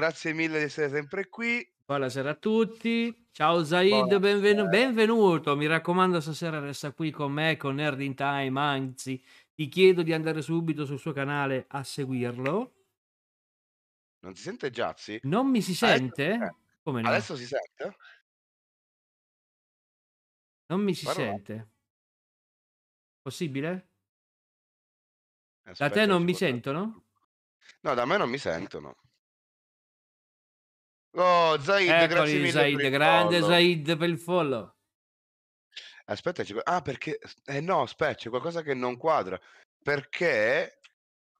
grazie mille di essere sempre qui. Buonasera a tutti. Ciao Zaid, benvenu benvenuto. Mi raccomando stasera resta qui con me, con Nerd in Time, anzi ti chiedo di andare subito sul suo canale a seguirlo. Non si sente Giazzi? Non mi si Adesso sente? eh, Come no? adesso si sente? Non mi si Parla. sente. Possibile? Da Aspetta te non mi guarda. sentono? No, da me non mi sentono. Oh, Zaid, grazie Eccoli mille Zaid, grande. Zaid per il follow. Aspetta, ah, perché eh no, aspetta, c'è qualcosa che non quadra. Perché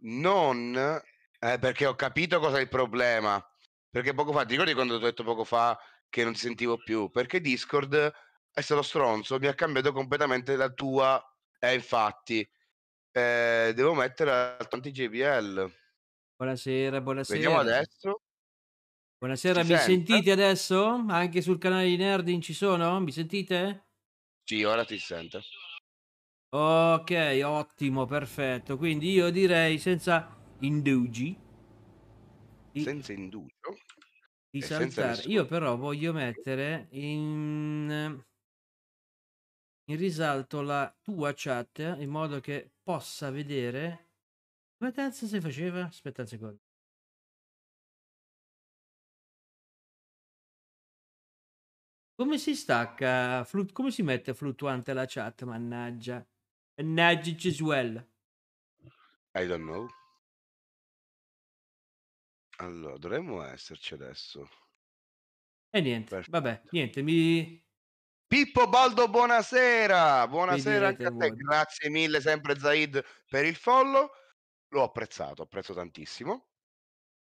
non eh, perché ho capito cosa è il problema. Perché poco fa, ti ricordi quando ti ho detto poco fa che non ti sentivo più? Perché Discord è stato stronzo, mi ha cambiato completamente la tua e infatti eh, devo mettere altrettanti JBL. Buonasera, Vediamo buonasera. adesso. Buonasera, Si mi sente? sentite adesso? Anche sul canale di Nerdin ci sono? Mi sentite? Sì, ora ti sente. Ok, ottimo, perfetto. Quindi io direi senza indugi di, Senza indugio. di e nessun- Io però voglio mettere in, in risalto la tua chat in modo che possa vedere. Come cazzo si faceva? Aspetta un secondo. Come si stacca? flut- come si mette fluttuante la chat? Mannaggia. Mannaggia Cisuel. I don't know. Allora, dovremmo esserci adesso. E niente, Perfetto. vabbè, niente, mi... Pippo Baldo, buonasera! Buonasera anche a te. voi. Grazie mille sempre Zaid per il follow. L'ho apprezzato, apprezzo tantissimo.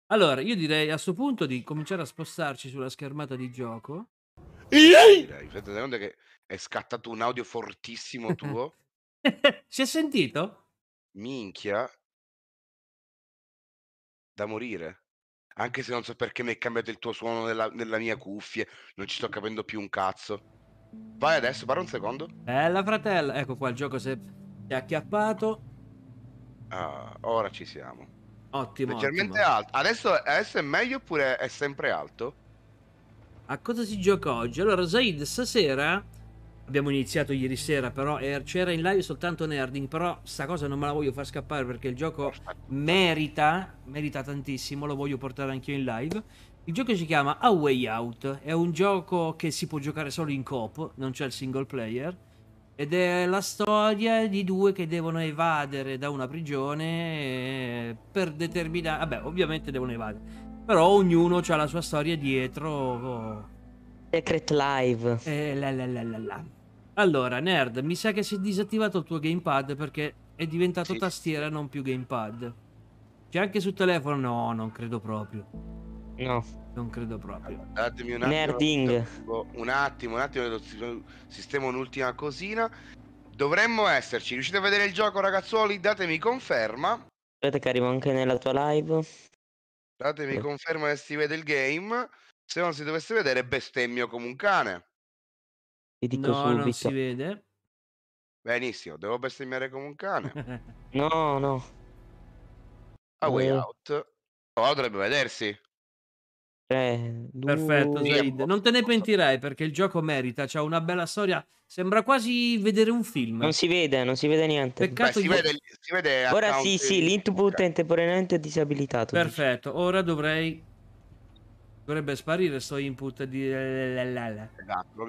Allora, io direi a sto punto di cominciare a spostarci sulla schermata di gioco. Fate conto che è scattato un audio fortissimo tuo. si è sentito? Minchia. Da morire. Anche se non so perché mi è cambiato il tuo suono nella, nella mia cuffia. Non ci sto capendo più un cazzo. Vai adesso, parla un secondo. Bella fratella, ecco qua il gioco si è, si è acchiappato. Ah, ora ci siamo. Ottimo, Leggermente ottimo. alto. Adesso, adesso è meglio oppure è sempre alto? A cosa si gioca oggi? Allora, Zaid, stasera abbiamo iniziato ieri sera, però eh, c'era in live soltanto Nerding, però sta cosa non me la voglio far scappare perché il gioco merita, merita tantissimo, lo voglio portare anche io in live. Il gioco si chiama A Way Out, è un gioco che si può giocare solo in coop, non c'è il single player, ed è la storia di due che devono evadere da una prigione eh, per determinare... Vabbè, ovviamente devono evadere, però ognuno ha la sua storia dietro. Secret Live. Eh, la la la la la. Allora, nerd, mi sa che si è disattivato il tuo gamepad perché è diventato Sì. tastiera, non più gamepad. C'è anche sul telefono? No, non credo proprio. No. Non credo proprio. Datemi un attimo. Nerding. Un attimo, un attimo, sistemo un'ultima cosina. Dovremmo esserci. Riuscite a vedere il gioco, ragazzuoli? Datemi conferma. Aspetta che arrivo anche nella tua live. Datemi Eh. conferma che si vede il game. Se non si dovesse vedere, bestemmio come un cane. Ti dico No, non si subito. vede. Benissimo, devo bestemmiare come un cane. No, no. A way Eh. out. Oh, dovrebbe vedersi. 3, 2, Perfetto, Zaid. Non te ne pentirai perché il gioco merita, c'ha una bella storia. Sembra quasi vedere un film. Non si vede, non si vede niente. Beh, Peccato si gli- vede, si vede Ora sì, sì, l'input è temporaneamente disabilitato. dice. Perfetto, ora dovrei... Dovrebbe sparire sto input di... Esatto,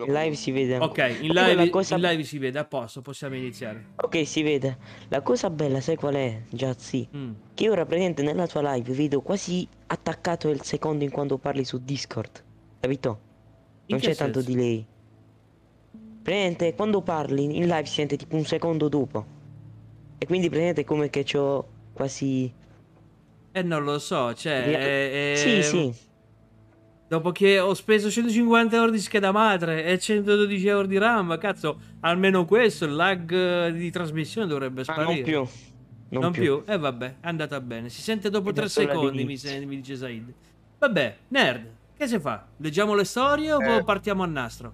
In live si vede. Ok, in live, cosa- in live si vede, a posto, possiamo iniziare. Ok, si vede. La cosa bella, sai qual è? Sì. Mm. Che ora praticamente nella tua live vedo quasi attaccato il secondo in quando parli su Discord. Capito? Non c'è tanto delay. Praticamente quando parli in live si sente tipo un secondo dopo. E quindi praticamente è come che c'ho quasi... Eh, non lo so, cioè... Via- eh, Sì, eh, sì. Dopo che ho speso 150 euro di scheda madre e 112 euro di RAM, cazzo, almeno questo, il lag eh, di trasmissione dovrebbe Ma sparire. non più. Non, Non, più. più? E vabbè, è andata bene. Si sente dopo Ed è 3 solo secondi, mi, se- mi dice Said. Vabbè, nerd, che si fa? Leggiamo le storie o Eh. partiamo a nastro?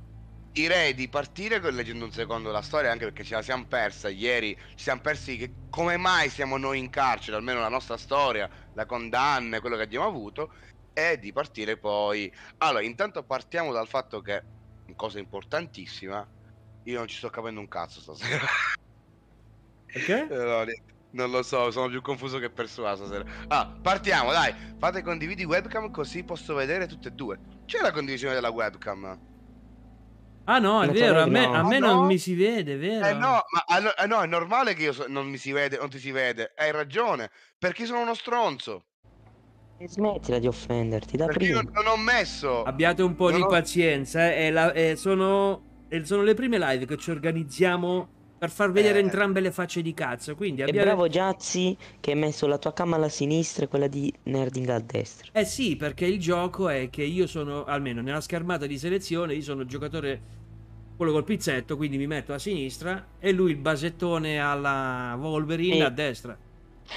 Direi di partire con leggendo un secondo la storia, anche perché ce la siamo persa ieri. Ci siamo persi che come mai siamo noi in carcere, almeno la nostra storia, la condanna, quello che abbiamo avuto. E di partire poi. Allora, intanto partiamo dal fatto che, cosa importantissima, io non ci sto capendo un cazzo stasera. Perché? Niente, non lo so, sono più confuso che persuaso stasera. Ah, partiamo, dai. Fate condividi webcam così posso vedere tutte e due. C'è la condivisione della webcam? Ah no, è Ma vero, a me, no. a me Ah, non no? mi si vede, vero? Eh no, ma allo- eh, no, è normale che io so- non mi si vede, non ti si vede. Hai ragione, perché sono uno stronzo. E smettila di offenderti, da Perché io prima. non ho messo. Abbiate un po' Non di ho- pazienza, eh, è la- è- sono, e sono le prime live che ci organizziamo per far vedere Eh. entrambe le facce di cazzo. Quindi E abbiate... bravo Giazzi che hai messo la tua cam alla sinistra e quella di Nerding a destra. Eh sì, perché il gioco è che io sono, almeno nella schermata di selezione, io sono il giocatore, quello col pizzetto, quindi mi metto a sinistra e lui il basettone alla Wolverine Sì. a destra.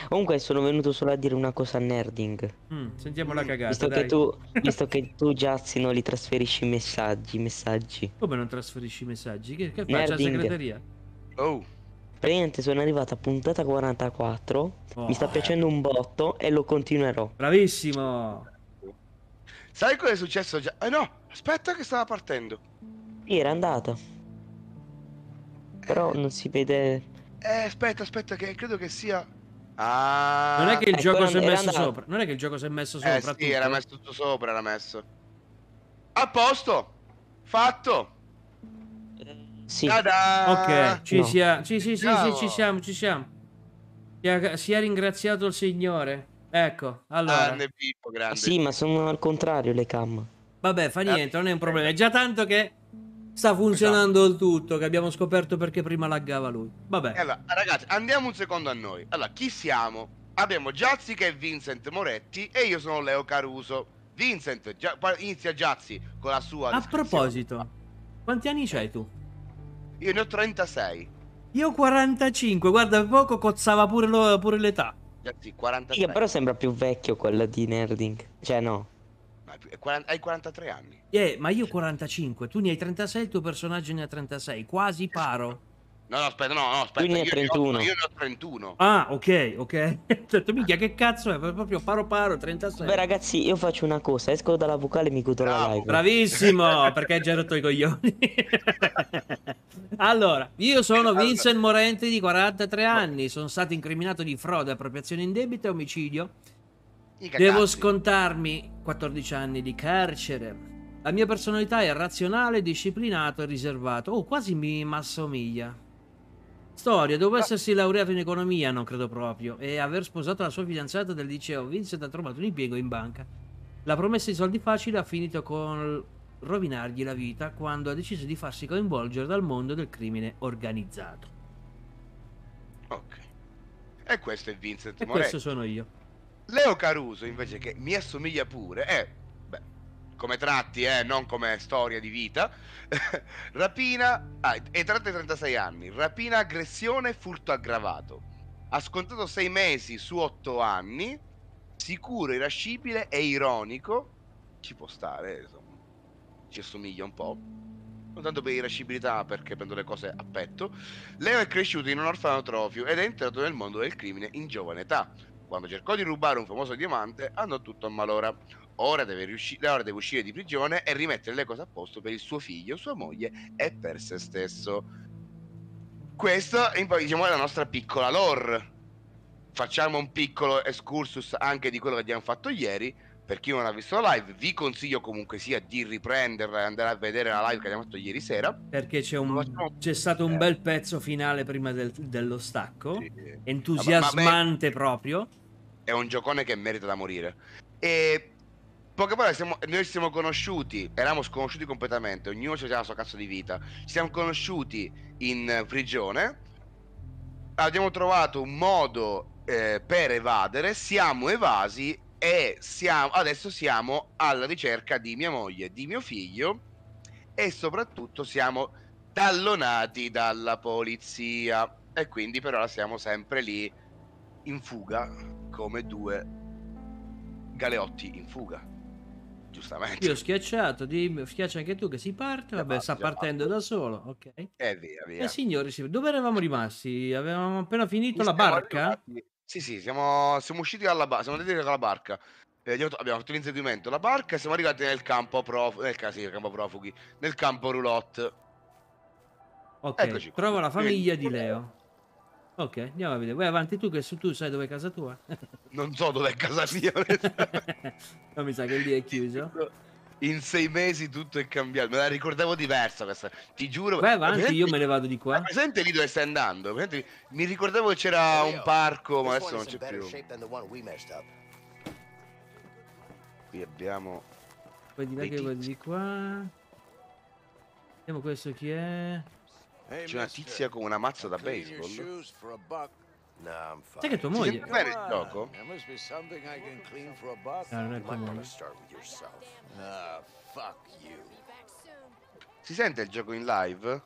Comunque sono venuto solo a dire una cosa a Nerding. Mm, sentiamo la cagata, Visto dai. che, tu, visto che tu Giazzi non li trasferisci messaggi, messaggi. Come non trasferisci i messaggi? Che, che faccio la Nerding. segreteria? Oh, Praticamente sono arrivata a puntata 44. Mi sta Oh. piacendo un botto e lo continuerò. Bravissimo! sai cosa è successo già? Eh no, aspetta che stava partendo. Sì, era andata. Però non si vede. Eh, aspetta, aspetta, che credo che sia. Ah, Non è che il ecco, gioco si è messo andato. sopra. Non è che il gioco si è messo Eh sopra. sì, tutto? era messo tutto sopra, era messo. A posto, fatto. Sì. Ta-da! Ok, ci No. sì, sì, sì, Bravo. ci siamo, ci siamo. Si è, si è ringraziato il Signore. Ecco, allora. Grande Pippo, grande. Sì, ma sono al contrario le cam. Vabbè, fa niente, non è un problema. È già tanto che sta funzionando il tutto, che abbiamo scoperto perché prima laggava lui. Vabbè. Allora, ragazzi, andiamo un secondo a noi. Allora, chi siamo? Abbiamo Giazzi che è Vincent Moretti e io sono Leo Caruso. Vincent, Gia- inizia Giazzi con la sua A proposito, quanti anni c'hai tu? Io ne ho 36. Io 45, guarda, poco cozzava pure, lo- pure l'età. Giazzi, 46. Io però sembra più vecchio quella di Nerding. Cioè no. Ma è 40 Hai 43 anni. Eh, ma io 45, tu ne hai 36, il tuo personaggio ne ha 36, quasi paro. No, no, aspetta, no, no, aspetta. Tu ne hai io 31. ho- io ne ho 31. Ah, ok, ok. Detto, minchia, che cazzo è? Proprio paro paro, 36. Beh ragazzi, io faccio una cosa, esco dalla vocale e mi godo la Bravo. live. Bravissimo, perché hai già rotto i coglioni. allora, io sono Allora. Vincent Morenti di 43 anni, sono stato incriminato di frode, appropriazione indebita e omicidio. Devo scontarmi 14 anni di carcere. La mia personalità è razionale, disciplinato e riservato. Oh, quasi mi assomiglia. Storia, dopo essersi laureato in economia, non credo proprio, e aver sposato la sua fidanzata del liceo, Vincent ha trovato un impiego in banca. La promessa di soldi facili ha finito con rovinargli la vita quando ha deciso di farsi coinvolgere dal mondo del crimine organizzato. Ok. E questo è Vincent E Moretti. questo sono io. Leo Caruso, invece, che mi assomiglia pure, è, beh, come tratti, eh, non come storia di vita, rapina, ah, è tratti 36 anni, rapina, aggressione, furto aggravato. Ha scontato 6 mesi su 8 anni, sicuro, irascibile e ironico, ci può stare, insomma, ci assomiglia un po'. Non tanto per irascibilità, perché prendo le cose a petto. Leo è cresciuto in un orfanotrofio ed è entrato nel mondo del crimine in giovane età. Quando cercò di rubare un famoso diamante, andò tutto a malora. Ora deve, riusci- ora deve uscire di prigione e rimettere le cose a posto per il suo figlio, sua moglie e per se stesso. Questo è diciamo, è la nostra piccola lore. Facciamo un piccolo excursus anche di quello che abbiamo fatto ieri. Per chi non ha visto la live, vi consiglio comunque sia di riprenderla e andare a vedere la live che abbiamo fatto ieri sera. Perché c'è, un- Facciamo- c'è stato un bel pezzo finale prima del- dello stacco. Sì. Entusiasmante proprio. è un giocone che merita da morire. E poche parole, siamo- noi ci siamo conosciuti, eravamo sconosciuti completamente, ognuno aveva la sua cazzo di vita. Ci siamo conosciuti in prigione, abbiamo trovato un modo eh, per evadere, siamo evasi e siamo, adesso siamo alla ricerca di mia moglie e di mio figlio e soprattutto siamo tallonati dalla polizia e quindi per ora siamo sempre lì in fuga come due galeotti in fuga. Giustamente. Io ho schiacciato, dimmi, schiaccia anche tu che si parte. Già Vabbè, fatto, sta partendo da solo. Ok. E via, via. Eh signori, dove eravamo rimasti? Avevamo appena finito la Siamo barca? arrivati- Sì, sì, siamo, siamo usciti dalla barca, siamo andati dalla barca. eh, abbiamo fatto l'inseguimento, la barca e siamo arrivati nel campo, prof- nel, sì, nel campo profughi, nel campo roulotte. Ok, Eccoci qua. trova la famiglia di Leo. Ok, andiamo a vedere. Vai avanti tu che su tu sai dove è casa tua. Non so dov'è casa mia. no, mi sa che lì è chiuso. In sei mesi tutto è cambiato. Me la ricordavo diversa questa. Ti giuro. Vai avanti, Presente- io me ne vado di qua. Presente lì dove stai andando? Presente- Mi ricordavo che c'era un parco, ma adesso non c'è più. Qui abbiamo. Poi di là che vado tizi. di qua. Vediamo questo chi è. C'è una tizia con una mazza da baseball. No, I'm fine. Sai che tua Si moglie... sente bene il gioco? There must be something I can clean for a buck. No, non è tua moglie. Ah, fuck you. Si sente il gioco in live?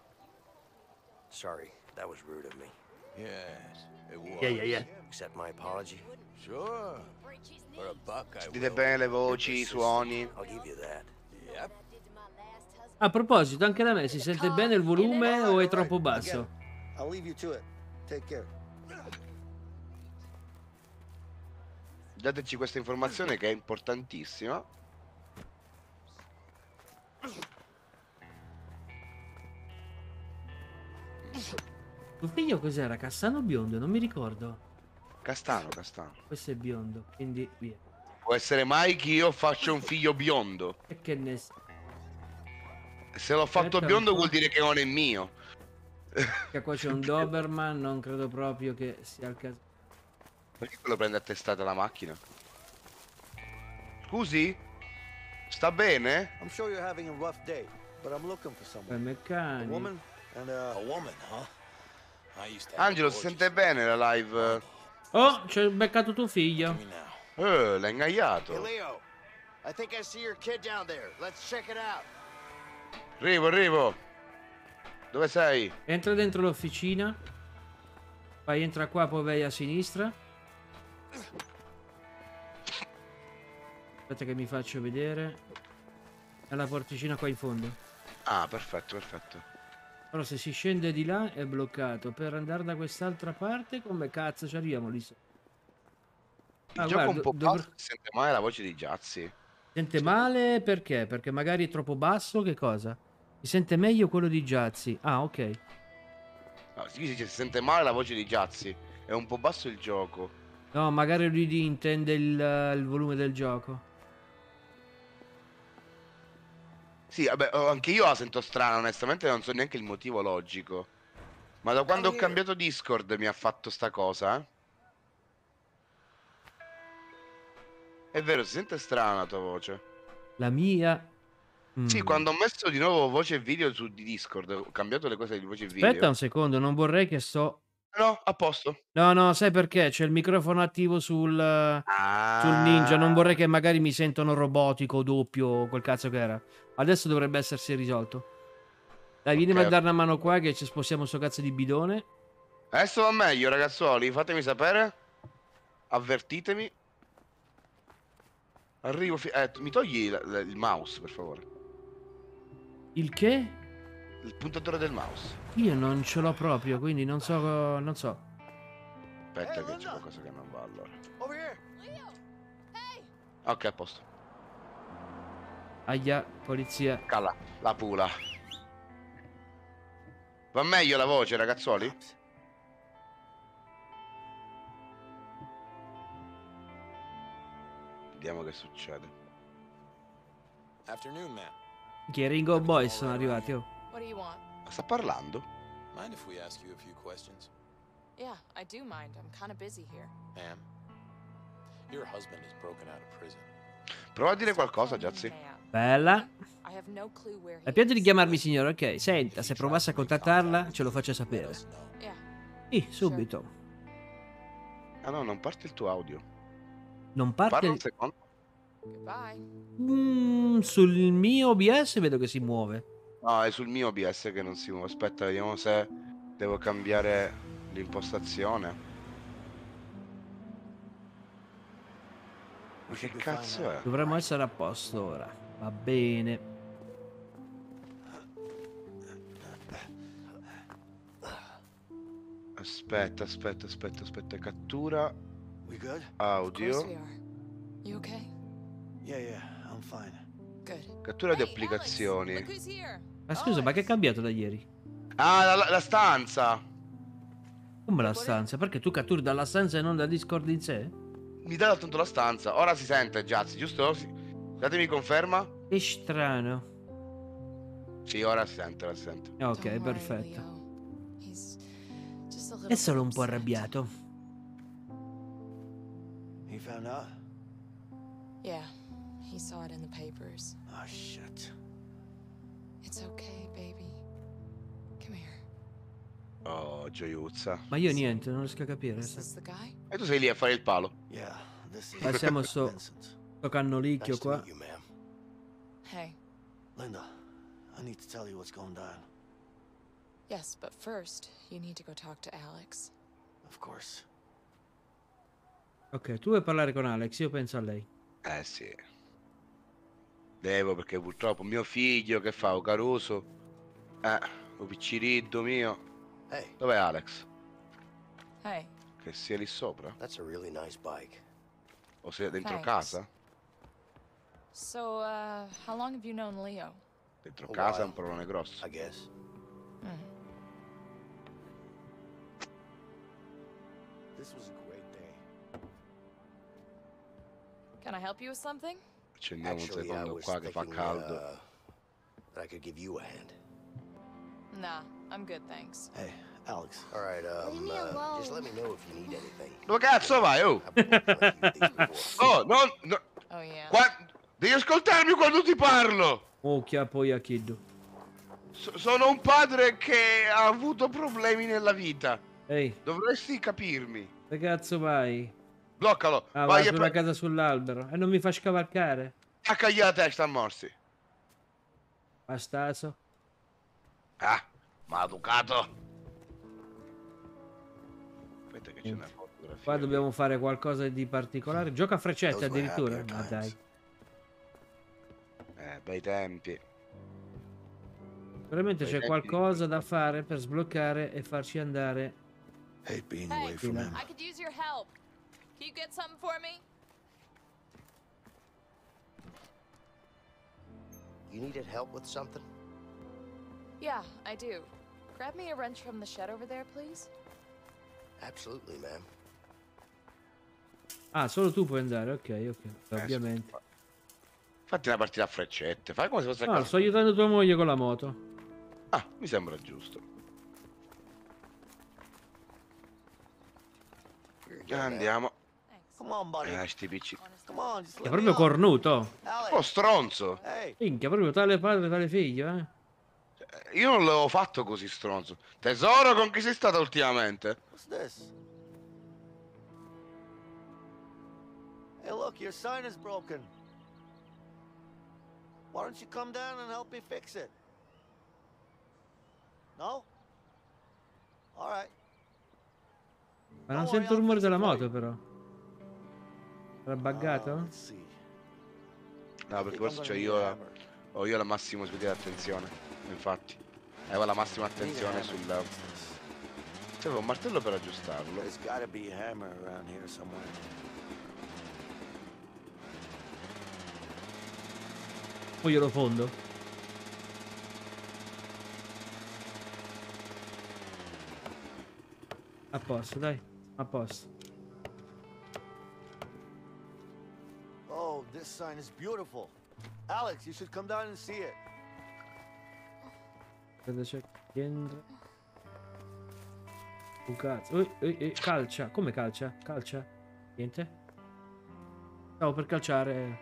Sorry, that was rude of me. Yes, it was. Yeah, yeah, yeah. Accept my apology. Sure. For a buck, I Dite will. bene le voci, i suoni. I'll give you that. Yep. A proposito, anche da me si sente bene il volume o è troppo basso? I'll leave you to it. Take care. Dateci questa informazione che è importantissima. Tuo figlio cos'era? Cassano o biondo? Non mi ricordo. Castano, castano. Questo è biondo, quindi via. Può essere mai che io faccia un figlio biondo. E che ne sa? Se l'ho fatto Aspetta biondo vuol dire che non è mio. Che qua c'è un Doberman, non credo proprio che sia il caso. Perché quello prende a testata la macchina? Scusi? Sta bene? I'm sure you're having a rough day, but I'm looking for someone. A meccanico. woman and A uh woman, huh? I used to have a Angelo, si sente bene la live? Oh, c'è beccato tuo figlio. Eh, l'ha Hey, ingaiato. Leo. I think I see your kid down there. Let's check it out. Arrivo, arrivo. Dove sei? Entra dentro l'officina. Poi entra qua, poi vai a sinistra. Aspetta che mi faccio vedere. È la porticina qua in fondo. Ah, perfetto, perfetto. Allora se si scende di là è bloccato. Per andare da quest'altra parte come cazzo ci arriviamo lì sopra? Ah, gioco guarda, un po' dovr- basso, si sente mai la voce di Giazzi. Sente male perché? Perché magari è troppo basso, che cosa? Si sente meglio quello di Giazzi. Ah, ok. No, si dice, si sente male la voce di Giazzi. È un po' basso il gioco. No, magari lui di- intende il, il volume del gioco. Sì, vabbè, anche io la sento strana, onestamente non so neanche il motivo logico. Ma da quando ho cambiato Discord mi ha fatto sta cosa, eh? È vero, si sente strana la tua voce. La mia... Sì, Mm. quando ho messo di nuovo voce e video su di Discord, ho cambiato le cose di voce e video. Aspetta un secondo, non vorrei che sto... No, a posto. No, no, sai perché? C'è il microfono attivo sul, sul Ninja. Non vorrei che magari mi sentono robotico, doppio, quel cazzo che era. Adesso dovrebbe essersi risolto. Dai, vieni Ok. a dare una mano qua che ci spostiamo sto cazzo di bidone. Adesso va meglio, ragazzuoli. Fatemi sapere. Avvertitemi. Arrivo. eh, mi togli il- il mouse, per favore. Il che? Il puntatore del mouse. Io non ce l'ho proprio, quindi non so... Non so. Aspetta, Hey, che c'è qualcosa che non va allora. over here. Ok, a posto. Aia, polizia. Cala, la pula. Va meglio la voce, ragazzuoli? Vediamo che succede. Afternoon, ma'am. Che Ringo Boys sono arrivati, oh. What do you want? Sta parlando? Mind if we ask you a few questions? Yeah, I do mind. I'm kind of busy here. Ma'am, your husband is broken out of prison. Prova a dire qualcosa, ma'am. Bella. I have no clue where he La piace di chiamarmi signore, ok. Senta, se provassi a contattarla, ce lo faccia sapere. Sì, subito. Ah no, non parte il tuo audio. Non Parla parte... un secondo. Mm, sul mio OBS vedo che si muove. No, è sul mio OBS che non si muove. Aspetta, vediamo se devo cambiare l'impostazione. Ma che cazzo è? Dovremmo essere a posto ora. Va bene. Aspetta, aspetta, aspetta, aspetta. Cattura audio. are. You okay? Yeah, yeah, I'm fine. Good. Cattura di applicazioni. Ma scusa, ma che è cambiato da ieri? Ah, la, la stanza. Come la stanza? Perché tu catturi dalla stanza e non dal Discord in sé? Mi dà tanto la stanza. Ora si sente, Jazz, giusto? Datemi conferma. Che strano. Sì, ora si sente, ora si sente. Ok, perfetto. È solo un po' arrabbiato. He found out? Yeah, he saw it in the papers. Oh, shit. It's okay, baby. Come here. Oh, gioiuzza. Ma io niente, non riesco a capire. This Sto is the guy? E tu sei lì a fare il palo. Yeah, this is Passiamo sto, Vincent. sto cannolicchio Nice qua. meet you, ma'am. Hey. Linda, I need to tell you what's going down. Yes, but first, you need to go talk to Alex. Of course. Ok, tu vuoi parlare con Alex, io penso a lei. Eh sì. Devo perché purtroppo mio figlio che fa, o Caruso. Eh, o picciriddo mio. Hey, Dov'è Alex? Hey, Che sia lì sopra? that's a really nice bike. O sia dentro Thanks. casa? so, uh, how long have you known Leo? Dentro Oh, casa è un parolone grosso. I guess. Hmm. This was a great day. Can I help you with something? Accendiamo un Actually, I secondo was qua che fa thinking, caldo. uh, that I could give you a hand. Nah, I'm good, thanks. Hey, Alex. All right, um, uh, just let me know if you need anything. Dove cazzo vai? Oh! A. Oh, no, no. Oh, yeah. Qua- Devi ascoltarmi quando ti parlo! Oh, chiappo Kid. So- sono un padre che ha avuto problemi nella vita. Ehi, Dovresti capirmi. che cazzo vai? Bloccalo. Ah, va vai a sulla pre- casa sull'albero. E non mi fa scavalcare? Attaccagli la testa a morsi. Bastaso. Ah, maleducato. Aspetta che c'è una fotografia. Qua dobbiamo fare qualcosa di particolare. Gioca a freccette addirittura. Ma times. dai. Eh, bei tempi. Veramente c'è qualcosa da fare per sbloccare e farci andare. Hey. away from him. I could use your help. Can you get something for me? You needed help with something? Yeah, I do. Grab me a wrench from the shed over there, please. Absolutely, ma'am. Ah, solo tu puoi andare. Ok, ok. Eh, Ovviamente. Fatti una partita a freccette. Fai come se fosse No, sto aiutando tua moglie con la moto. Ah, mi sembra giusto. Andiamo. È let me proprio cornuto. Alex. Oh, stronzo. Minchia, proprio tale padre, tale figlio, eh. Eh, Io non l'avevo fatto così stronzo. Tesoro, con chi sei stata ultimamente? Hey, look, your sign is broken. Why don't you come down and help me fix it? No? All right. Ma non Oh, sento il rumore della moto, però. Era Uh, buggato? let's see. No, perché c'ho need io la, ho io la massima di attenzione. Infatti. Avevo la massima attenzione sul. C'avevo un martello per aggiustarlo. There's gotta be a hammer around here somewhere. Poi glielo fondo. A posto, dai. A posto. This sign is beautiful. Alex, you should come down and see it. Cosa c'è qui dentro? Un cazzo. Ui, ui, ui, calcia. Come calcia? Calcia? Niente? Stavo per calciare.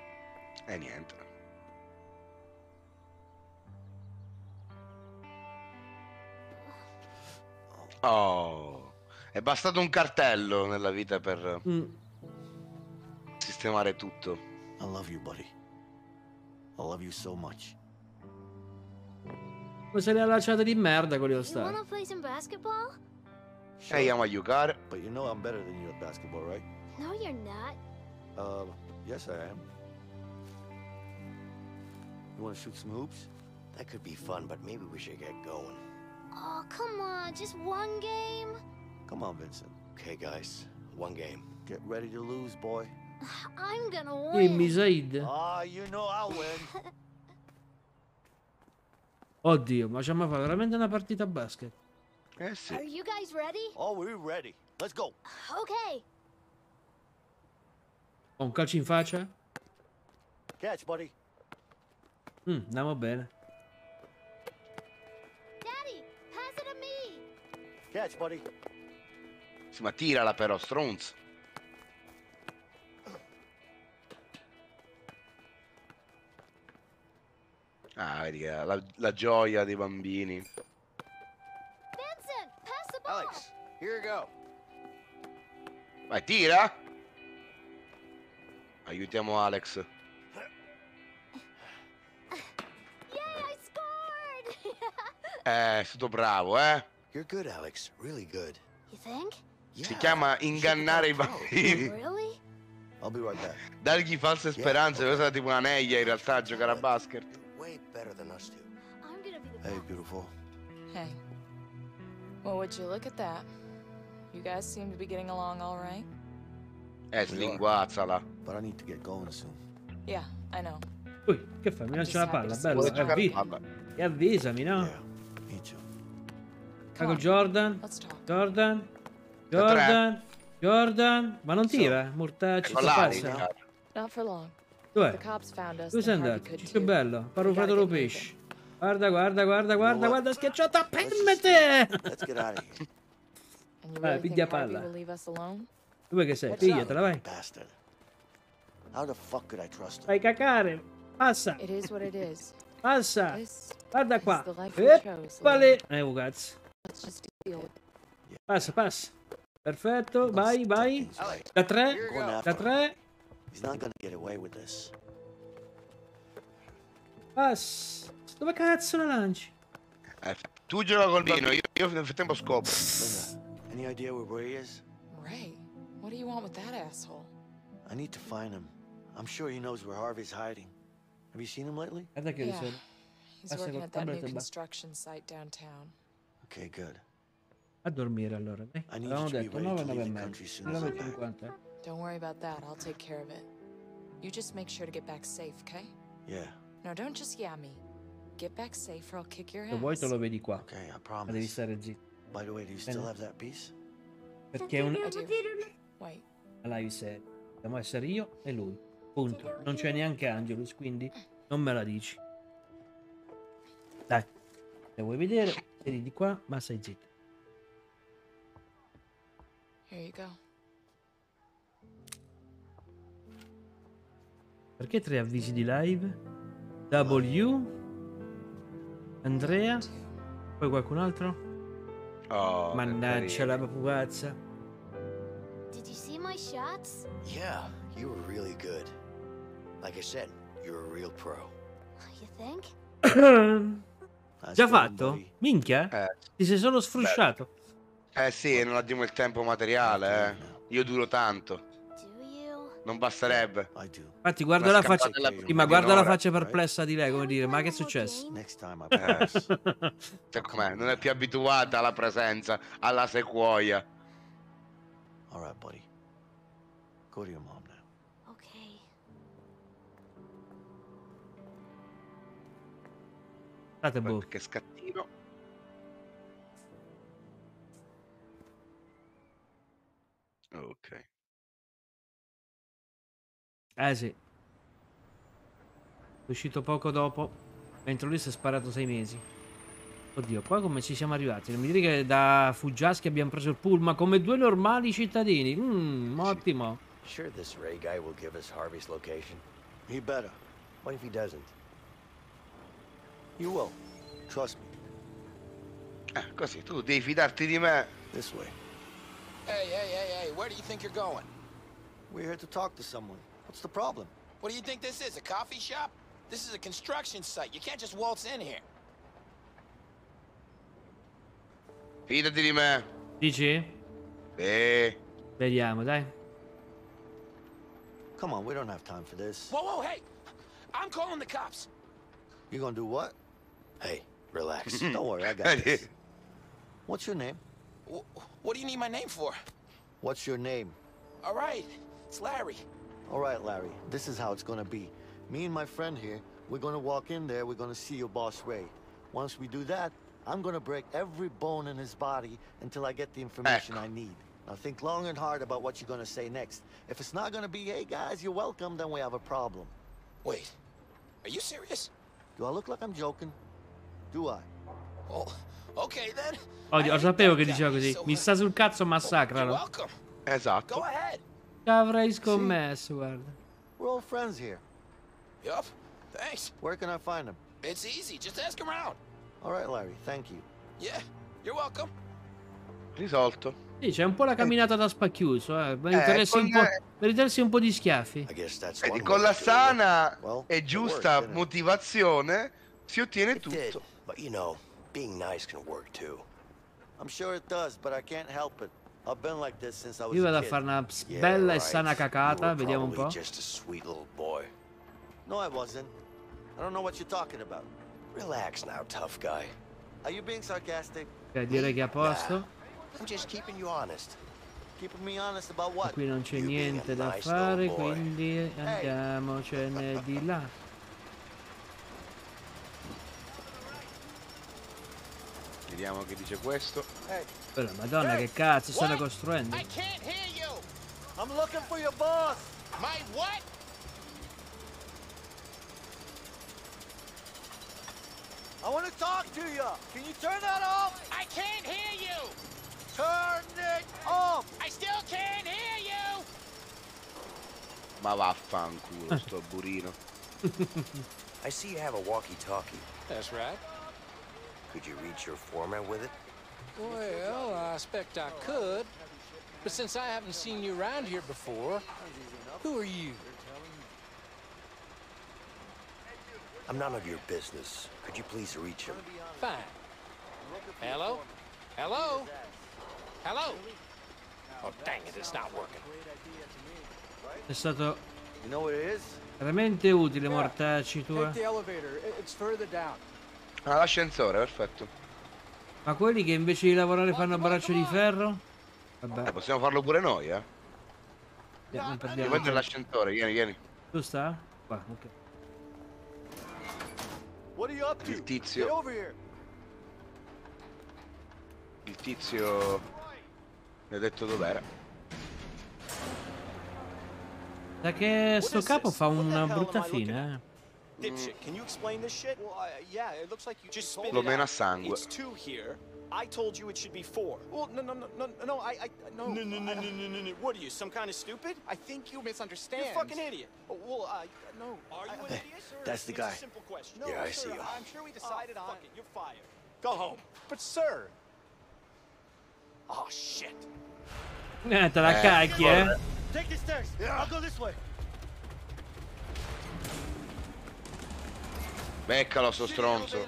E niente. Oh. È bastato un cartello nella vita per Mm. sistemare tutto. I love you, buddy. I love you so much. Come se le ha lasciate di merda con gli You wanna play some basketball? E io you got it. But you know I'm better than you at basketball, right? No, you're not. Uh, yes, I am. You want to shoot some hoops? That could be fun, but maybe we should get going. Oh, come on, just one game? Come on, Vincent. Okay, guys. One game. Get ready to lose, boy. I'm gonna Dimmi, win. Said. Ah, you know I'll win. Oddio, ma ci ha mai fatto veramente una partita a basket? Eh sì. Are you guys ready? Oh, we're ready. Let's go. Okay. Ho un calcio in faccia? Catch, buddy. Mm, andiamo bene. Daddy, pass it to me. Catch, buddy. Sì, ma tirala però, stronz. Ah, vedi che la, la gioia dei bambini. Vincent, pass the ball. Alex, here you go. Vai, tira! Aiutiamo Alex. Eh, è stato bravo, eh? You're good, Alex. Really good. you think? Si Yeah. chiama ingannare i bambini. Really? I'll be right back. Dargli false speranze, questa è tipo una neglia in realtà a giocare a basket. Way better than us two. I'm gonna be the Hey, beautiful. Hey. Well, would you look at that? You guys seem to be getting along all right. Eh, slinguazzala. But I need to get going soon. Yeah, I know. Ui, che fai? Mi lancia la palla, bello. Avvi- a palla. e avvisami, no? Yeah, me too. On, Jordan. let's talk. Jordan. Jordan. Jordan. Ma non tira? Mortacci. Not for long. Dov'è? Dove sei andato? Ciccio too. bello. Get pesce. Guarda, guarda, guarda, guarda, guarda, schiacciata. Permette! Let's get out of here. And you Vai, piglia palla. Dove che sei? Pigliatela, vai. How the fuck could I trust him? Fai cacare. Passa, It is what it is. passa. Guarda qua. Eppale. Liam. Eh, oh, cazzo. With it. Passa, passa. Perfetto, vai, vai. Da tre, da tre. He's not gonna get away with this. Bas, dove cazzo la lanci? Eh, tu gioca col bambino, io, io nel frattempo. Any idea where Ray is? Ray? What do you want with that asshole? I need to find him. I'm sure he knows where Harvey's hiding. Have you seen him lately? I think yeah. Said. He's ah, working at that new construction site downtown. Okay, good. A dormire allora, dai. I need Avevamo detto 9 e mezza, 9.50. Don't worry about that. I'll take care of it. You just make sure to get back safe, okay? Yeah, No, don't just yeah me. Get back safe or I'll kick your Se vuoi te ass. lo vedi qua. okay, I Ma devi promise. stare zitto. By the way, do you still have that piece? Perché è un... Wait. live serie. Dobbiamo essere io e lui. Punto. Non c'è neanche Angelus, quindi non me la dici. Dai. Se vuoi vedere, vedi di qua, ma stai zitto. Here you go. Perché tre avvisi di live? W. Andrea. Poi qualcun altro? Oh, Mannaggia la pupazza. Did you see my shots? Yeah, you were really good. Like I said, you're a real pro. You think? Già fatto? Minchia? Eh, Ti sei solo sfrusciato. eh sì, non abbiamo il tempo materiale, eh. Io duro tanto? Non basterebbe. Infatti guarda la faccia. scappata della Sì, ma guarda la faccia perplessa di lei, come dire, ma che è successo? Eh, cioè, com'è? Non è più abituata alla presenza, alla sequoia. All right, buddy. Go to your mom now. Okay. State boh. Che scattino. Ok. Eh sì. È uscito poco dopo, mentre lui si è sparato sei mesi. Oddio, qua come ci siamo arrivati? Non mi dire che da Fuggiaschi abbiamo preso il pullman come due normali cittadini. Mmm, ottimo. Sure this Ray guy will give us Harvey's location? He better. What if he doesn't? You will. Trust me. Eh, così, tu devi fidarti di me. This way. Hey, hey, hey, hey, where do you think you're going? We're here to talk to someone. What's the problem? What do you think this is, a coffee shop? This is a construction site. You can't just waltz in here. Fidati di me. Dici? Eh, Vediamo, dai. Come on, we don't have time for this. Whoa, whoa, hey! I'm calling the cops. You gonna do what? Hey, relax. Don't worry, I got this. What's your name? Wh- What do you need my name for? What's your name? All right, it's Larry. All right, Larry, this is how it's gonna be. Me and my friend here, we're gonna walk in there, we're gonna see your boss Ray. Once we do that, I'm gonna break every bone in his body until I get the information Ecco. I need. Now think long and hard about what you're gonna say next. If it's not gonna be, hey guys, you're welcome, then we have a problem. Wait, are you serious? Do I look like I'm joking? Do I? Oh, okay then. Odio, I lo ain't sapevo that che guy, diceva così. so, Mi sta sul cazzo, oh, You're massacralo. welcome. Go Esatto. Ci avrei scommesso, guarda. We're all friends here. Yup. Thanks. Where can I find him? It's easy. Just ask around. All right, Larry, thank you. Yeah, you're welcome. Risolto. Sì, c'è un po' la camminata da spacchiuso, eh. Meritersi, con- un, un po' di schiaffi. I guess that's Vedi, con la sana Well, e giusta worked, motivazione si ottiene It did, tutto. but you know, being nice can work too. I'm sure it does, but I can't help it. Io vado a fare una bella e sana cacata, vediamo un po'. No, I wasn't. I don't know what you're talking about. Relax now, tough guy. Are you being sarcastic? Ok, direi che è a posto. I'm just keeping you honest. Keeping me honest about what? qui non c'è niente da nice fare, quindi andiamocene di là. Vediamo che dice questo. Però, madonna, che cazzo stanno costruendo? I can't hear you. I'm looking for your boss. My what? I want to talk to you. Can you turn that off? I can't hear you. Turn it off. I still can't hear you. Ma vaffanculo, sto burino. I see you have a walkie-talkie. That's right. Could you reach your foreman with it? Well, I expect I could. But since I haven't seen you around here before, who are you? I'm none of your business. Could you please reach him? Fine. Hello? Hello? Hello? Oh, dang it, it's not working. È stato You know what it is? veramente utile, mortacci tua. Take the elevator. It's further down. Ah, l'ascensore, perfetto. Ma quelli che invece di lavorare fanno a braccio di ferro? Eh, Vabbè, possiamo farlo pure noi, eh. non Devi perdiamo tempo. l'ascensore, vieni, vieni. Tu sta? Qua, ok. What are you up to? Il tizio. Get over here. Il tizio mi ha detto dov'era. Da che sto capo fa una brutta fine, eh. Dipshit, can you explain this shit? Well, uh, yeah, it looks like you Just told spit Lo it mena out. sangue. It's two here. I told you it should be four. Well, no, no, no, no, no. I, I, no. No, no, no, no, no, no, no. What are you, some kind of stupid? I think you misunderstand. You're a fucking idiot. Oh, Well, I no. Are you I- an idiot? Sir, That's the it's guy. a simple question. No, Yeah, I sir, see him. I'm sure we decided oh, on. fuck it, you're fired. Go home. But sir, Oh, shit. Eh, te la Eh, cacchi, eh. Take the stairs. I'll go this way. Beccalo sto stronzo.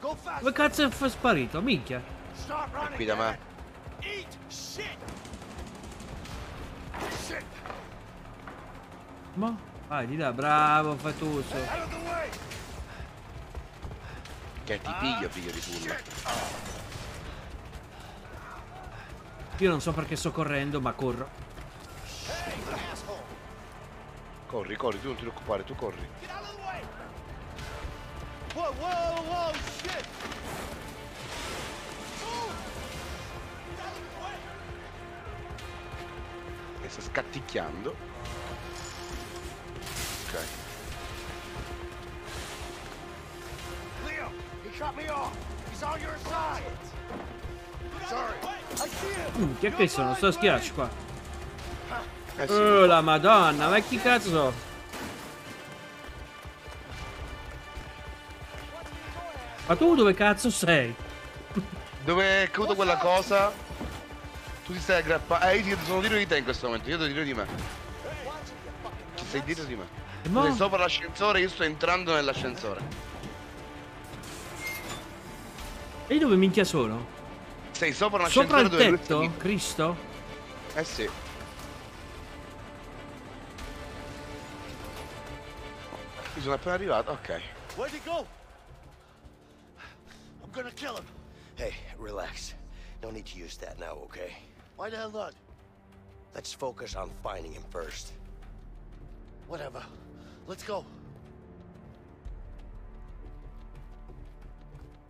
Dove cazzo è sparito? Minchia. È qui da me. Mo? Vai di là, bravo, Fatuso. The way. Che ti piglio, figlio di pulla. Io non so perché sto correndo, ma corro. Corri, corri, tu non ti preoccupare, tu corri. Whoa, whoa, whoa, shit. E sta scatticchiando. Ok. Leo, he cut me off. He's on your side. Sorry. I see him. Minchia, che sono? Sto schiaccio qua. Eh sì. Oh, la madonna, ma chi cazzo so? Ma tu dove cazzo sei? Dove è caduta quella cosa? Tu ti stai aggrappando. Eh, io ti- sono dietro di te in questo momento, io sono dietro di me. Ci sei dietro di me. E Tu mo? sei sopra l'ascensore, io sto entrando nell'ascensore. E io dove minchia sono? Sei sopra un Sopra il dove tetto? lì. Cristo? Eh sì. Io sono appena arrivato, ok. Where'd he go? Gonna kill him. Hey, relax. No need to use that now, okay? Why the hell not? Let's focus on finding him first. Whatever. Let's go.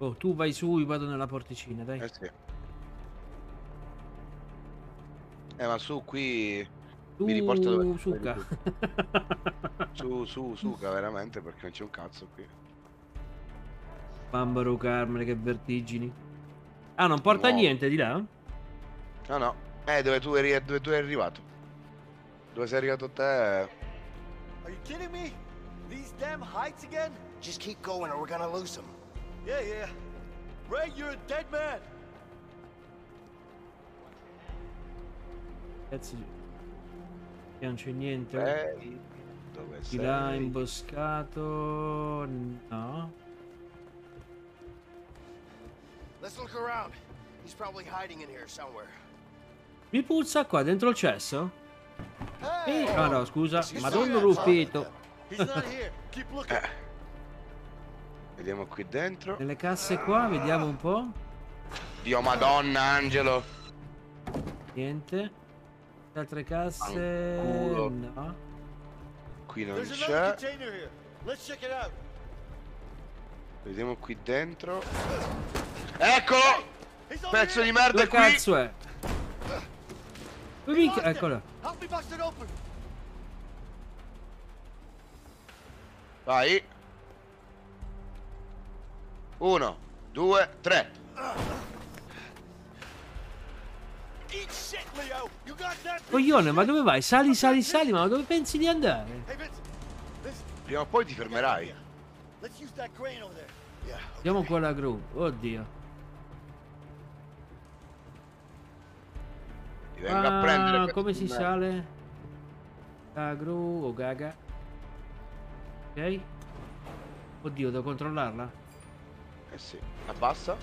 Oh, tu vai su, io vado nella porticina, dai. Eh sì. Eh ma su qui Tu, mi riporto dove succa. Su, su, suca veramente perché non c'è un cazzo qui. Bambaro Carmine, che vertigini. Ah, non porta No. niente di là? No, no. Eh, dove tu eri, dove tu eri arrivato? Dove sei arrivato te? Are you kidding me? These damn heights again? Just keep going or we're gonna lose him. Yeah, yeah. Ray, you're a dead man. Cazzo. Che non c'è niente. Sei? Dove Di là sei? imboscato. No. Let's look around. He's probably hiding in here somewhere. Mi puzza qua dentro il cesso? Hey! Ah no, scusa. Madonna? Ruffito. He's not here. Keep looking. Vediamo qui dentro. Nelle casse qua, vediamo un po'. Dio madonna, Angelo. Niente. Altre casse. No. Qui non c'è. container here. Let's check it out. Vediamo qui dentro. Eccolo! Pezzo di merda Dove qui! cazzo è? Dove He minchia-. Eccolo. Vai. Uno, due, tre. Coglione, ma dove vai? Sali, sali, sali, ma dove pensi di andare? Prima o poi ti fermerai. Andiamo qua alla gru. Oddio. Vengo a prendere. Ah, come si sale? La gru o gaga. Ok. Oddio, devo controllarla. Eh sì. Abbassa.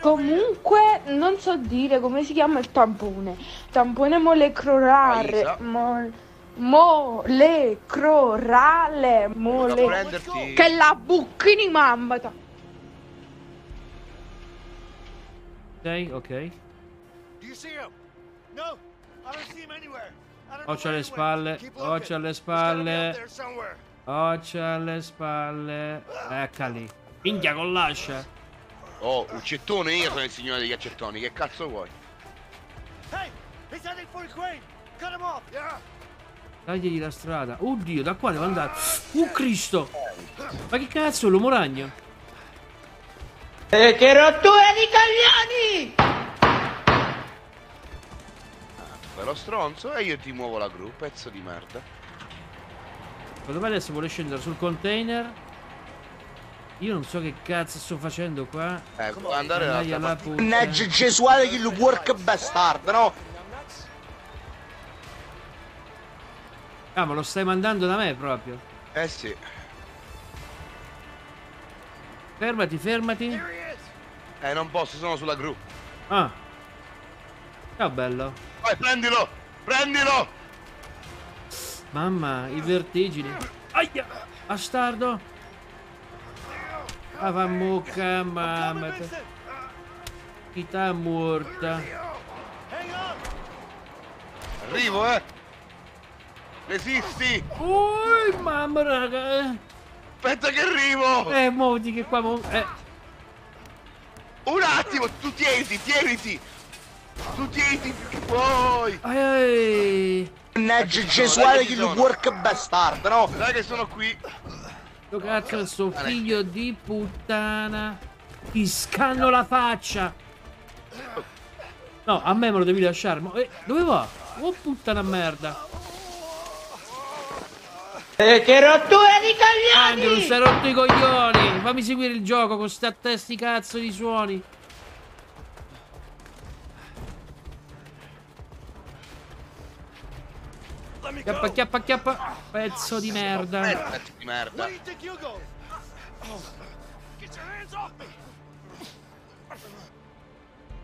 Comunque non so dire come si chiama il tampone. Tampone molecolare. Mol- molecolare. Mole... prenderti. Che la bucchini mammata. Ok, ok. Where alle spalle. Keep looking. Occhio alle spalle. out there somewhere. Occhio alle spalle. Eccali. Minchia con l'ascia. Oh, uccettone, io sono il signore degli accettoni. Che cazzo vuoi? Hey, he's heading for the crane. Cut him off. Yeah. Tagligli la strada. Oddio, da qua devo andare. Uh, Cristo. Ma che cazzo, l'uomo ragno? E che rottura di coglioni! Fai lo stronzo e io ti muovo la gru, pezzo di merda. Secondo me adesso vuole scendere sul container. Io non so che cazzo sto facendo qua. Eh, puoi andare dall'altra alla parte. Mannaggia Gesuale che il work bastard, no? Ah, ma lo stai mandando da me proprio. Eh sì. Fermati, fermati. Eh, non posso, sono sulla gru. Ah. Ciao bello. Vai, prendilo! Prendilo! Mamma, i vertigini. Aia! Bastardo. Ah, va mucca, mamma. Chi t'ha morta? Arrivo, eh! Resisti! Ui, mamma, raga. Aspetta che arrivo! Eh, muoviti che qua... mo- Eh, Un attimo, tu tieniti, tieniti! Tu tieniti che puoi! ai, ai. Mannaggia Dai Gesuale che il sono. work bastard, no? Dai che sono qui! Sto cazzo è sto figlio di puttana. Ti scanno la faccia. No, a me me lo devi lasciare. Ma, eh, dove va? Oh puttana merda. E che rottura di coglioni! Angelo, stai rotto i coglioni. Fammi seguire il gioco con sti attesti cazzo di suoni. Chiappa, chiappa, chiappa. Pezzo di merda. Eh, pezzo di merda! Where do you think you go? Get your hands off me.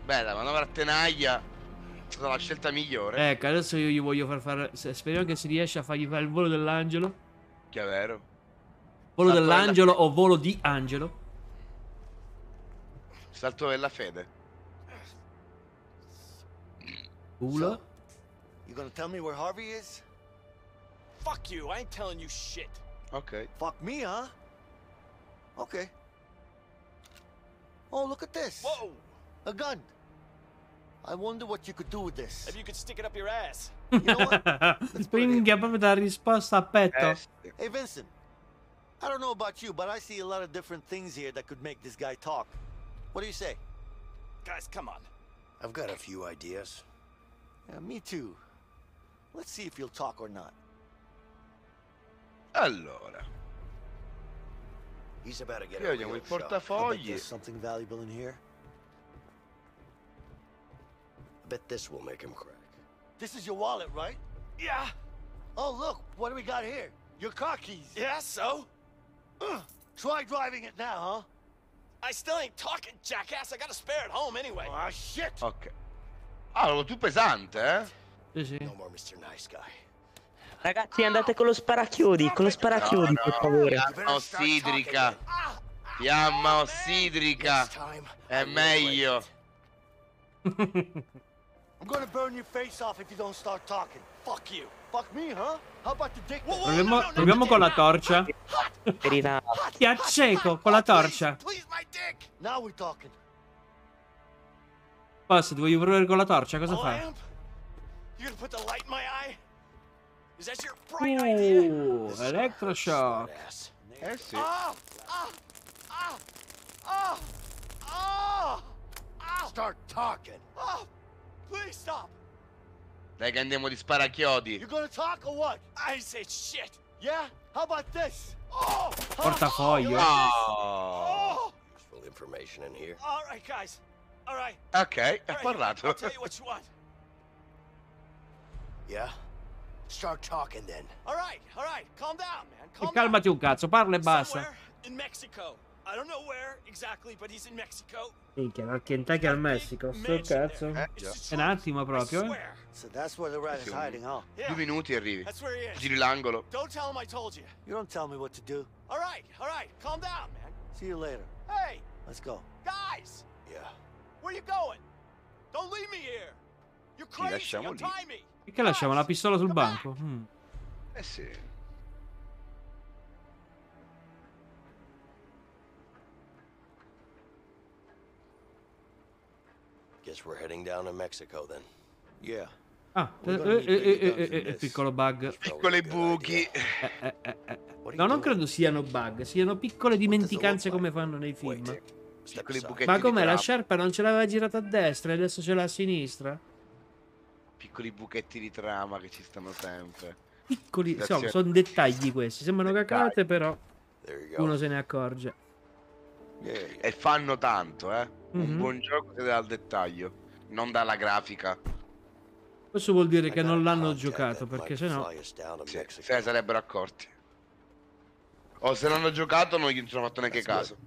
Beh, la manovra a tenaglia è stata la scelta migliore. Ecco, adesso io gli voglio far fare. Speriamo che si riesce a fargli fare il volo dell'angelo. Che è vero. Volo dell'angelo o volo di angelo. Salto della fede. Culo. You gonna tell me where Harvey is? Fuck you. I ain't telling you shit. Ok. Fuck me, huh? Okay. Oh, look at this. Whoa! A gun. I wonder what you could do with this. If you could stick it up your ass. You know what? Minchia, proprio da risposta a petto. Hey, Vincent. I don't know about you, but I see a lot of different things here that could make this guy talk. What do you say? Guys, come on. I've got a few ideas. Yeah, me too. Let's see if he'll talk or not. Allora. He's about to get Qui a abbiamo real il shock. I bet portafogli. there's something valuable in here. I bet this will make him crack. This is your wallet, right? Yeah. Oh, look, what do we got here? Your car keys. Yeah, so? Ugh, Try driving it now, huh? I still ain't talking, jackass. I got a spare at home anyway. Ah, shit. Ok. Ah, lo tu pesante, eh? Sì, sì. No more Mr. Nice Guy. Ragazzi, andate con lo sparachiodi, con lo sparacchiodi, No, per no, favore. Fiamma ossidrica. Fiamma ossidrica. È meglio. I'm gonna burn your face off if you don't start talking. Fuck you. Fuck me, huh? How about the dick? Whoa, then? whoa, Proviamo, con la torcia. Ti acceco con la torcia. Now we're talking. Posso, ti voglio provare con la torcia, cosa A fa? lamp? You gonna put the light in my eye? Is that your bright idea? Uh, This is a electroshock. smartass. Sì. Ah! Ah! Ah! Ah! Ah! Ah! Start talking. Ah! Please stop! Dai che andiamo di sparachiodi. You gonna talk or what? I say shit! Yeah? How about this? Oh! Portafoglio. Oh. Oh! Useful information in here. All right, guys. All right. Ok, All ha right. parlato. I'll tell you what you want. Yeah? Start talking then. All right, all right. Calm down, man. Calm calmati un cazzo, parla e down. basta. In Mexico. I don't know where exactly, but he's in Mexico. Minchia, dal Kentucky al Messico, sto cazzo. Eh, un attimo proprio, eh. So that's where the rat is hiding, huh? Yeah, Due minuti e arrivi. Giri l'angolo. Don't tell him I told you. You don't tell me what to do. All right, all right. Calm down, man. See you later. Hey, Let's go. guys, Yeah. where you going? Don't leave me here. You're crazy. lì. Untie Perché lasciamo la pistola sul banco? Mm. Eh sì. Guess we're heading down to Mexico then. Yeah. Ah, eh, eh, eh, eh, eh, eh, piccolo bug. Piccoli buchi. Eh, eh, eh, eh. No, non credo siano bug, siano piccole dimenticanze come fanno nei film. Ma com'è? La sciarpa non ce l'aveva girata a destra e adesso ce l'ha a sinistra? Piccoli buchetti di trama che ci stanno sempre. Piccoli, Grazie. sono, sono dettagli questi. Sembrano Dettagli. cacate, però uno se ne accorge. E fanno tanto, eh. Un Mhm. buon gioco si dà al dettaglio, non dalla grafica. Questo vuol dire che non l'hanno giocato, perché sennò... Sì, se ne sarebbero accorti. O se l'hanno giocato non gli hanno fatto neanche caso.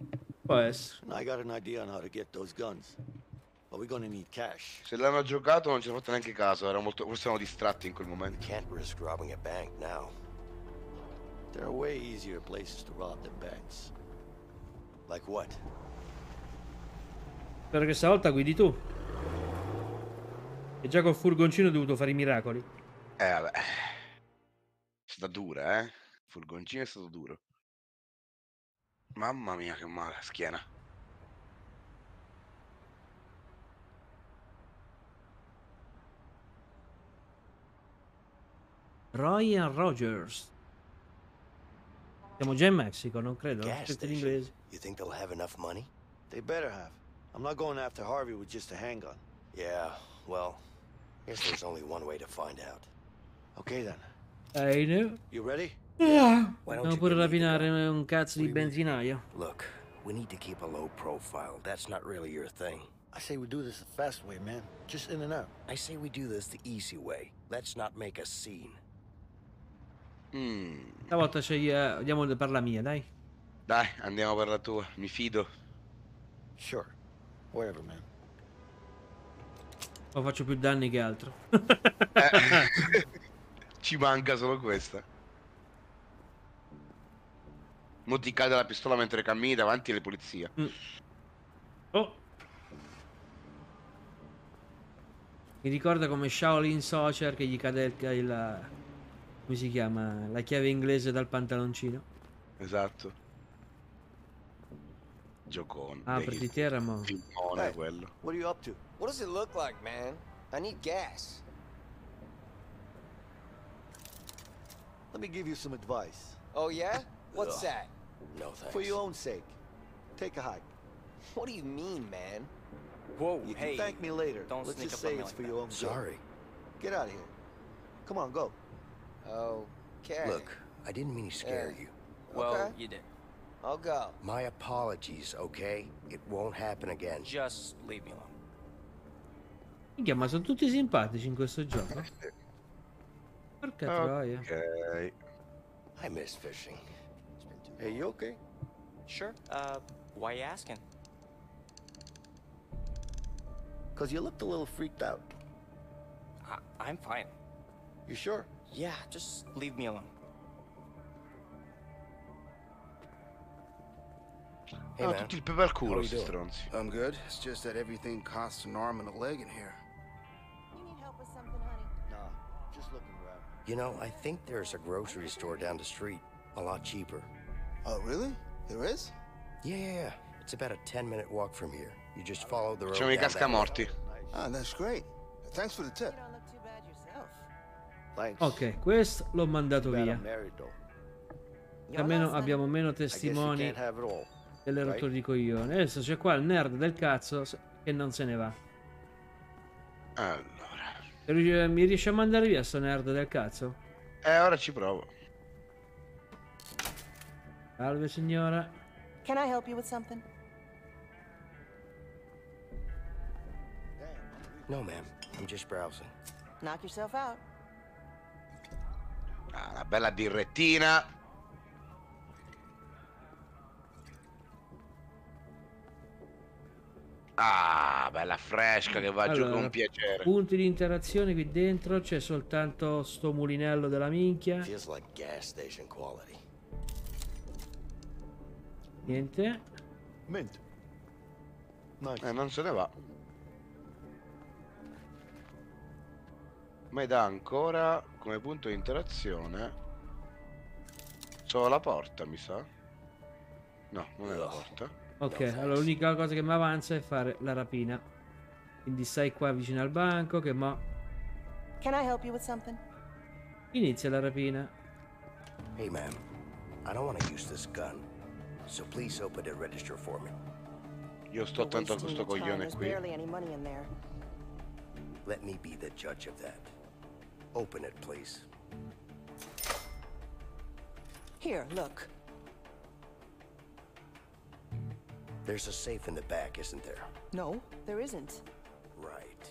Può essere. I got an idea on how to get those guns. But we're gonna need cash. Se l'hanno giocato non ci hanno fatto neanche caso, era molto, forse erano distratti in quel momento. Can't risk robbing a bank now. There are way easier places to rob than banks. Like what? Spero che stavolta guidi tu. E già col furgoncino ho dovuto fare i miracoli. Eh vabbè. È stata dura, eh. Il furgoncino è stato duro. Mamma mia che male, schiena. Roy and Rogers. Siamo già in Messico, non credo. Gas Scritto in station. inglese. You think they'll have enough money? They better have. I'm not going after Harvey with just a handgun. Yeah, well, I guess there's only one way to find out. Okay then. Ehi, no? You ready? Yeah. Why don't Devo you pure give me the rapinare un cazzo di What do you mean? benzinaio. Look, we need to keep a low profile. That's not really your thing. I say we do this the fast way, man. Just in and out. I say we do this the easy way. Let's not make a scene. Mm, Stavolta scegli, eh, andiamo per la mia, dai. Dai, andiamo per la tua, mi fido. Sure. Whatever, man. O faccio più danni che altro. Eh, Ci manca solo questa. Mo ti cade la pistola mentre cammini davanti alle polizie. Oh. Mi ricorda come Shaolin Soccer che gli cade il, il- come si chiama? La chiave inglese dal pantaloncino. Esatto. Giocone. Apriti terra, mo. Filmone Hey. quello. What are you up to? What does it look like, man? I need gas. Let me give you some advice. Oh, yeah? What's Ugh. that? No thanks. For your own sake, take a hike. What do you mean, man? Whoa, You hey. can thank me later. don't Let's just say it's like for that. your own good. Sorry. Get out of here. Come on, go. Okay. Look, I didn't mean to scare Yeah. you. Well, Okay. you did. I'll go. My apologies, okay? It won't happen again. Just leave me alone. Minchia, ma sono tutti simpatici in questo gioco. Porca troia. Ok. I miss fishing. Hey, you okay? Sure. Uh, why you asking? Because you looked a little freaked out. I I'm fine. You sure? Yeah, just leave me alone. Hey, No, man. tutti il pepe al How culo, you sti stronzi. I'm good. It's just that everything costs an arm and a leg in here. You need help with something, honey? Nah, just looking around. You know, I think there's a grocery store down the street. A lot cheaper. Oh, really? There is? Yeah, yeah, yeah. It's about a 10 minute walk from here. You just follow the road. Facciamo i down that way. Ah, that's great. Thanks for the tip. Thanks. Ok, questo l'ho mandato via. Almeno abbiamo meno testimoni all. delle right? rotture di coglione. Adesso c'è qua il nerd del cazzo che non se ne va. Allora. Ri- Mi riesce a mandare via sto nerd del cazzo? Eh, ora ci provo. Salve signora. Can I help you with something? No, ma'am. I'm just browsing. Knock yourself out. Ah, una bella birrettina. Ah, bella fresca che va giù Allora, con piacere. Punti di interazione qui dentro, c'è soltanto sto mulinello della minchia. Feels like gas station quality. Niente. Mint. Nice. Eh, non se ne va. Ma dà ancora come punto di interazione solo la porta, mi sa. No, non è la porta. Ok, allora l'unica cosa che mi avanza è fare la rapina. Quindi stai qua vicino al banco che mo Can I help you with something? inizia la rapina. Hey, ma'am. I don't want to use this gun. So please open the register for me. Io sto attento a questo coglione qui. Let me be the judge of that. Open it, please. Here, look. There's a safe in the back, isn't there? No, there isn't. Right.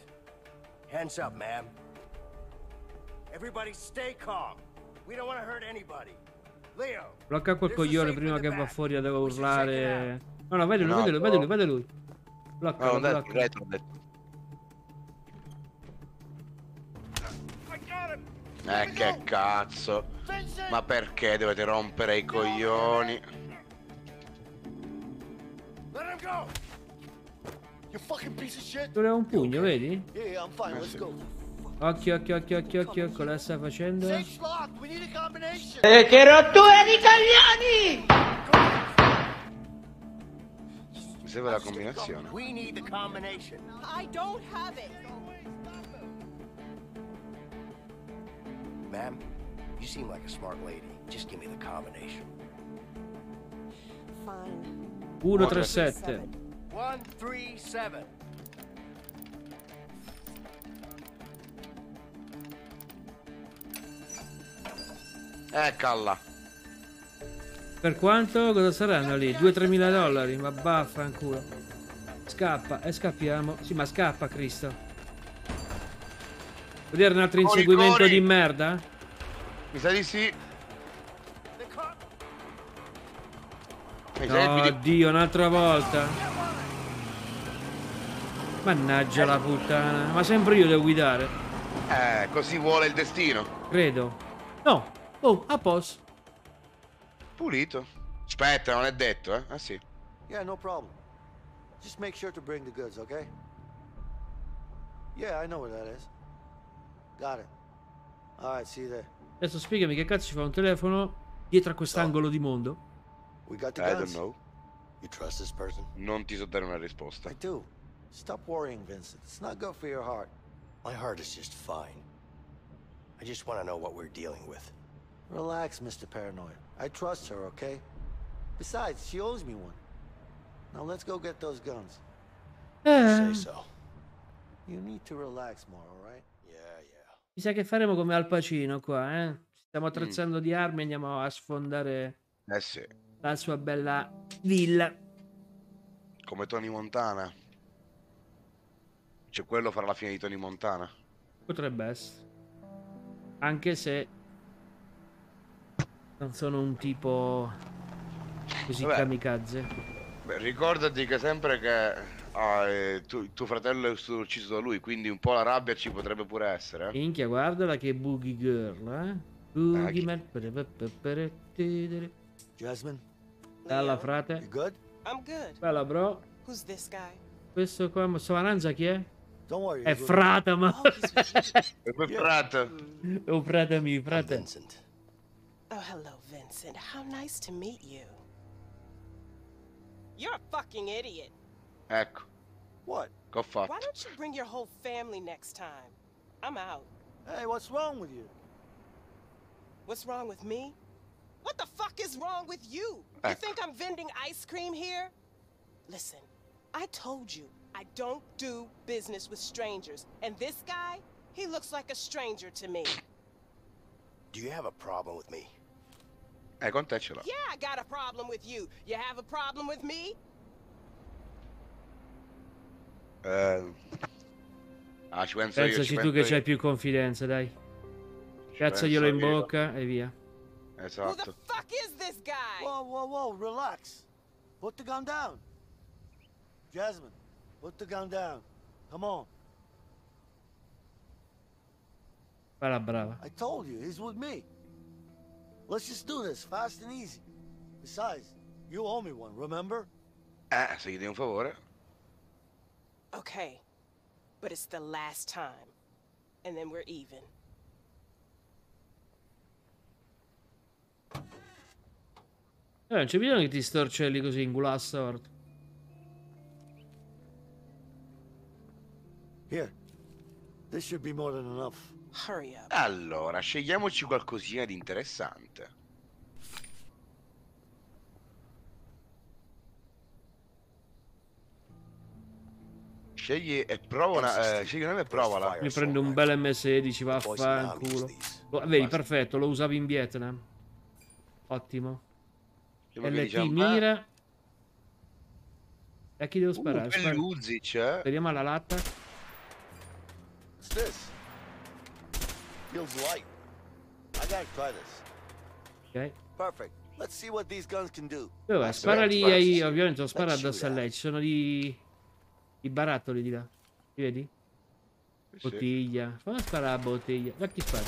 Hands up, ma'am. Everybody stay calm. We don't want to hurt anybody. Leo. Blocca quel coglione prima che va fuori a We should check it urlare. No, no, vedi lui, No, vedi lui, vedi lui, vedi lui. Blocca, No, non detto, blocca. Eh, che cazzo. Ma perché dovete rompere i coglioni? Hai un pugno, vedi? Eh. Occhio, occhio, occhio, occhio, occhio, cosa sta facendo? Eh, che rottura di coglioni! Mi serve la combinazione. Ma'am, you seem like a smart lady. Just give me the combination. Fine. 137. One, three, seven. Eccola. Per quanto? Cosa saranno lì? 2-3 mila dollari? Ma vaffanculo. Scappa e scappiamo. Sì, ma scappa, Cristo. Vedere un altro inseguimento di merda? Mi sa di sì. No, di- Dio, un'altra volta. Mannaggia la puttana. Ma sempre io devo guidare. Eh, così vuole il destino. Credo. No. Oh, a posto. Pulito. Aspetta, non è detto, eh? Ah sì. Yeah, no problem. Just make sure to bring the goods, okay? Yeah, I know where that is. Got it. All right, see you there. Adesso spiegami che cazzo ci fa un telefono dietro a quest'angolo di mondo. We got the I don't know. You trust this person? Non ti so dare una risposta. I do. Stop worrying, Vincent. It's not good for your heart. My heart is just fine. I just want to know what we're dealing with. Relax, Mr. Paranoid. I trust her, okay? Besides, she owes me one. Now let's go get those guns. Eh, Say so. You need to relax more, alright? Yeah, yeah. Mi sa che faremo come Al Pacino qua, eh. Stiamo attrezzando di armi e andiamo a sfondare Eh sì, la sua bella villa. come Tony Montana. Cioè quello farà la fine di Tony Montana. Potrebbe essere. Anche se non sono un tipo così Vabbè. kamikaze. Beh, ricordati che sempre che ah, eh, tu- tuo fratello è stato ucciso da lui, quindi un po' la rabbia ci potrebbe pure essere. eh. Minchia, guardala che boogie girl, eh? Boogie man. Jasmine, Bella frate. you good? I'm good. Bella bro. Who's this guy? Questo qua, sto aranza chi è? Don't worry. È frata, ma... Oh, poi frate. È un frate mio, frate. Vincent. Oh, hello, Vincent. How nice to meet you. You're a fucking idiot. Ecco, What? Go fuck. Why don't you bring your whole family next time? I'm out. Hey, what's wrong with you? What's wrong with me? What the fuck is wrong with you? You think I'm vending ice cream here? Listen, I told you I don't do business with strangers. And this guy, he looks like a stranger to me. Do you have a problem with me? Con te ce l'ho. Yeah, I got a problem with you. You have a problem with me? Eh, Ah, ci penso io, ci Pensaci tu penso che io. c'hai più confidenza, dai. Ci Piazzaglielo in io. bocca e via. Who the Esatto. fuck is this guy? Whoa, whoa, whoa, relax. Put the gun down. Jasmine, put the gun down. Come on. Fa la brava. I told you, he's with me. Let's just do this, fast and easy. Besides, you owe me one, remember? Eh, se gli dai un favore. Okay, but it's the last time. And then we're even. Eh, non c'è bisogno che ti storcelli così in glassord. Here. This should be more than enough. Hurry up. Allora, scegliamoci qualcosina di interessante. Scegli e prova una... Eh, scegli una e provala. Mi prendo un bel M16, vaffanculo. Oh, vedi, perfetto, lo usavi in Vietnam. Ottimo. LT diciamo, mira. E a chi devo Uh, sparare? Spara- Uzic, eh. Vediamo la latta. Ok. Perfect. Let's see what these guns can do. Dove? Spara lì ai... Ovviamente lo spara addosso a lei. Ci sono i... I barattoli di là. Li vedi? Sì. Bottiglia. Fammi sparare la bottiglia. Da chi spara?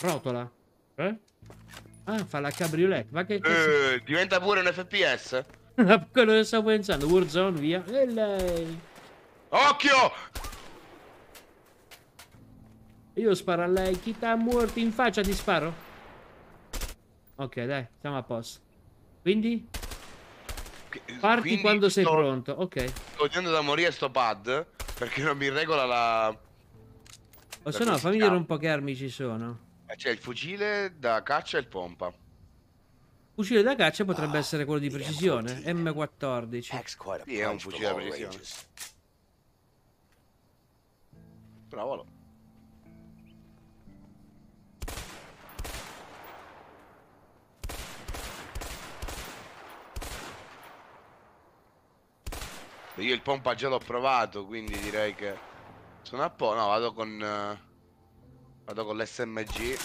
Rotola. Eh? Ah, fa la cabriolet. Ma che cazzo? Eh, diventa pure un FPS? Quello che stavo pensando. Warzone, via. E lei. Occhio! Io sparo a lei. Chi t'ha morto in faccia ti sparo? Ok, dai, siamo a posto. Quindi? Parti Quindi quando sei pronto. Ok. Sto odiando da morire sto pad perché non mi regola la... O se no, fammi dire un po' che armi ci sono. Eh, C'è il fucile da caccia e il pompa. Fucile da caccia potrebbe essere quello di precisione. M14. Sì, è un fucile da precisione. Provalo. Io il pompa già l'ho provato, quindi direi che sono a po'. No, vado con eh, vado con l'SMG.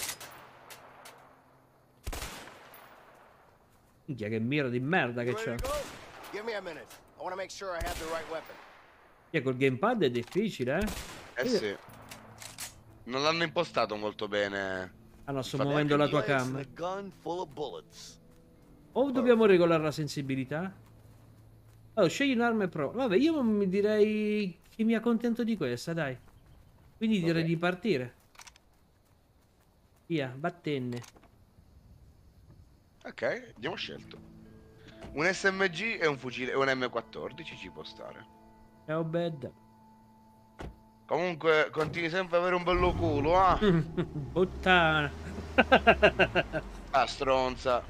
Minchia, che mira di merda che c'ha. Give me a minute. I want to make sure I have the right weapon. Minchia, col gamepad è difficile, eh? Eh sì. Non l'hanno impostato molto bene. Ah no, sto Infatti- muovendo la tua Place cam. in a gun full of bullets. O dobbiamo regolare la sensibilità? Allora, scegli un'arma e prova. Vabbè, io mi direi che mi accontento di questa, dai. Quindi direi Vabbè. di partire. Via, battenne. Ok, abbiamo scelto. Un SMG e un fucile e un M14 ci può stare. Ciao bed. Comunque continui sempre ad avere un bello culo, ah. Puttana. Ah, stronza.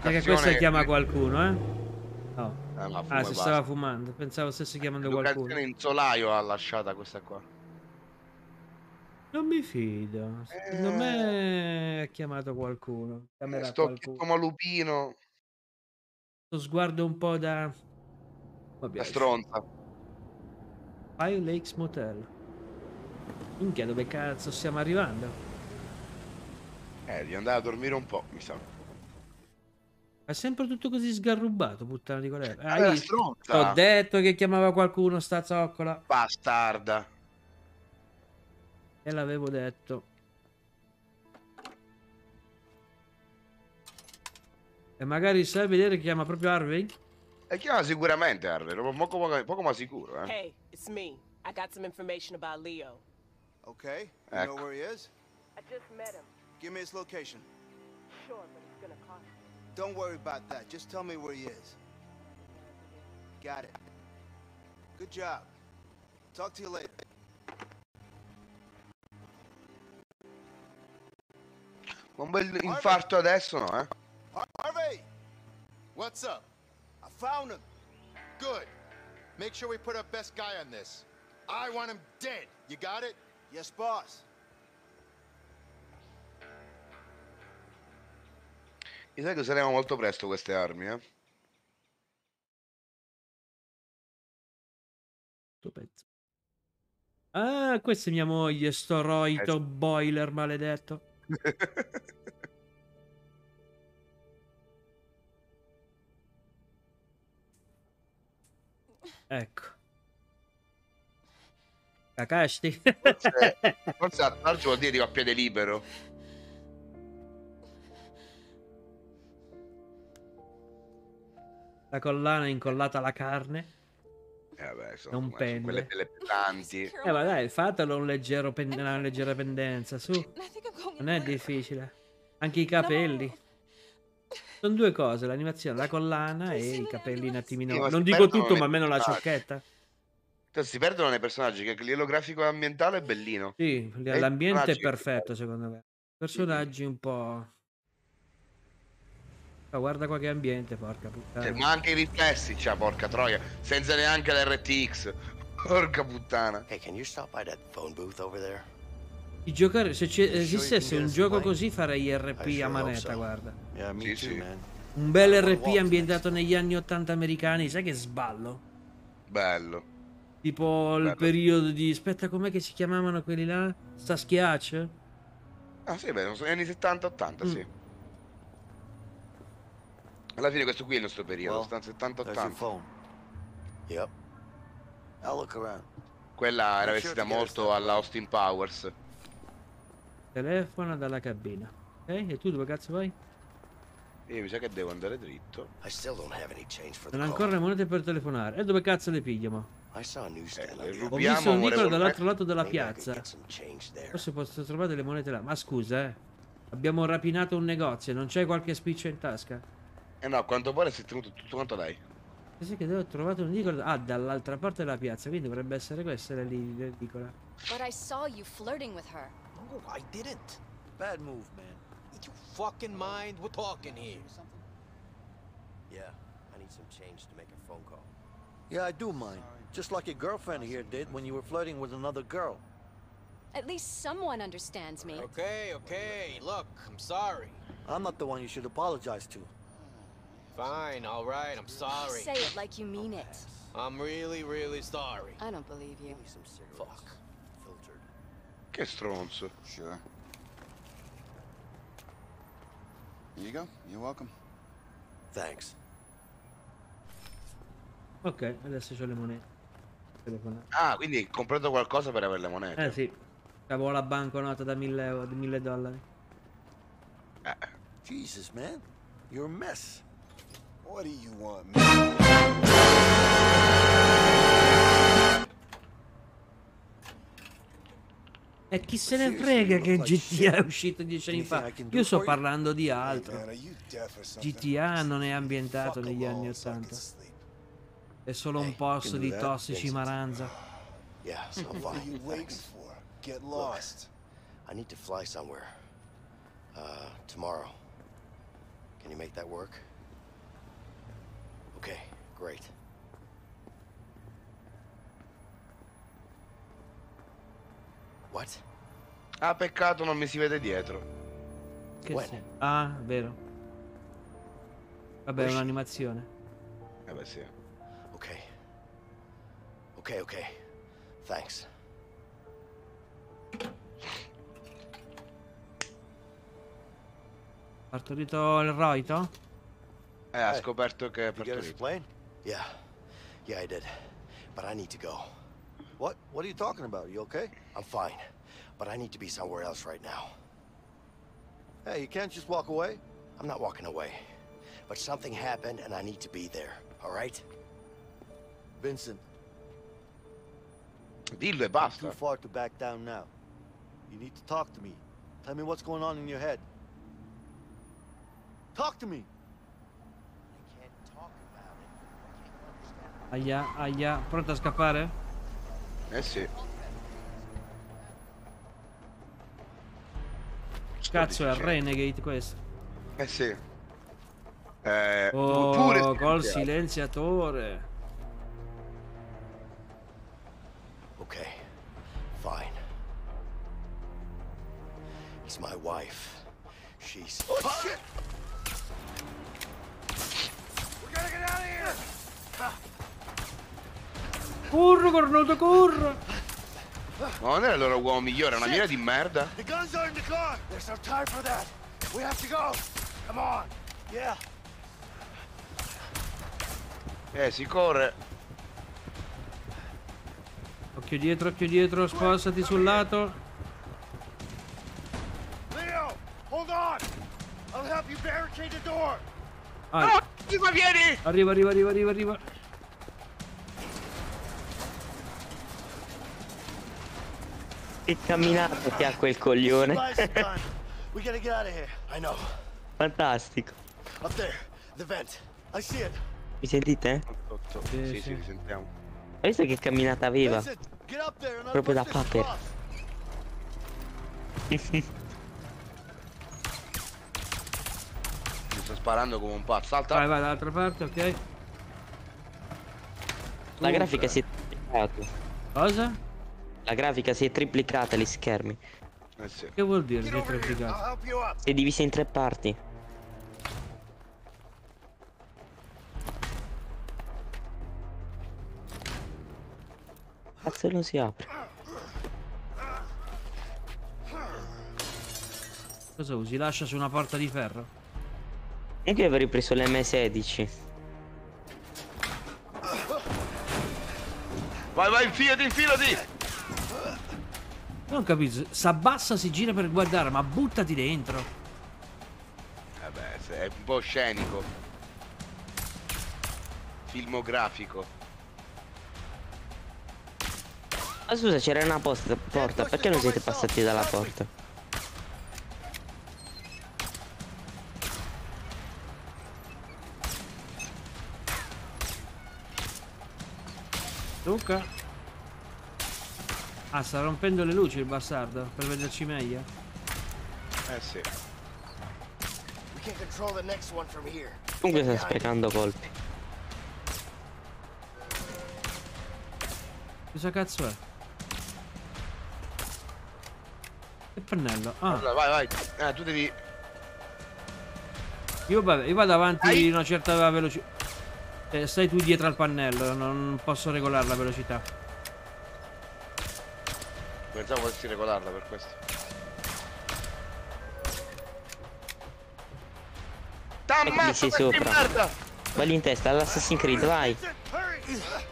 Perché Educazione- questa chiama qualcuno, eh? No. Eh, Ah, si basta. stava fumando. Pensavo stesse chiamando qualcuno. Educazione in solaio ha lasciata questa qua. Non mi fido. Secondo Eh. me ha chiamato qualcuno. Chiamerà Sto qualcuno. come lupino. Sto sguardo un po' da... Vabbè. La stronza. Five Lakes Motel. Minchia, dove cazzo stiamo arrivando? Eh, devi andare a dormire un po', mi sa. È sempre tutto così sgarrubato, puttana di qual è. Ah, Eh. T'ho detto che chiamava qualcuno sta zoccola. Bastarda. E l'avevo detto. E magari sai vedere che chiama proprio Harvey? E chiama sicuramente Harvey, poco, poco, poco ma sicuro, eh. Hey, it's me. I got some information about Leo. Okay, you know Ecco. where he is? I just met him. Give me his location. Sure, Don't worry about that. Just tell me where he is. Got it. Good job. Talk to you later. Un bel infarto adesso, no, eh? Harvey! What's up? I found him. Good. Make sure we put our best guy on this. I want him dead. You got it? Yes, boss. Mi sa che useremo molto presto queste armi, eh. Pezzo. Ah, questa è mia moglie, sto roito boiler maledetto. Ecco. Kakashti. Forse, forse attarci vuol dire a piede libero. La collana è incollata alla carne. Eh vabbè, sono, Non pende. quelle delle pesanti. Eh, ma dai, fatelo un leggero pen- una leggera pendenza, su. Non è difficile. Anche i capelli. Sono due cose, l'animazione, la collana e i capelli un attimino... Non dico tutto, ma almeno la ciocchetta. Cioè, si perdono nei personaggi, che il livello grafico e ambientale è bellino. Sì, l'ambiente è perfetto secondo me. Personaggi un po'... Ma guarda qua che ambiente, porca puttana. Cioè, ma anche i riflessi, cioè, porca troia, senza neanche l'RTX. Porca puttana. Hey, can you stop by that phone booth over there? Di giocare, se esistesse un gioco così farei I RP sure a manetta, so. guarda. Yeah, me Sì, too, sì. man. Un bel I RP ambientato negli anni 80 americani, sai che sballo? Bello. Tipo il Bello. periodo di... Aspetta, com'è che si chiamavano quelli là? Sta schiaccio? Ah sì, beh, sono gli anni 70-80, Mm. sì. Alla fine questo qui è il nostro periodo, Well, stanno There's your 70-80. phone. Yep. Quella era vestita molto alla Austin Powers. Telefono dalla cabina. Ok, e tu dove cazzo vai? Io mi sa che devo andare dritto. I still don't have any change for the Non ho ancora le monete per telefonare. E dove cazzo le piglio, mo? I saw a newsstand Eh, the Ho rubiamo, visto un per dall'altro lato della piazza. Forse posso trovare delle monete là. Ma scusa, eh. Abbiamo rapinato un negozio, non c'è qualche spiccio in tasca? Eh no, a quanto pare si è tenuto tutto quanto lei. Eh sì che ho trovato un edicolo. Ah, dall'altra parte della piazza, quindi dovrebbe essere questa lì l'edicola. But I saw you flirting with her. No, I didn't. Bad move, man. You fucking mind? We're talking here. Yeah, I need some change to make a phone call. Yeah, I do mind. Just like your girlfriend here did when you were flirting with another girl. At least someone understands me. Okay, okay. Look, I'm sorry. I'm not the one you should apologize to. Fine, all right. I'm sorry. Say it like you mean it. I'm really, really sorry. I don't believe you. Fuck. Filtered. Che stronzo. Sure. Here you go. You're welcome. Thanks. Ok, adesso ho le monete. Ah, quindi hai comprato qualcosa per avere le monete. Eh sì. Avevo la banconota da 1000 euro, di 1000 dollari. Eh. Jesus, man. You're a mess. What do you want, man? E chi se ne frega che GTA è uscito dieci anni fa? Io sto parlando di altro. GTA non è ambientato negli anni 80. È solo un posto di tossici maranza. Yeah, so What are you fine. waiting Thanks. for? Get Look, lost. I need to fly somewhere. Uh, tomorrow. Can you make that work? Okay, great. What? Ah, peccato non mi si vede dietro. Che When? se- Ah, vero. Vabbè, è un'animazione. Eh beh sì. Okay. Okay, okay. Thanks. Partorito il roito? Eh, ha scoperto che è us plane? Yeah. Yeah, I did. But I need to go. What? What are you talking about? You okay? I'm fine. But I need to be somewhere else right now. Hey, you can't just walk away. I'm not walking away. But something happened and I need to be there. All right? Vincent, Dillo e too far to back down now. You need to talk to me. Tell me what's going on in your head. Talk to me. Aia, aia. Pronto a scappare? Eh sì. Cazzo, è dicendo. Renegade questo. Eh sì. Eh, Oh, pure col silenziato. silenziatore. Okay. Fine. It's my wife. She's. Oh, shit! We gotta get out of here! Corro, cornuto, corro. Ma non è il loro uomo migliore, è una mira di merda. The guns are in the car! There's no time for that! We have to go! Come on! Yeah! Eh, si corre. Occhio dietro, occhio dietro, spostati sul lato. Leo! Hold on! I'll help you barricade the door! Ah, Ma vieni! arriva, arriva, arriva, arriva, arriva. Che camminata che ha quel coglione. Fantastico. Up there. The vent. I see it. Mi sentite? Sotto. Sì, Sì, sì. sentiamo. Hai visto che camminata aveva? Proprio da Paper. Mi sto sparando come un pazzo. Salta. Vai, vai dall'altra parte, ok. La grafica si è. Cosa? La grafica si è triplicata gli schermi. Eh sì. Che vuol dire che è up! Si è divisa in tre parti. Cazzo non si apre. Cosa usi? Lascia su una porta di ferro? Comunque avrei preso l'M16. Vai, vai, infilati, infilati! Non ho capito. S'abbassa, si gira per guardare, ma buttati dentro. Vabbè, se- è un po' scenico. Filmografico. Ma scusa, c'era una posta- porta, perché non siete passati dalla porta? Luca? Ah, sta rompendo le luci il bastardo, per vederci meglio. Eh sì. Comunque sta sprecando colpi. Cosa cazzo è? Che pannello? Ah, Allora, vai, vai. Eh, tu devi... io, vabbè, io vado avanti Ai. di una certa velocità. Eh, stai tu dietro al pannello, non posso regolare la velocità. Pensavo potessi regolarla per questo. Chi sei sopra. Vai in testa, all'Assassin's Creed, vai.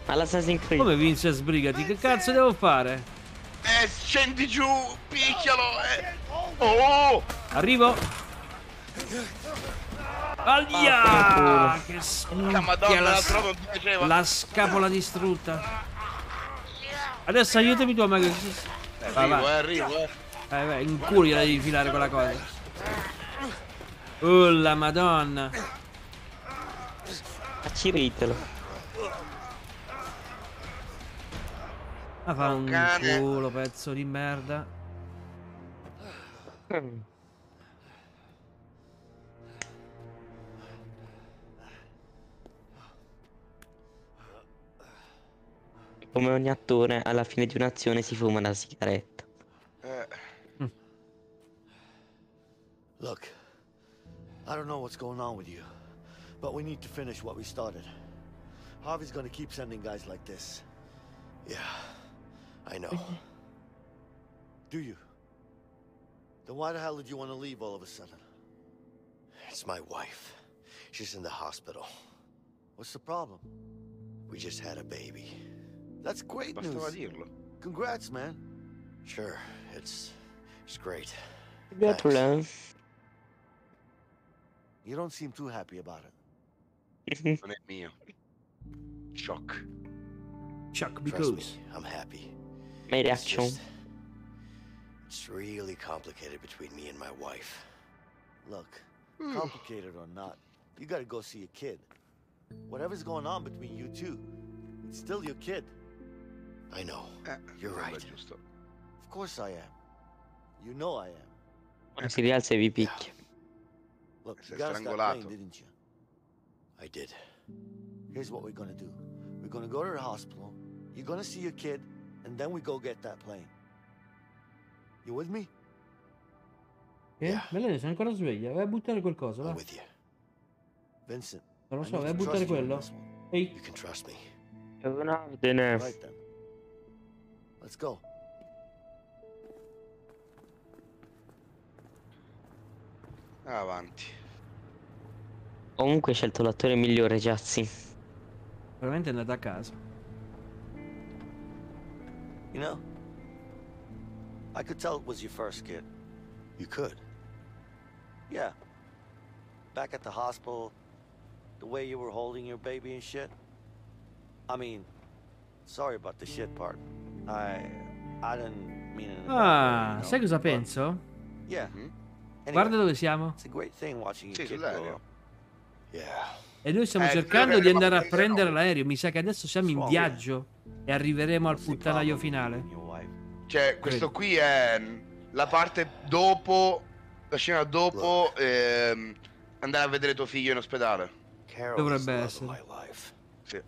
All'Assassin's Creed. Come Vince sbrigati? Che cazzo devo fare? Eh, scendi giù, picchialo. Eh. Oh! Arrivo! Aia! Che La spicchia madonna, la scapola distrutta. Adesso aiutami tu, ma che... Vai, Arrivo, vai. eh, arrivo, eh. Vai, vai, in culo gliela devi filare quella cosa. Oh la madonna. Acciritelo. Ma fa un cane. culo, pezzo di merda. Come ogni attore, alla fine di un'azione si fuma una sigaretta. Eh, Look, I don't know what's going on with you, but we need to finish what we started. Harvey's gonna keep sending guys like this. Yeah, I know. Do you? Then why the hell did you want to leave all of a sudden? It's my wife. She's in the hospital. What's the problem? We just had a baby. That's great bastava news. dirlo. Congrats, man. Sure, it's it's great. Gratulem. You don't seem too happy about it. Non è mio. Shock. Shock because. me, I'm happy. My It's reaction. just- It's really complicated between me and my wife. Look, hmm. complicated or not, you gotta go see a kid. Whatever's going on between you two, it's still your kid. I know. Eh, You're right. giusto. Of course I am. You know I am. Quando si rialza e vi picchia. Look, Sei you got us that strangolato. plane, didn't you? I did. Here's what we're gonna do. We're gonna go to the hospital, you're gonna see your kid, and then we go get that plane. You with me? Eh? Melone, sei ancora sveglia. Vai a buttare qualcosa, va. I'm with you. Vincent. Non lo I so, vai a buttare quello. Ehi. You can trust me. È un ordine. Right then. Let's go. Avanti. Comunque hai scelto l'attore migliore, Giazzi. Veramente è andata a casa. You know, I could tell it was your first kid. You could. Yeah. Back at the hospital, the way you were holding your baby and shit. I mean, sorry about the shit part. Ah, sai cosa penso? Yeah. Guarda dove siamo. E noi stiamo cercando di andare a prendere l'aereo. Mi sa che adesso siamo in viaggio e arriveremo al puttanaio finale. Cioè, questo qui è la parte dopo, la scena dopo ehm, andare a vedere tuo figlio in ospedale. Dovrebbe essere. Sì.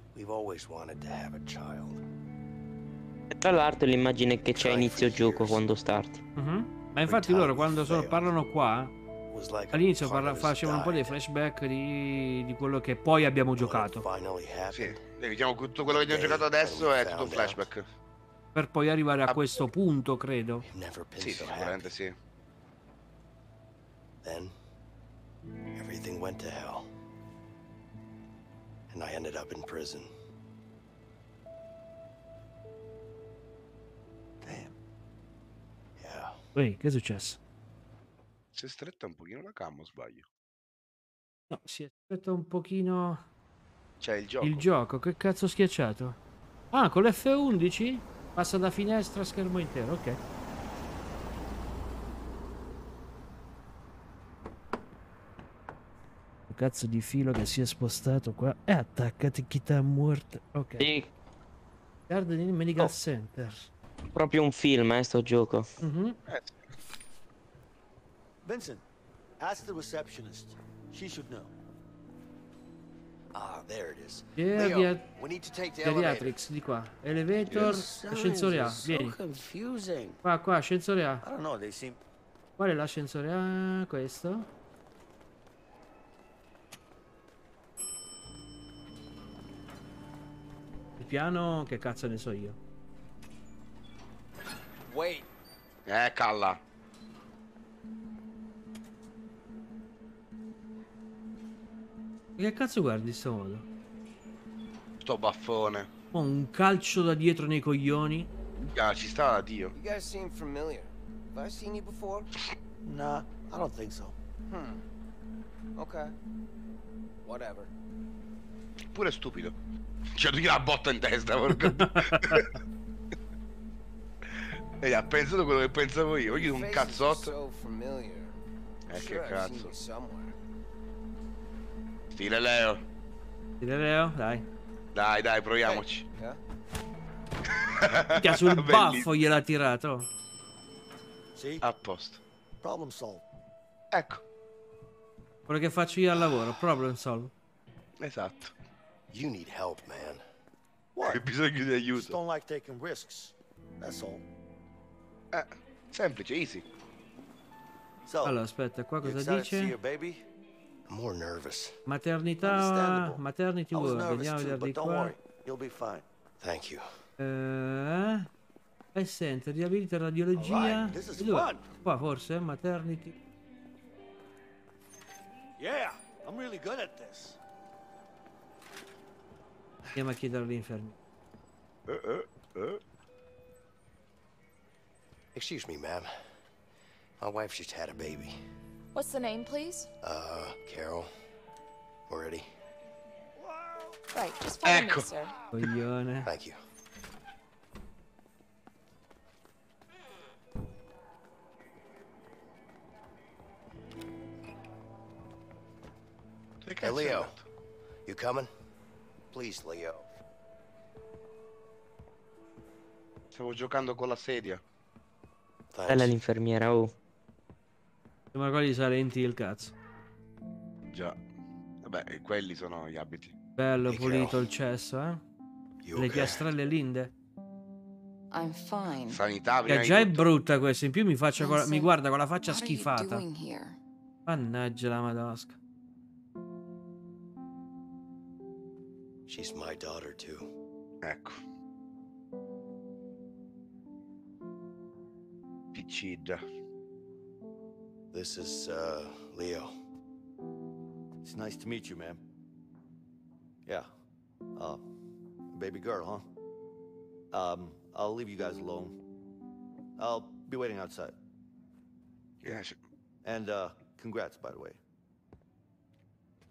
E tra l'altro l'immagine che c'è a inizio gioco quando starti. Mhm. Ma infatti loro quando sono- parlano qua, all'inizio parla- facevano un po' dei flashback di, di quello che poi abbiamo giocato. Sì, diciamo che tutto quello che abbiamo giocato adesso è tutto un flashback. Per poi arrivare a questo punto, credo. Sì, sicuramente sì. Then everything went to hell. And I ended up in prison. Ehi, che è successo? Si è stretta un pochino la cam o sbaglio? No, si aspetta un pochino C'è il gioco. il gioco. Che cazzo ho schiacciato? Ah, con l'F11 passa da finestra a schermo intero, ok. Un cazzo di filo che si è spostato qua. E attaccati chi t'ha morto. Ok. Sì, Guarda nel Medical Center. Proprio un film, eh, sto gioco. Mhm. Vincent, ask the receptionist. She should know. Ah, there it is. Geria- Leo, we need to take the elevator. Geriatrics di qua. Elevator, ascensore A. Vieni. confusing. Qua, qua, ascensore A. I don't know, they seem Qual è l'ascensore A? Questo. Il piano, che cazzo ne so io. Wait. Eh, calla. Che cazzo guardi in sto modo? Sto baffone. Ho un calcio da dietro nei coglioni. Ah, ci sta da Dio. You guys seem familiar. Have I seen you before? Nah, I don't think so. Hmm. Okay. Whatever. Pure stupido. Cioè, tu gli dai la botta in testa, porca. E ha pensato quello che pensavo io. Io un cazzotto. Eh, che cazzo. Stile Leo. Dire Leo, dai. Dai, dai, proviamoci. Yeah? Mica sul Bellissimo. baffo gliel'ha tirato. See? A posto. Problem solved. Ecco, Quello che faccio io al lavoro, problem solve. esatto. You need help, man. What? Hai bisogno di Just aiuto. don't like taking risks. That's all. Eh, semplice, easy. So, Allora, aspetta, qua cosa excited to see your dice? baby? I'm more nervous. Maternità, Understandable. maternity I was world, darli but don't qua. worry. You'll be fine. Thank you. Eh, e sente, riabilita radiologia. Alright, this is dov'è? fun. Qua forse, maternity. Yeah, I'm really good at this. Andiamo a chiedere all'infermiera. Eh, eh, eh. Excuse me, ma'am. My wife just had a baby. What's the name, please? Uh, Carol. We're. Right, just follow Ecco. me, sir. Coglione. Thank you. Hey, Leo. You coming? Please, Leo. Stavo giocando con la sedia. Bella l'infermiera, oh. Sembra quelli salenti il cazzo. Già. Vabbè, e quelli sono gli abiti. Bello Hey, pulito il cesso, eh? You Le okay? piastrelle linde. I'm fine. Sanità, Che prima di già è brutta questa, in più mi, faccia con la- mi guarda con la faccia what schifata. Mannaggia la madosca. She's my daughter, too. Ecco. Piccida. This is, uh, Leo. It's nice to meet you, ma'am. Yeah. Uh, baby girl, huh? Um, I'll leave you guys alone. I'll be waiting outside. Yeah, c- And, uh, congrats, by the way.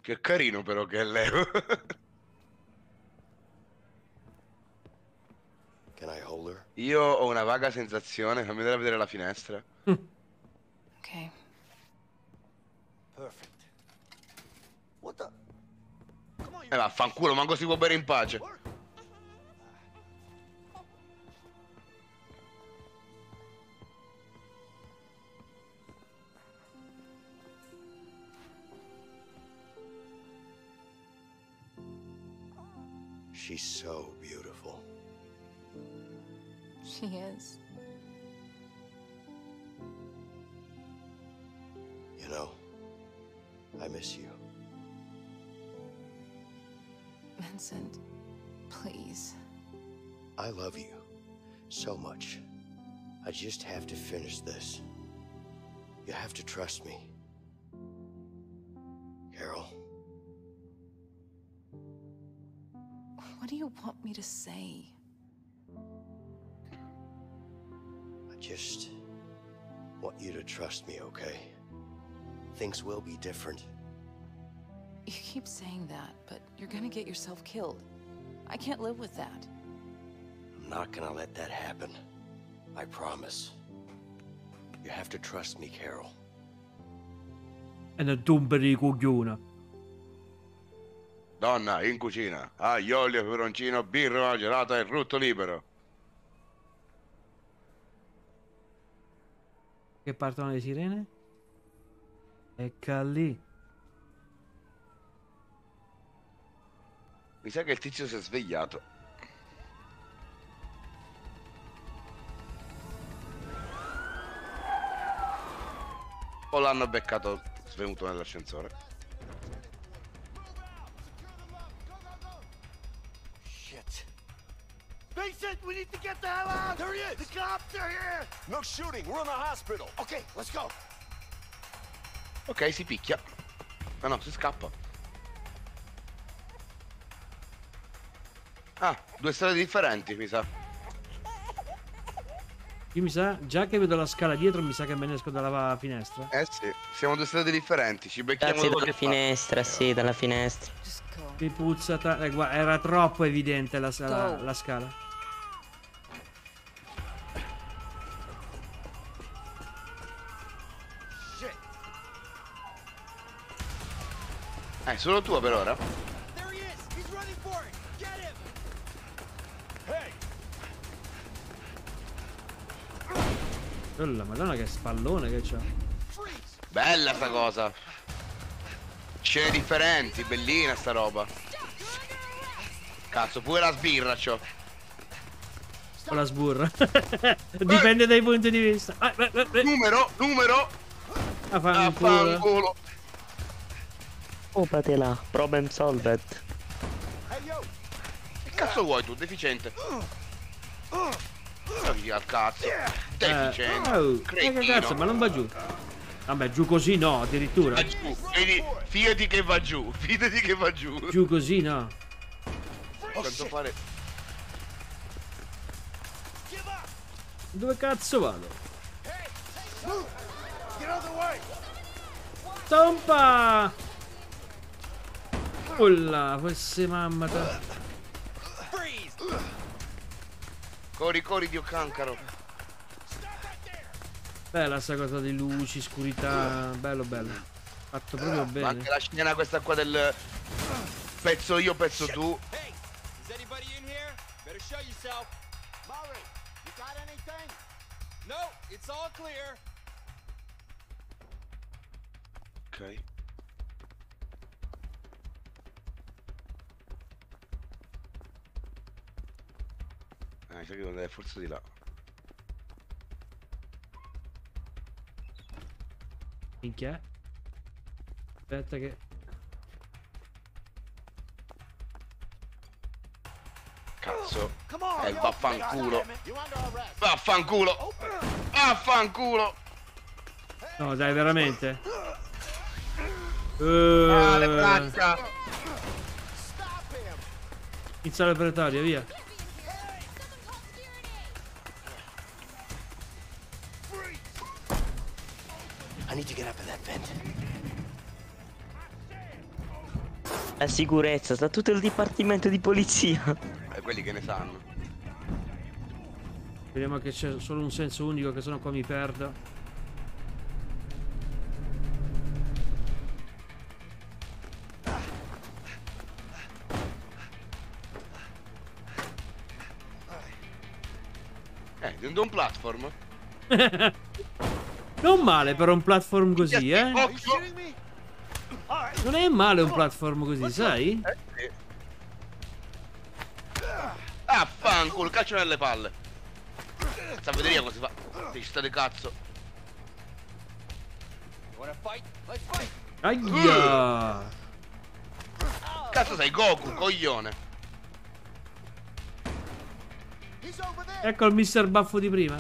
Che carino però che è Leo. Io ho una vaga sensazione, fammi andare a vedere la finestra. Okay. Perfect. What the? E vaffanculo, manco si può bere in pace. She's so. She is. You know, I miss you. Vincent, please. I love you so much. I just have to finish this. You have to trust me. Carol, What do you want me to say? Just want you to trust me, okay? Things will be different. You keep saying that, but you're gonna get yourself killed. I can't live with that. I'm not gonna let that happen. I promise. You have to trust me, Carol. E ne tumberi di coglione. Donna, in cucina. Ah, Aglio, olio, peperoncino, birra, gelata e rutto libero. Che partono le sirene? Ecca lì. Mi sa che il tizio si è svegliato. O l'hanno beccato svenuto nell'ascensore. Vincent, we need to get the hell out! There he is! The cops are here! No shooting, we're in the hospital. Okay, let's go. Ok, si picchia. Ah no, si scappa. Ah, due strade differenti, mi sa. Io mi sa, già che vedo la scala dietro, mi sa che me ne esco dalla finestra. Eh sì, siamo due strade differenti, ci becchiamo Grazie dalla che finestra, sì, dalla finestra. Mi puzza, ta- eh, guarda, era troppo evidente la, la- la scala. Solo tua per ora? Oh, la madonna che spallone che c'ha. Bella sta cosa. Scene differenti, bellina sta roba. Cazzo, pure la sbirra c'ho. O la sburra. Dipende dai punti di vista. Ah, eh, eh, eh. Numero, numero. Ah, fanculo. Affanculo. Opatela, problem solved. Che cazzo vuoi tu, deficiente? Togli al cazzo. Deficiente. Eh, oh, eh, che cazzo, ma non va giù. Vabbè, giù così no, addirittura. Va giù. Vedi, fidati che va giù. Fidati che va giù. Giù così no. Quanto pare. Dove cazzo vado? Get out of the way! Tompa! Ulla, fosse mamma ta. Corri, corri, dio cancaro. Bella sta cosa di luci, scurità. Bello, bello. Fatto proprio Ma bene. anche la scena questa qua del pezzo io, pezzo tu. Hey! Is anybody in here? Better show yourself. Murray, you got anything? No, it's all clear. Ok. Eh, mi sa che devo andare forse di là. Minchia. Aspetta che... Cazzo. On, Eh, vaffanculo. Vaffanculo. Vaffanculo. No, dai, veramente. Ah, le Uh, braccia. inizia l'operatorio, via. I need to get up in that vent. La sicurezza, sta tutto il dipartimento di polizia. E quelli che ne sanno. Vediamo che c'è solo un senso unico, che sennò qua mi perdo. Eh, diventa un platform. Non male per un platform così, eh. Non è male un platform così, sai? Eh, sì. Ah, fanculo, calcio nelle palle. Sta a vedere cosa si fa. Testa di cazzo. Aia! Cazzo sei Goku, coglione. Ecco il mister baffo di prima.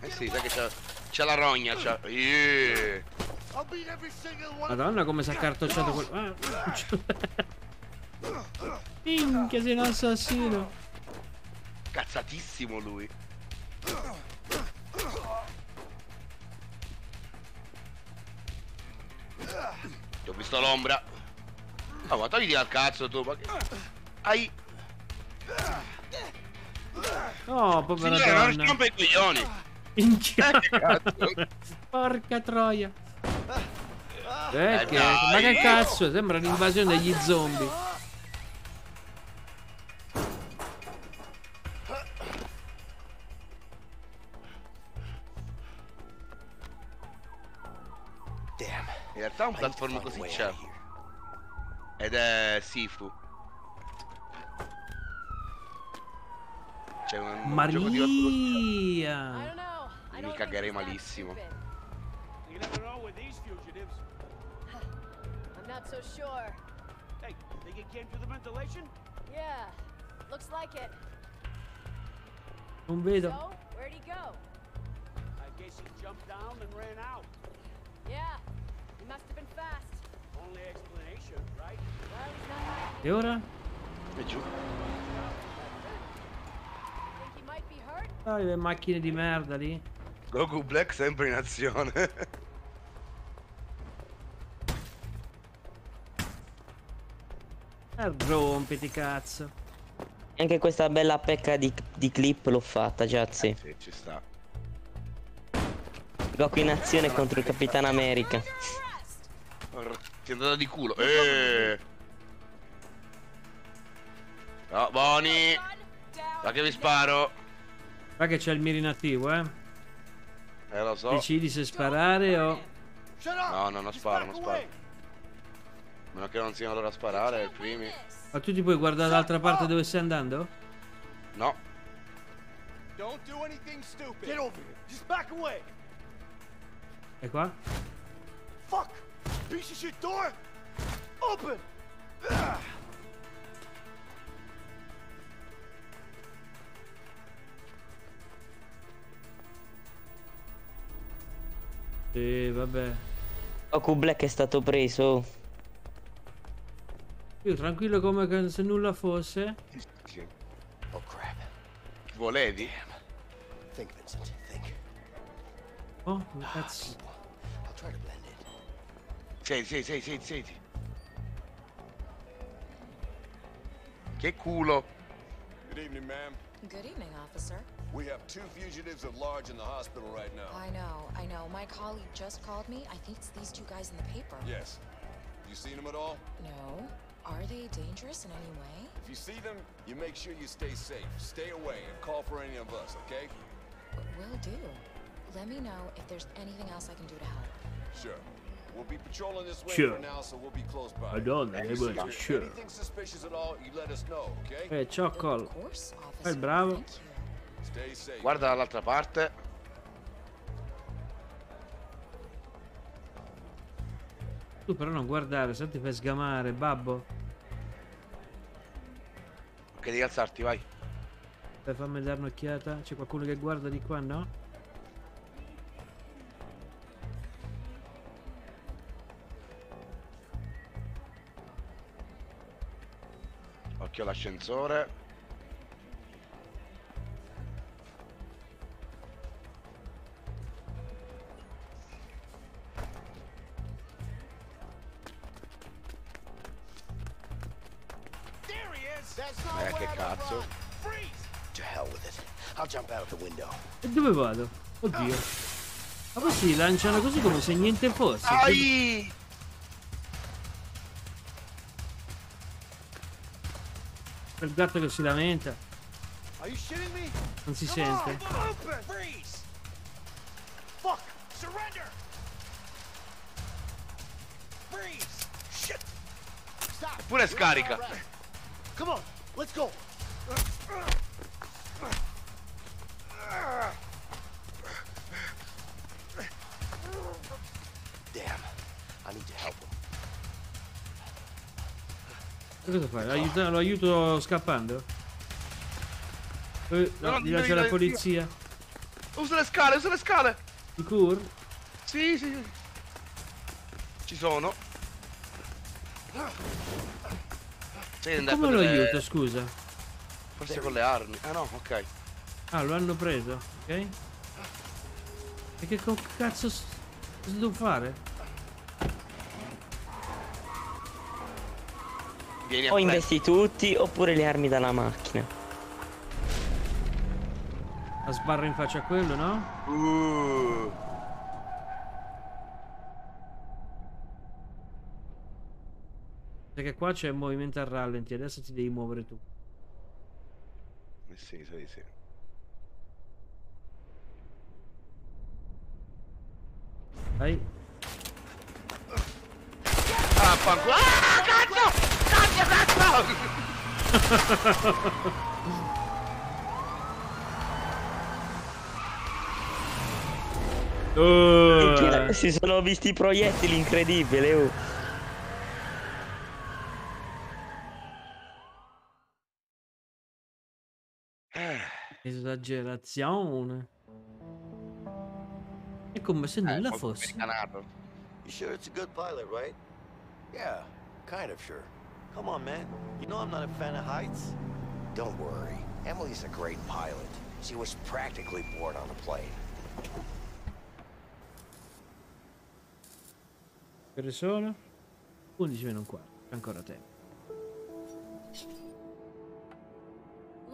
Eh sì, sai che c'ha, c'ha la rogna. Yeah. One. Madonna come si è cartocciato quel... Ah. Minchia, sei un assassino. Cazzatissimo lui. Ti ho visto l'ombra. Oh, ma togli al cazzo tu, ma che... Hai... Oh, povera Signore, non donna. rompe i coglioni. Minchia. Eh, che. Porca troia. Eh, Eh, che... dai. Ma che cazzo? Sembra l'invasione degli zombie. Damn. In realtà un platform così c'è. Ed è Sifu. C'è un, un. Maria. Mi cagherei malissimo. I'm not so sure. Hey, think it came through the ventilation? Yeah, looks like it. Non vedo. So, where'd he go? I guess he jumped down and ran out. Yeah, he must have been fast. Only explanation, right? Well, he's not hiding. E ora? E giù. Dai, le macchine di merda lì. Goku Black sempre in azione. Eh, rompiti cazzo. Anche questa bella pecca di, di clip l'ho fatta, già sì. sì, ci sta. Goku in azione contro il Capitano America. Ti è andata di culo. Eh. No, Boni. Da che vi sparo. Guarda che c'è il mira inattivo, eh. Eh, lo so. Decidi se sparare o... No, no, non sparo, non sparo. A meno che non siano loro a sparare, i primi. Ma tu ti puoi guardare dall'altra parte dove stai andando? No. Don't do anything stupid. Get over here. Just back away. E qua? Fuck! Piece of shit door! Open! Sì, vabbè. Goku Black è stato preso. Io tranquillo come se nulla fosse. Oh crap. Volevi? Think, Vincent. Think. Oh, cazzo. I'll try to blend in. Senti, senti, senti, senti, senti. Che culo. Good evening, ma'am. Good evening, officer. We have two fugitives at large in the hospital right now. I know, I know. My colleague just called me. I think it's these two guys in the paper. Yes. You seen them at all? No. Are they dangerous in any way? If you see them, you make sure you stay safe. Stay away and call for any of us, okay? Will do. Let me know if there's anything else I can do to help. Sure. We'll be patrolling this way Sure. for now, so we'll be close by. Madonna, If che you see bello, sure. Anything suspicious at all, you let us know, okay? Eh, Choccol. Fai il bravo. Stay safe. Guarda dall'altra parte. Tu però non guardare, se ti fai sgamare, babbo. Ok, devi alzarti, vai. Dai, fammi dare un'occhiata. C'è qualcuno che guarda di qua, no? Occhio all'ascensore. Eh, che cazzo. To hell with it. I'll jump out the window. E dove vado? Oddio. Ma questi lanciano così come se niente fosse. Ai! Quel gatto che si lamenta. Are you shitting me? Non si sente. Fuck. Surrender. Freeze. Shit. Stop. Eppure scarica. Come on. Let's go. Damn. I need to help him. Cosa fai? Aiuta- lo aiuto scappando? Eh, no, No, gli lascia la polizia. Usa le scale, usa le scale. Sicuro? Sì, sì. sì. Ci sono. A come lo prendere- aiuto, scusa? Forse con le armi. Ah no, ok. Ah, lo hanno preso, ok? E che cazzo devo fare? Vieni a O investi tutti oppure le armi dalla macchina. La sbarra in faccia a quello, no? Uh. Perché qua c'è il movimento a rallenti, adesso ti devi muovere tu. Eh sì, sì, sì. Vai. Ah, fanculo. Ah, cazzo! Cazzo, cazzo! Oh, Si sono visti i proiettili, incredibile. oh. Esagerazione. È come se nulla molto fosse. You sure it's a good pilot, right? Yeah, kind of sure. Come on, man. You know I'm not a fan of heights. Don't worry. Emily's a great pilot. She was practically born on a plane. Per sono 11 meno un quarto. Ancora tempo.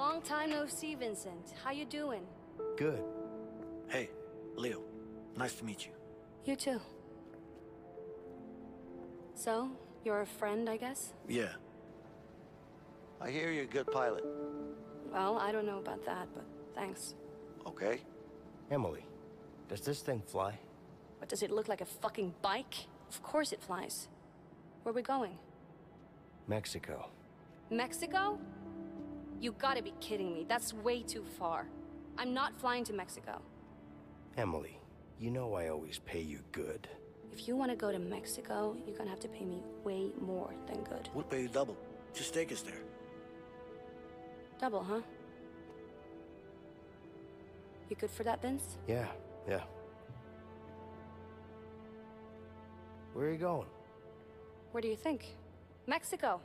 Long time no see, Vincent. How you doing? Good. Hey, Leo. Nice to meet you. You too. So, you're a friend, I guess? Yeah. I hear you're a good pilot. Well, I don't know about that, but thanks. Okay. Emily, does this thing fly? What, does it look like a fucking bike? Of course it flies. Where are we going? Mexico. Mexico? You gotta be kidding me. That's way too far. I'm not flying to Mexico. Emily, you know I always pay you good. If you want to go to Mexico, you're gonna have to pay me way more than good. We'll pay you double. Just take us there. Double, huh? You good for that, Vince? Yeah, yeah. Where are you going? Where do you think? Mexico.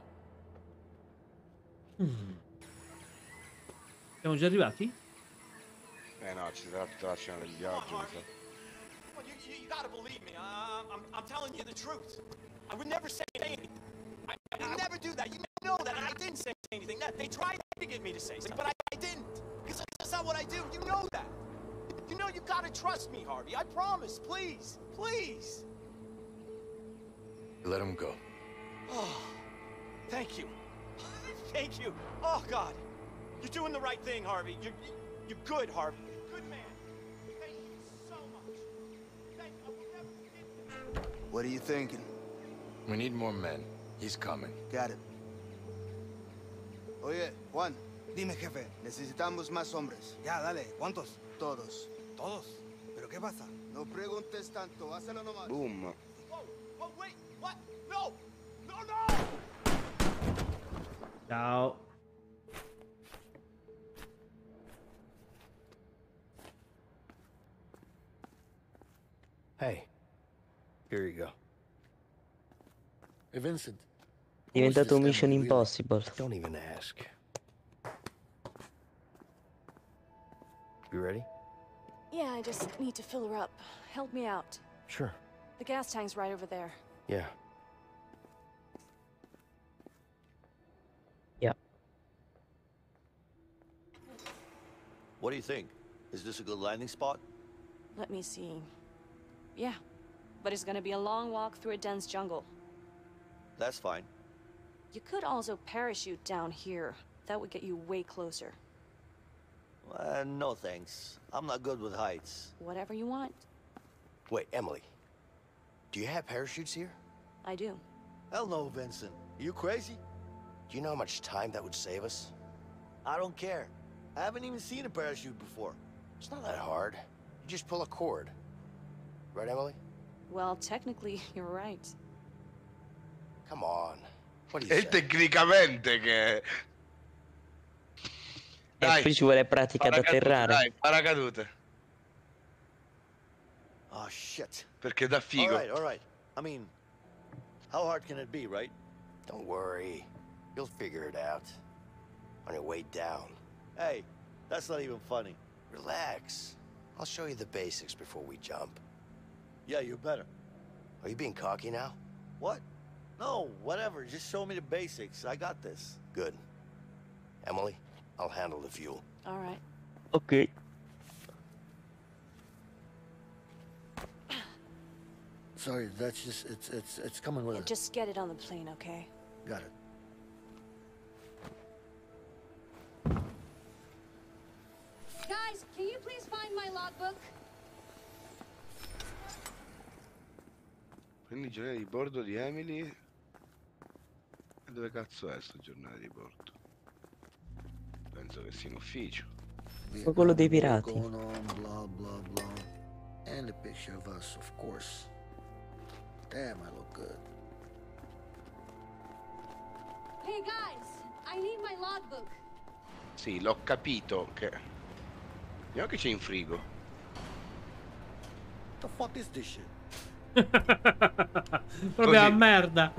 Hmm. Siamo già arrivati? Eh no, ci sarà tutta la scena del viaggio, mi sa. You, you, you gotta believe me. Uh, I'm, I'm telling you the truth. I would never say anything. I, I would never do that. You know that. I didn't say anything. That they tried to get me to say something, but I, I didn't. Because that's not what I do. You know that. You know you gotta trust me, Harvey. I promise. Please. Please. Let him go. Oh, thank you. thank you. Oh, God. You're doing the right thing, Harvey. You're, you're good, Harvey. You're a good man. Thank you so much. Thank I will never forget this. What are you thinking? We need more men. He's coming. Got it. Oye, Juan. Dime, jefe. Necesitamos más hombres. Ya, dale. ¿Cuántos? Todos. ¿Todos? ¿Pero qué pasa? No preguntes tanto. Hazlo nomás. Boom. Whoa, whoa, wait. What? No. No, no. Ciao. Hey, here you go. Hey, Vincent. È diventato un Mission Impossible. Don't even ask. You ready? Yeah, I just need to fill her up. Help me out. Sure. The gas tank's right over there. Yeah. Yeah. What do you think? Is this a good landing spot? Let me see. Yeah, but it's gonna be a long walk through a dense jungle. That's fine. You could also parachute down here. That would get you way closer. Uh, no thanks. I'm not good with heights. Whatever you want. Wait, Emily. Do you have parachutes here? I do. Hell no, Vincent. Are you crazy? Do you know how much time that would save us? I don't care. I haven't even seen a parachute before. It's not that hard. You just pull a cord. Right, Emily? Well, technically, you're right. Come on. What do you E say? tecnicamente che... E poi ci vuole pratica da paracadute, atterrare. Dai, paracadute. Oh, shit. Perché da figo. All right, all right. I mean, how hard can it be, right? Don't worry. You'll figure it out. On your way down. Hey, that's not even funny. Relax. I'll show you the basics before we jump. Yeah, you better. Are you being cocky now? What? No, whatever. Just show me the basics. I got this. Good. Emily, I'll handle the fuel. All right. Ok. Sorry, that's just, it's, it's, it's coming with Yeah, it. just get it on the plane, okay? Got it. Guys, can you please find my logbook? Quindi giornale di bordo di Emily. E dove cazzo è sto giornale di bordo? Penso che sia in ufficio. Ma quello dei pirati. Blah, blah, blah. And a picture of us, of course. Damn, I look good. Hey guys, I need my logbook. Sì, l'ho capito che... Vediamo che c'è in frigo. What the fuck is this shit? Proprio a merda.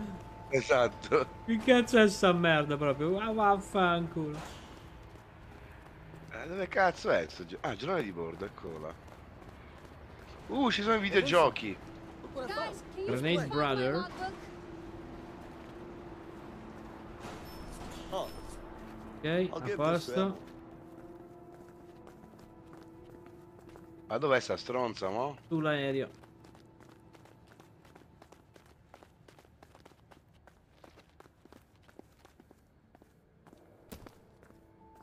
Esatto. Che cazzo è sta merda proprio? Ah, vaffanculo. Eh, dove cazzo è sto gio- Ah, giornale di bordo, eccolo là. Uh, ci sono i videogiochi. Grenade Brother. Oh, Ok, I'll a this to posto. Ma dov'è sta stronza, mo? Sull'aereo.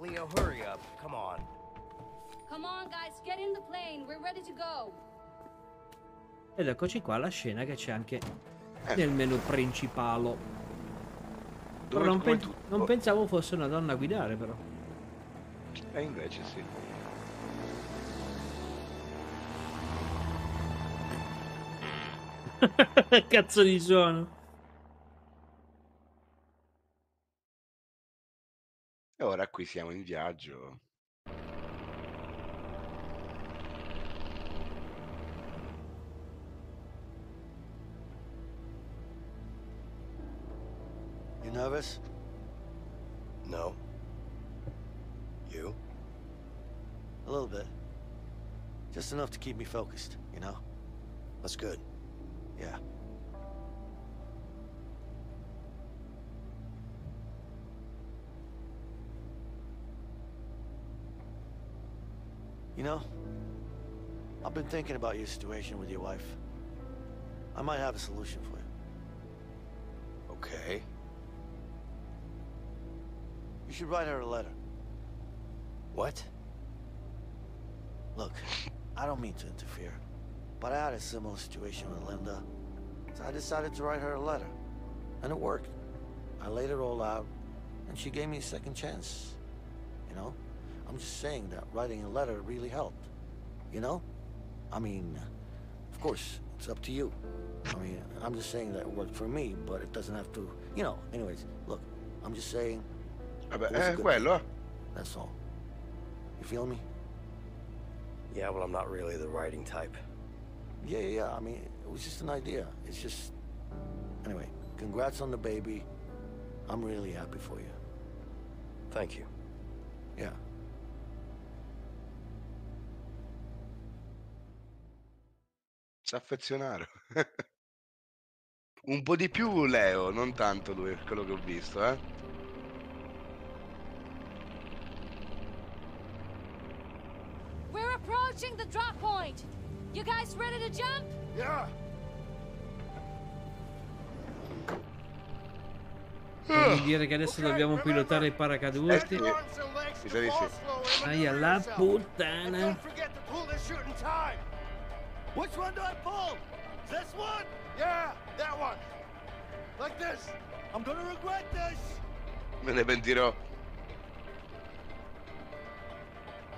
Leo, hurry up. Come on. Come on, guys, get in the plane. We're ready to go. Ed eccoci qua la scena che c'è anche nel menu principale. Però non, pen- tu- non pensavo fosse una donna a guidare però. E invece sì. Cazzo di suono. E ora qui siamo in viaggio. You nervous? No. You? A little bit. Just enough to keep me focused, you know? That's good. Yeah. You know, I've been thinking about your situation with your wife. I might have a solution for you. Okay. You should write her a letter. What? Look, I don't mean to interfere, but I had a similar situation with Linda. So I decided to write her a letter. And it worked. I laid it all out, and she gave me a second chance. You know? I'm just saying that writing a letter really helped. You know? I mean, of course, it's up to you. I mean, I'm just saying that it worked for me, but it doesn't have to, you know. Anyways, look, I'm just saying. Vabbè, it was a eh, good quello. That's all. You feel me? Yeah, well, I'm not really the writing type. Yeah, yeah, yeah. I mean, it was just an idea. It's just. Anyway, congrats on the baby. I'm really happy for you. Thank you. Yeah. Si affezionarono. Un po' di più Leo, non tanto lui, quello che ho visto, eh. We're approaching the drop point. You guys ready to jump? Yeah. Vuol dire che adesso dobbiamo pilotare i paracaduti. Mi sa di sì. Dai alla puttana. Which one do I pull? This one? Yeah, that one. Like this. I'm gonna regret this. Me ne pentirò.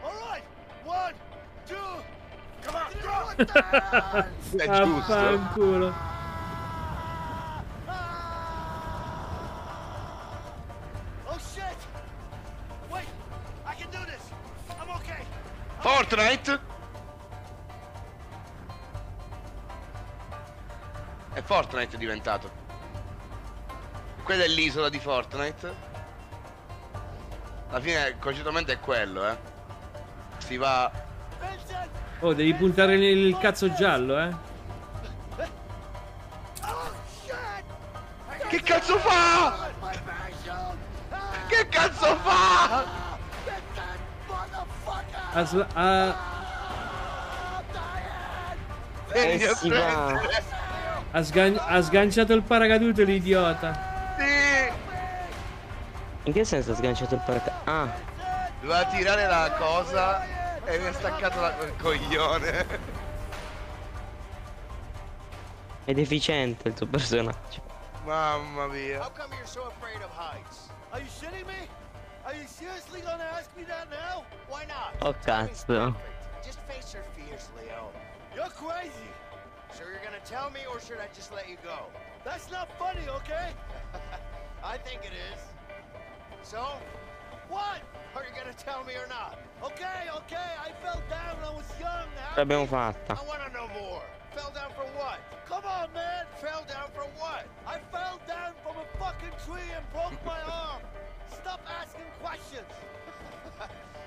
All right. One, two. Come on, go. È giusto. Affanculo. Oh shit. Wait. I can do this. I'm okay. Fortnite? È Fortnite diventato. Quella è l'isola di Fortnite. Alla fine concettualmente è quello, eh. Si va. Oh, devi puntare nel il cazzo giallo, eh. Che cazzo fa? Che cazzo fa? Ha sla- ha- ha sgan- ha sganciato il paracadute l'idiota. Sì. In che senso ha sganciato il paracaduto? Ah, Doveva tirare la cosa e mi ha staccato la- il coglione. è deficiente il tuo personaggio. Mamma mia. How come you're so afraid of heights? Are you shitting me? Are you seriously gonna ask me that now? Why not? Oh cazzo. Just face your fears, Leo. You're crazy. So you're gonna tell me or should I just let you go? That's not funny, okay? I think it is. So, what? Are you gonna tell me or not? Okay, okay, I fell down when I was young. Now. L'abbiamo fatta. I wanna know more. Fell down from what? Come on, man. Fell down from what? I fell down from a fucking tree and broke my arm. Stop asking questions.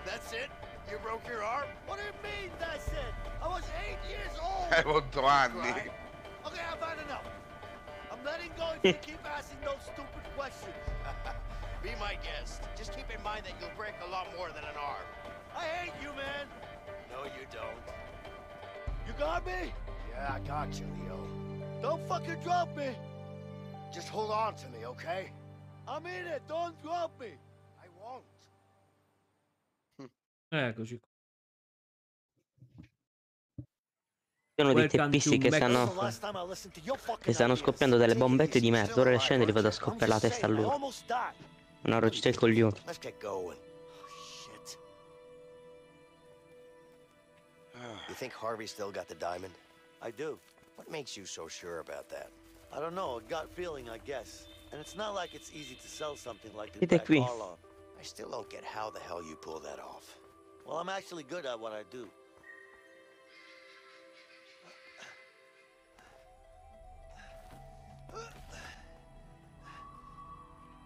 that's it? You broke your arm? What do you mean, that's it? I was eight years old. Hai otto anni. Right? Okay, I've had enough. I'm letting go if you keep asking those stupid questions. Be my guest. Just keep in mind that you'll break a lot more than an arm. I hate you, man. No, you don't. You got me? Yeah, I got you, Leo. Don't fucking drop me. Just hold on to me, okay? I mean it. Don't drop me. Eccoci. qua. Sono dei Welcome teppisti che stanno, che stanno scoppiando delle bombette di merda. Ora le scende e li vado a scoppiare la testa a died. Una roccita il coglione. Let's get going. Shit. You think Harvey still got the diamond? I do. What makes you so sure about that? I don't know, a gut feeling, I guess. And it's not like it's easy to sell something like this back on. I still don't get how the hell you pull that off. Well, I'm actually good at what I do.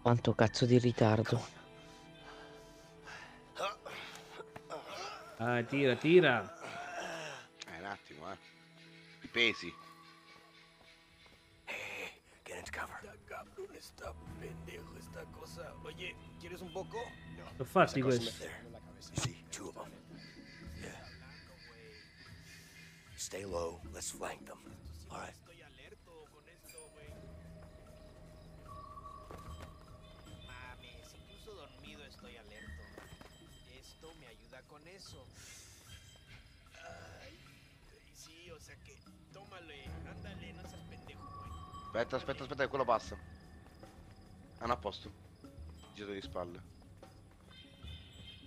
Quanto cazzo di ritardo. Ah, tira, tira. Eh, un attimo, eh. I pesi. Get into cover. Está pendejo esta cosa. Oye, ¿quieres un poco? No. Sono fatti Goes two of them. Yeah. Stay low. Let's flank them. All right. Mames, incluso dormido estoy alerta. Esto me ayuda con eso. Ay, sí, o sea que tómale, ándale, no seas pendejo, güey. Aspetta, aspetta, aspetta, quello passa. A posto. Giro di spalle.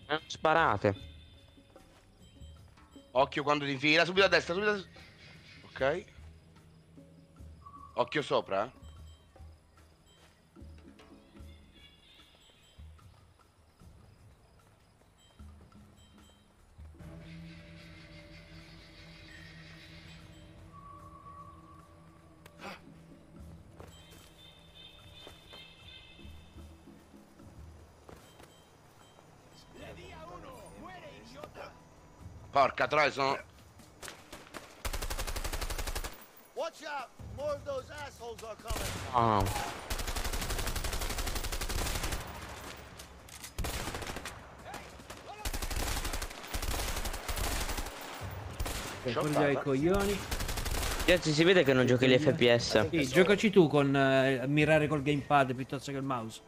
Eh, Sparate. Occhio quando ti infila, subito a destra, subito a destra. Ok. Occhio sopra, eh. Porca troia, sono... Watch out! More of those assholes are coming. Ah. Fuori dai coglioni. Ragazzi, si vede che non giochi gli FPS. Sì, giocaci tu con eh, mirare col gamepad piuttosto che il mouse.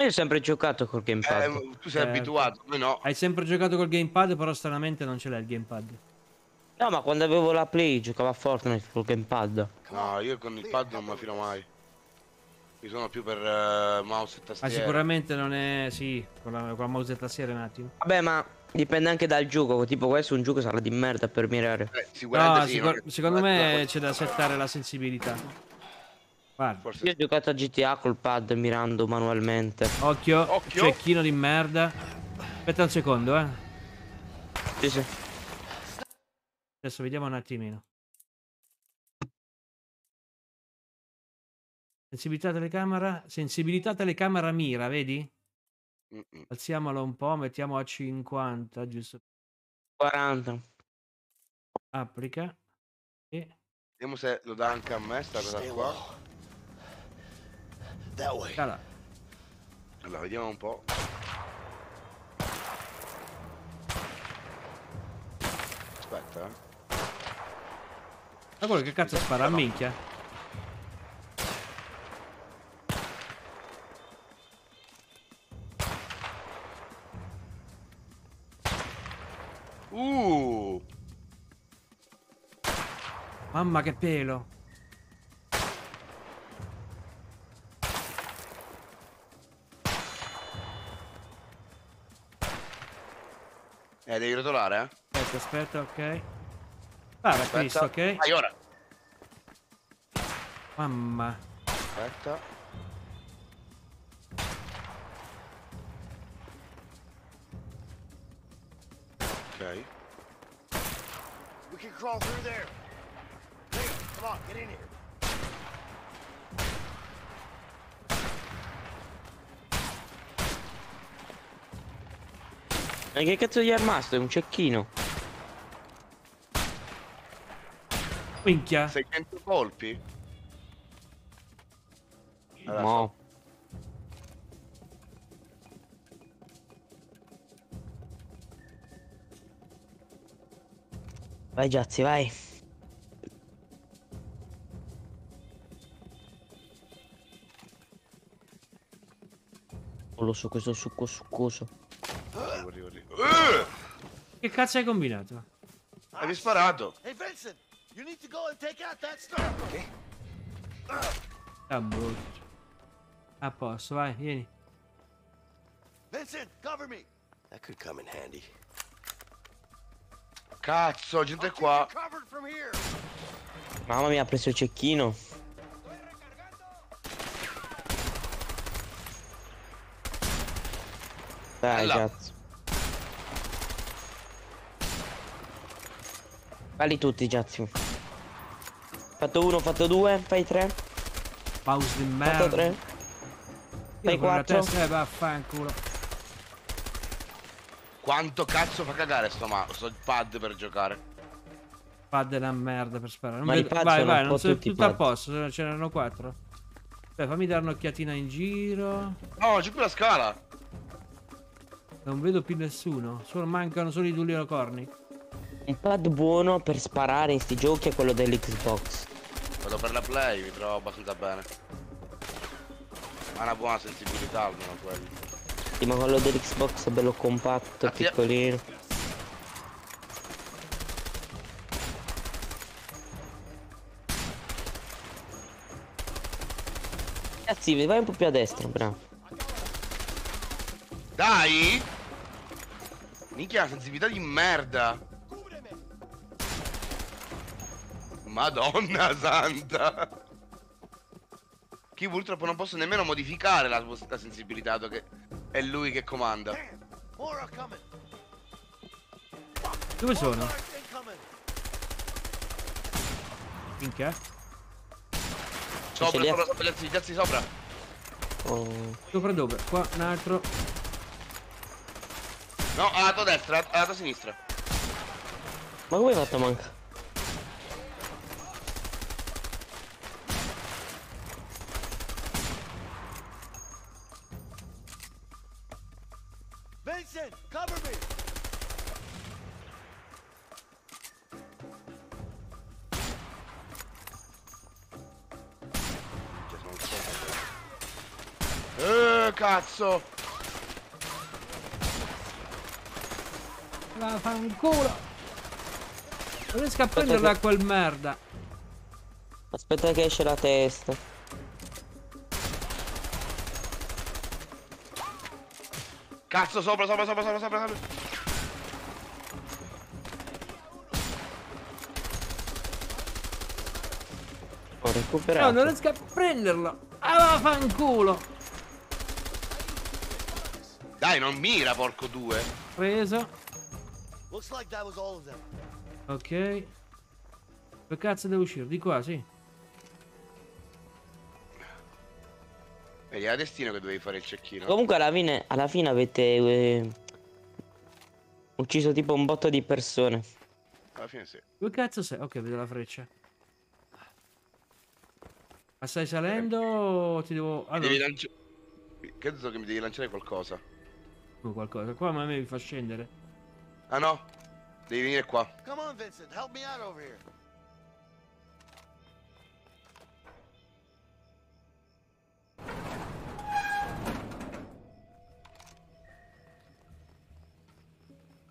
Io ho sempre giocato col gamepad. Eh, tu sei Eh, abituato, noi no. Hai sempre giocato col gamepad, però stranamente non ce l'hai il gamepad. No, ma quando avevo la Play giocavo a Fortnite col gamepad. No, io con il pad non mi filo mai. Io sono più per eh, mouse e Ma tastiera. sicuramente non è. Sì, con la, con la mouse e tastiera un attimo. Vabbè, ma dipende anche dal gioco. Tipo, questo è un gioco sarà di merda per mirare. Eh, sicuramente No, sì. sicur- no? secondo me c'è da settare la sensibilità. Guarda, Io ho giocato a GTA col pad mirando manualmente. occhio, Occhio. cecchino di merda. Aspetta un secondo, eh. Sì, sì. Adesso vediamo un attimino. Sensibilità telecamera, sensibilità telecamera mira, vedi? Mm-mm. Alziamolo un po', mettiamo a 50, giusto? 40. Applica. E Vediamo se lo dà anche a me sta cosa qua. Cala. Allora, vediamo un po'. Aspetta, eh. Ma quello che cazzo spara a minchia? Uh! Mamma che pelo. Eh, devi rotolare, eh? Aspetta, aspetta, ok. Ah, beh, questo, ok. Vai, ora. Mamma. Aspetta. Ok. We can crawl through there. Hey, come on, get in here. E che cazzo gli è rimasto? È un cecchino. Minchia. 600 colpi? Allora, No. Vai Giazzi, vai. Lo so, questo succo succoso. Arrivo, arrivo, arrivo. Eh! Che cazzo hai combinato? Hai sparato. Hey, Vincent, you need to go and take out that sniper. Ah, boh. A posto, vai, vieni. Vincent, cover me. That could come in handy. Cazzo, gente qua. Mamma mia, ha preso il cecchino. Dai, cazzo. Falli tutti, cazzo. Fatto uno, fatto due, fai tre. Pause di Fatto merda. tre. Io Fai quattro. testa, eh, vaffanculo. Quanto cazzo fa cagare sto, ma- sto pad per giocare? Pad è una merda per sparare. Non Ma i vedo- pad vai, sono vai, un non sono tutti tutto a pad. posto, ce ne- ce n'erano quattro. Beh, fammi dare un'occhiatina in giro. No, c'è più la scala. Non vedo più nessuno. Solo mancano solo i due unicorni. Un pad buono per sparare in sti giochi è quello dell'Xbox. Vado per la play, mi trovo abbastanza bene. Ha una buona sensibilità almeno quello. Sì, ma quello dell'Xbox è bello compatto, Grazie. piccolino. Cazzi, vai un po' più a destra, bravo. Dai! Minchia, sensibilità di merda. Madonna santa. Che purtroppo non posso nemmeno modificare la, la sensibilità, dato che è lui che comanda. Dove sono? Minchia. Sopra, sopra, sopra, gli gli sopra. Oh. Sopra dove? Qua un altro. No, a lato destra, a lato sinistra. Ma come hai fatto a Cazzo. Vaffanculo. Non riesco a prenderla a quel merda. Aspetta che esce la testa. Cazzo, sopra, sopra, sopra, sopra, sopra, sopra. Ho No, recuperato. non riesco a prenderlo. Ah, vaffanculo. Dai, non mira, porco due. Preso. Looks like that was all of them. Ok. Dove cazzo devo uscire? Di qua, sì. Vedi, era destino che dovevi fare il cecchino. Comunque alla fine, alla fine avete eh, ucciso tipo un botto di persone. Alla fine sì. Dove cazzo sei? Ok, vedo la freccia. Ma stai salendo o ti devo... Mi Allora, devi lanciare... Credo che mi devi lanciare qualcosa. Qualcosa. Qua ma a me mi fa scendere. Ah no? Devi venire qua. Come on, Vincent, help me out over here.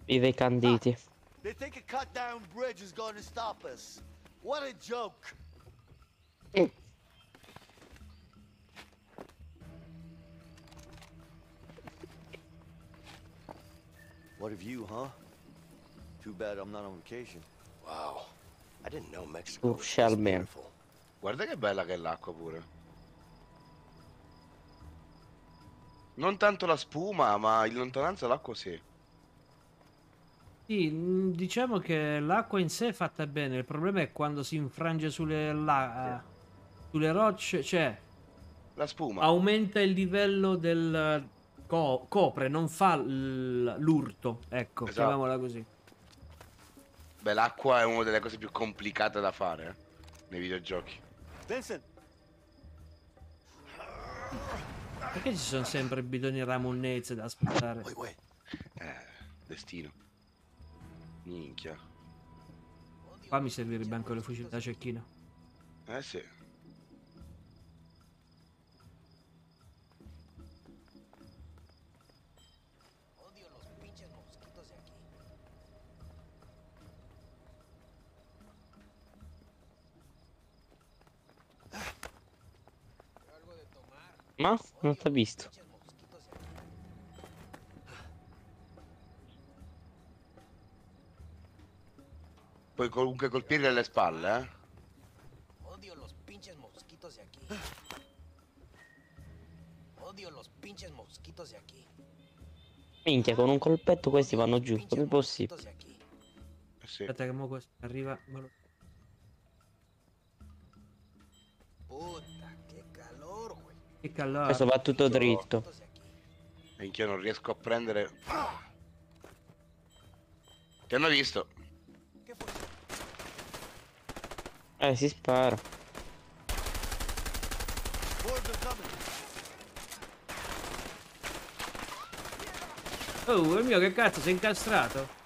Vive i canditi. They think a cut down bridge is going to stop us. What a joke. What of you, huh? Too bad I'm not on vacation. Wow. I didn't know Mexico was beautiful. Guarda che bella che è l'acqua pure. Non tanto la spuma, ma in lontananza l'acqua sì. Sì, mm, diciamo che l'acqua in sé è fatta bene. Il problema è quando si infrange sulle, la- sulle rocce. Cioè, La spuma. aumenta il livello del... co- copre, non fa l- l'urto. Ecco, Esatto. chiamiamola così. Beh, l'acqua è una delle cose più complicate da fare eh, nei videogiochi. Vincent, Perché ci sono sempre bidoni ramonnezze da aspettare? Eh, destino. Minchia. Qua mi servirebbe anche le fucili da cecchino. Eh sì. Ma? Non t'ha visto. Puoi comunque colpirle alle spalle, eh? Odio los pinches mosquitos de aquí. Odio los pinches mosquitos de aquí. Minchia, con un colpetto questi vanno giù. Come è possibile? Sì. Aspetta che mo questo arriva. Puta, qué calor, güey. Che calore. Questo va tutto dritto. Minchia, non riesco a prendere... Ti hanno visto? Eh, si spara. Oh, il mio che cazzo, sei incastrato?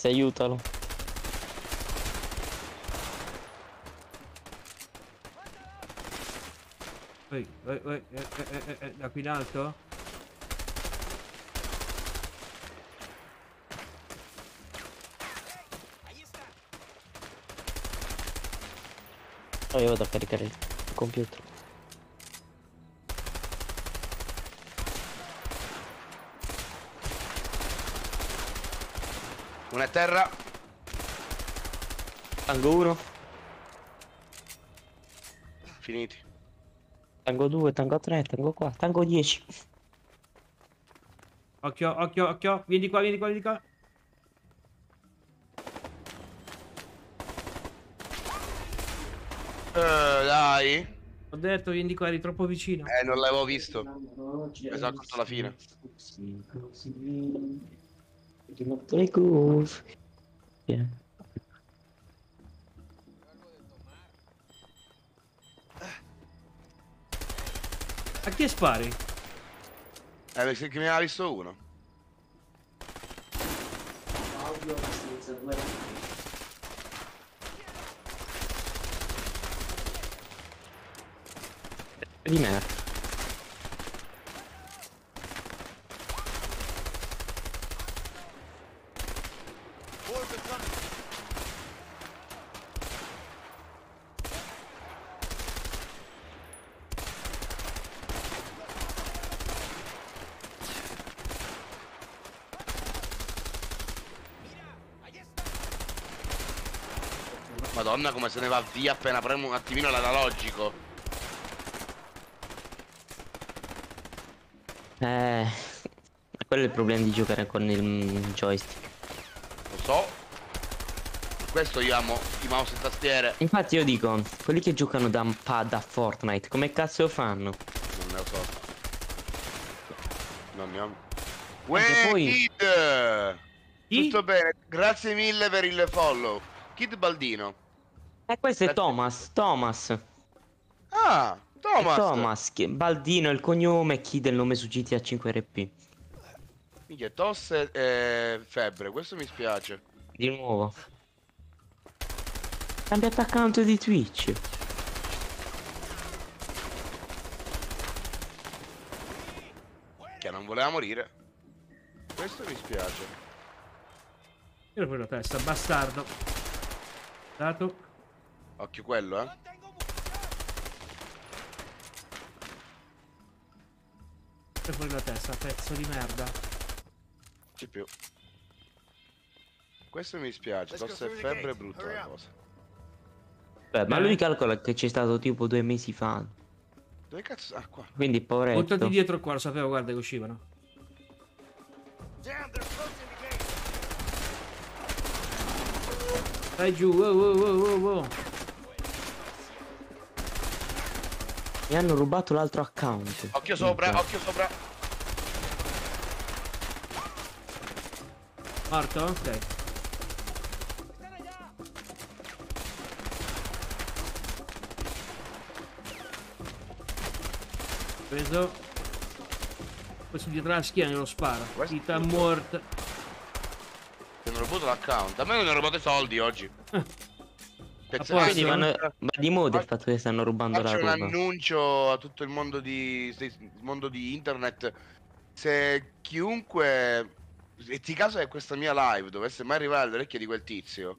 Se aiutalo. Poi, poi, poi, eh, eh, eh, eh, da qui in alto? Oh, io vado a caricare il computer. Una è terra. Tango 1, Finiti. tango 2, tango 3, tango 4, tango 10. Occhio, occhio, occhio. Vieni qua, vieni qua, vieni qua. Eh, dai. Ho detto, vieni qua, eri troppo vicino. Eh, non l'avevo visto. Mi sono accorto alla fine. Le cuffie. Yeah. A chi spari? Eh, perché che mi aveva visto uno. Di merda. Madonna come se ne va via appena premo un attimino l'analogico. Eh, quello è il problema di giocare con il joystick. Lo so. Per questo io amo i mouse e tastiere. Infatti io dico, quelli che giocano da un pad a Fortnite, come cazzo fanno? Non ne lo so. Non ne ho. Uè, poi- Kid! Tutto bene, grazie mille per il follow. Kid Baldino. E questo è Thomas, Thomas. Ah, Thomas. È Thomas, che Baldino è il cognome Kid è il nome su GTA 5 RP. Minchia, tosse e febbre, questo mi spiace. Di nuovo. Cambia attaccante di Twitch. Che non voleva morire. Questo mi spiace. Tira fuori la testa, bastardo. Dato. Occhio quello, eh. Tira fuori la testa, pezzo di merda. C'è più. Questo mi spiace, tosse e febbre è brutta la cosa. Beh, ma Eh. lui calcola che c'è stato tipo due mesi fa. Dove cazzo? Ah, qua. Quindi poveretto. Buttati dietro qua, lo sapevo, guarda che uscivano. Dai giù, wow, wow, wow, wow, wow. Mi hanno rubato l'altro account. Occhio sopra, occhio sopra. Morto? Ok. Preso. Questo dietro la schiena glielo spara. Vita morta. Ti hanno rubato l'account. A me non hanno rubato i soldi oggi. Pezzo- Ah, Quindi vanno... va di moda il fatto che stanno rubando la Faccio un roba. annuncio a tutto il mondo di, se- il mondo di internet. Se chiunque, metti caso che questa mia live dovesse mai arrivare alle orecchie di quel tizio,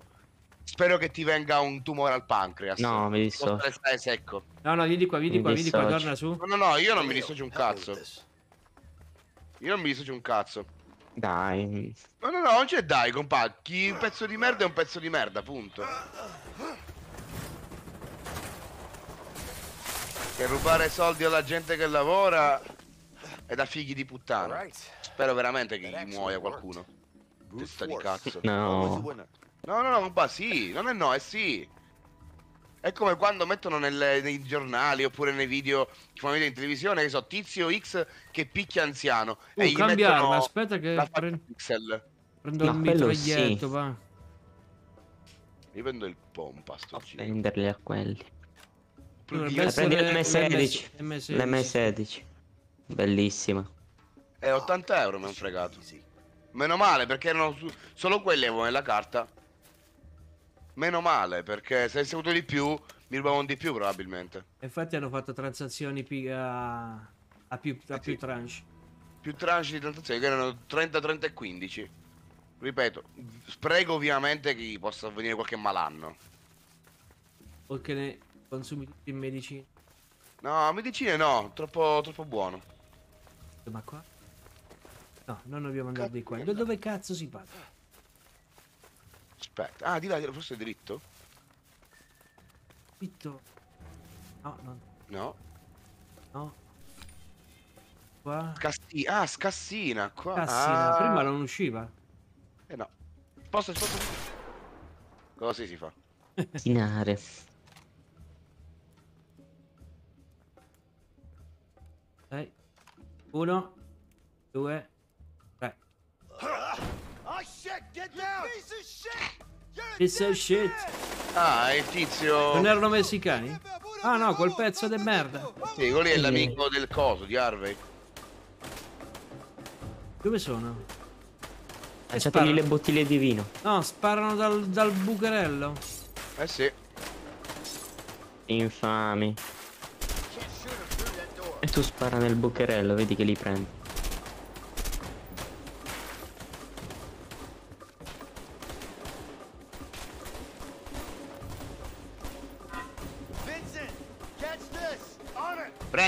Spero che ti venga un tumore al pancreas. No, mi dissocio. Restare secco. No, no, vieni qua, vieni qua, vieni qua, torna su. No, no, no, io non mi dissocio un cazzo. Io non mi dissocio un cazzo. Dai. No, no, no, non c'è dai, compa. Chi un pezzo di merda è un pezzo di merda, punto. Che rubare soldi alla gente che lavora è da figli di puttana. Spero veramente che gli muoia qualcuno. Testa di cazzo. No. No, no, no, compa, sì. Non è no, è sì. È come quando mettono nelle- nei giornali oppure nei video che fanno vedere in televisione che so, tizio X che picchia anziano. Uh, e gli cambia mettono arma, aspetta che pre- pixel. prendo No, il mitraglietto, sì. va. Io prendo il pompa sto giro. Prenderli a quelli. Eh, prendi l'M16. l'M16. L'M16. Bellissima. E 80 euro mi hanno fregato. Meno male perché erano su- solo quelli avevo nella carta. Meno male perché se avessi avuto di più mi rubavano di più probabilmente. Infatti hanno fatto transazioni a, a più, a più tranche. Più tranche di transazioni che erano 30, 30 e 15. Ripeto, sprego ovviamente che possa avvenire qualche malanno. O che ne consumi tutti in medicina. No, medicine no, troppo, troppo buono. Ma qua? No, non dobbiamo andare di qua. Da dove cazzo si parla? Aspetta, ah di là, forse è dritto? Zitto. No, no, No. no. Qua. Scassi- ah, scassina qua. Cassina. Ah. Prima non usciva. Eh no. Sposta, sposta. Cosa si fa? Dai. Uno. Due. Piece of shit! Piece of shit. Ah, è il tizio. Non erano messicani? Ah no, quel pezzo di merda. Sì, quello è l'amico del coso, di Harvey. Dove sono? Lanciategli spara- le bottiglie di vino. No, sparano dal, dal bucherello. Eh sì. Infami. E tu spara nel bucherello, vedi che li prendi.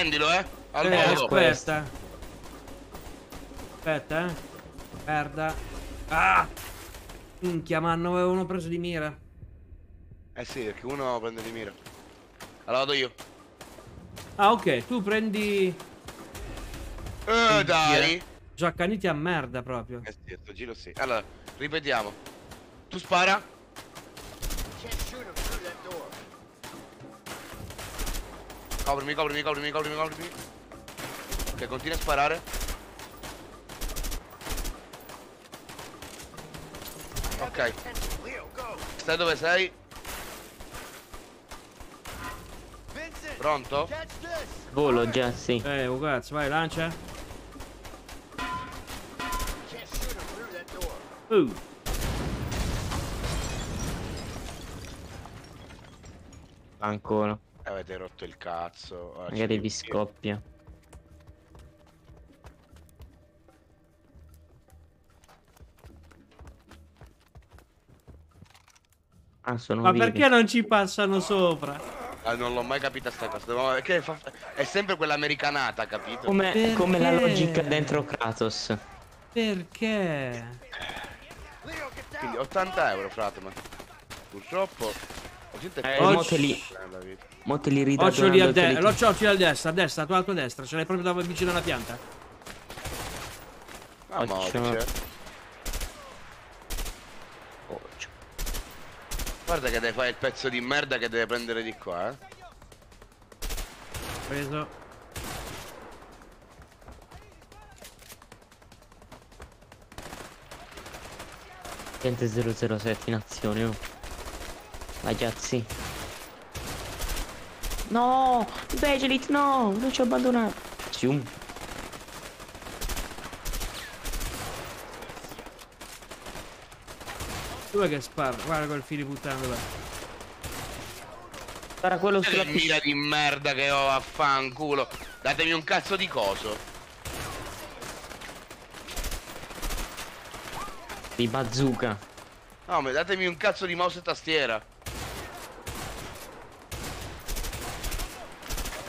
Prendilo, eh. Al Eh, volo. aspetta. Aspetta, eh. Merda. Ah! Minchia, ma hanno avevano preso di mira. Eh sì, perché uno prende di mira. Allora vado io. Ah, ok, tu prendi. Eh, dai. Già accaniti a merda proprio. Eh sì, sto giro sì. Allora, ripetiamo. Tu spara. Can't shoot him through that door. Coprimi, coprimi, coprimi, coprimi, coprimi. Ok, continua a sparare. Ok. Stai dove sei? Vincent! Pronto? Volo già, sì. Eh, oh cazzo, vai, lancia. Uh. Ancora. Avete rotto il cazzo. Ora Magari vi scoppia. Ah, sono Ma vivi. perché non ci passano sopra? Ah, non l'ho mai capita sta cosa. Devo- Perché fa- è sempre quell'americanata, capito? Come, come la logica dentro Kratos. Perché? Quindi 80 euro, frate, ma purtroppo la gente è Eh, pazza mo Mo te li ridà Occhio lì a destra, tu. l'occhio a destra, a destra, a tua, destra, ce l'hai proprio dove vicino alla pianta. Ah, ma Occhio. c'è. Guarda che deve fare il pezzo di merda che deve prendere di qua, eh. Preso. Gente 007 in azione, oh. Ragazzi. No! Vegelit, no! Non ci ho abbandonato. Zoom. Dov'è che spara? Guarda quel figlio di puttana dov'è? Spara quello Che sulla mira di merda che ho a fanculo. Datemi un cazzo di coso. di bazooka. No, ma datemi un cazzo di mouse e tastiera.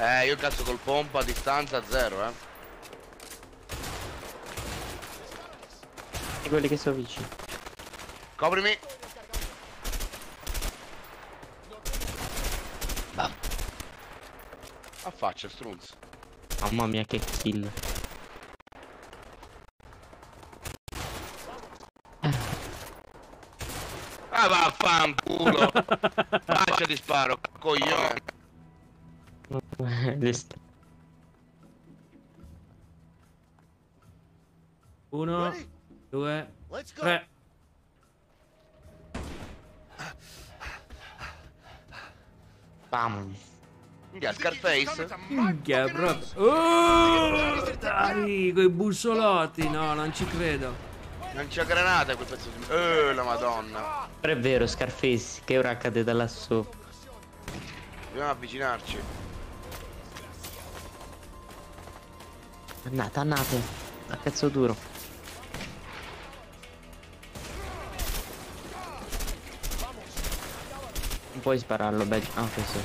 Eh, io cazzo col pompa a distanza zero, eh. E quelli che sono vicini. Coprimi. A faccia, strunz. Mamma mia che kill. Ah, vaffanculo. Faccia ti sparo, coglione. Uno, due, tre. Bam. Minchia, Scarface? Minchia, proprio. Oh, dai, quei bussolotti. No, non ci credo. Non c'è granata quel pezzo di... Eh, la madonna. Però è vero, Scarface, che ora accade da lassù. Dobbiamo avvicinarci. Annate, annate. A cazzo duro. Non puoi spararlo, beh. Ah, ok, sì.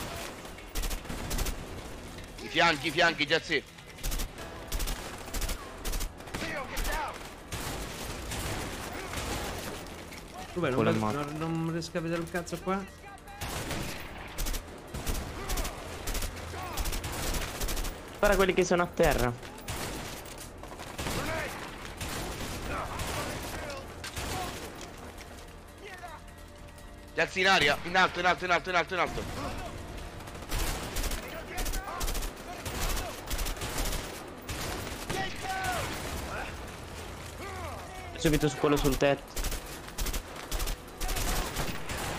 I fianchi, i fianchi, già sì. Dov'è? Non, non, non riesco a vedere un cazzo qua. Spara quelli che sono a terra. Giazzi in aria, in alto, in alto, in alto, in alto, in alto. Subito su quello sul tetto.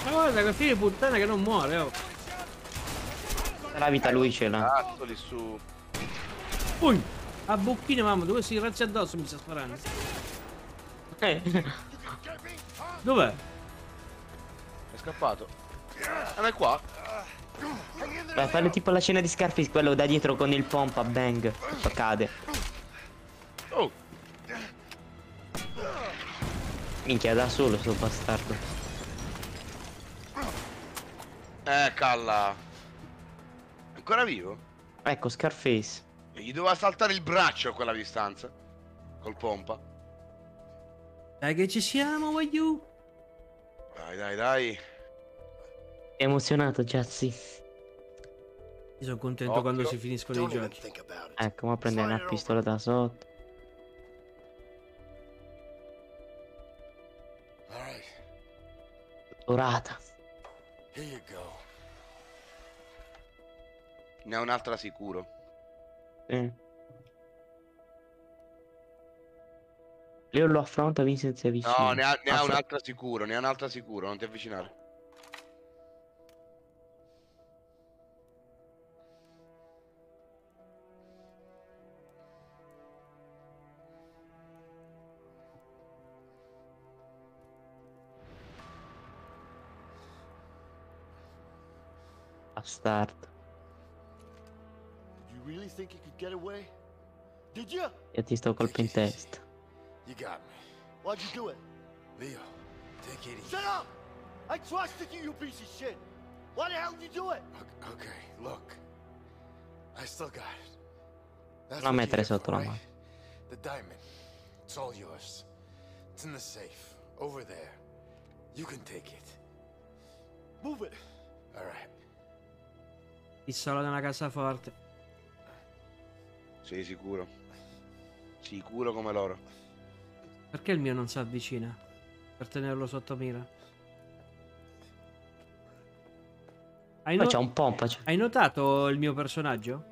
Ma guarda, che figlio di puttana che non muore, oh. La vita lui ce l'ha. Cazzo lì su. Ui! A bocchine, mamma, dove si razzi addosso mi sta sparando? Eh. Dov'è? Scappato. Ah, ma è qua. Vai, fare tipo la scena di Scarface, quello da dietro con il pompa, bang. Cade. Oh. Minchia, da solo sto bastardo. Eh, calla. Ancora vivo? Ecco, Scarface. E gli doveva saltare il braccio a quella distanza. Col pompa. Dai che ci siamo, voglio. Dai, dai, dai. È emozionato, Jazzy. Io sono contento Occhio. quando si finiscono i giochi. Ecco, ma prende una pistola da sotto. Dorata. Ne ha un'altra sicuro. Sì. Leo lo affronta, Vincent si avvicina. No, ne ha, ne ha un'altra sicuro, ne ha un'altra sicuro, non ti avvicinare. Bastardo. Did you really think you could get away? Did you? Io ti sto colpo in testa. You got me. Why'd you do it? Leo, take it easy. Shut up! I trusted you, you piece of shit! Why the hell did you do it? Okay, look. I still got it. That's what mettere sotto for, la right? The diamond. It's all yours. It's in the safe. Over there. You can take it. Move it! Alright. Pistola da una cassaforte. Sì, sicuro. Sicuro come loro. Perché il mio non si avvicina? Per tenerlo sotto mira. Hai, no- c'è un pompa. c'è- Hai notato il mio personaggio?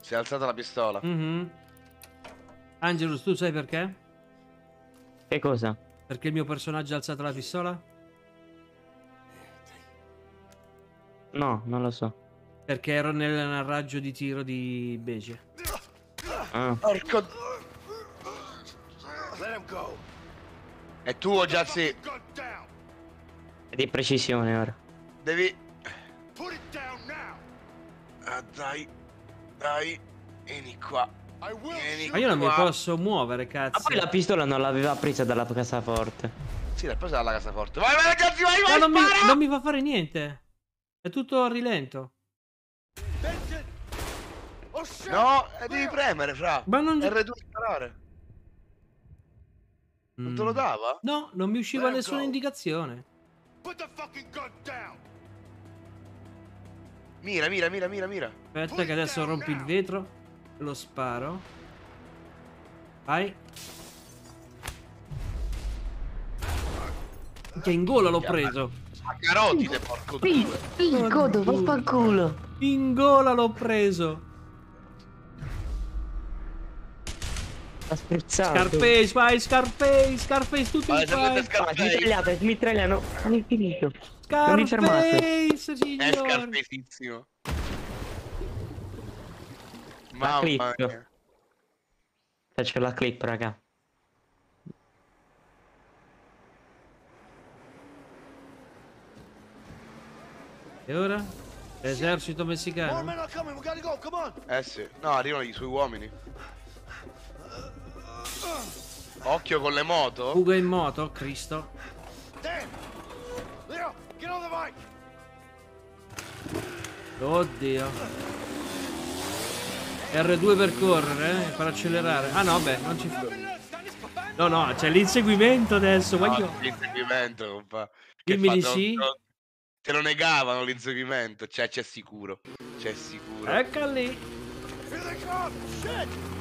Si è alzata la pistola. Mhm. Angelus, tu sai perché? Che cosa? Perché il mio personaggio ha alzato la pistola? No, non lo so. Perché ero nel raggio di tiro di Bece. Ah. Porco... È tuo, down! È di precisione ora. Devi... Put it down now! Ah, dai. Dai. Vieni qua. Vieni Ma io non mi posso muovere, Ma cazzo. poi la pistola non l'aveva presa dalla cassaforte. Sì, dai, poi sarà la cassaforte. Vai, vai ragazzi, vai, vai, Ma non mi, non mi fa fare niente. È tutto a rilento. No, eh, devi premere, fra. Ma non- R2 sparare. Non te lo dava? No, non mi usciva nessuna indicazione. Put the fucking gun down! Mira, mira, mira, mira, mira. Aspetta che adesso rompi il vetro. e Lo sparo. Vai. Che in gola l'ho preso. A carotide, porco Pi- due. Piccodo, vaffanculo. In gola l'ho preso. Ha spruzzato. Scarface, vai, Scarface, Scarface, tutti Vai. Ah, smitragliato, smitragliano. Non è finito. Non mi fermate. Scarface, È signore. scarpesissimo. La Mamma clip. mia. Faccio la clip, raga. E ora? L'esercito More messicano. Eh sì. No, arrivano i suoi uomini. Occhio con le moto. Fuga in moto, Cristo. Dan! Leo, get on the bike! Oddio. R2 per correre, eh? per accelerare. Ah no, beh, non ci No, no, c'è l'inseguimento adesso, voglio. No, l'inseguimento, compa. Dimmi di sì. Te lo negavano l'inseguimento. Cioè, c'è sicuro. C'è sicuro. Ecco lì. Here they come! Shit!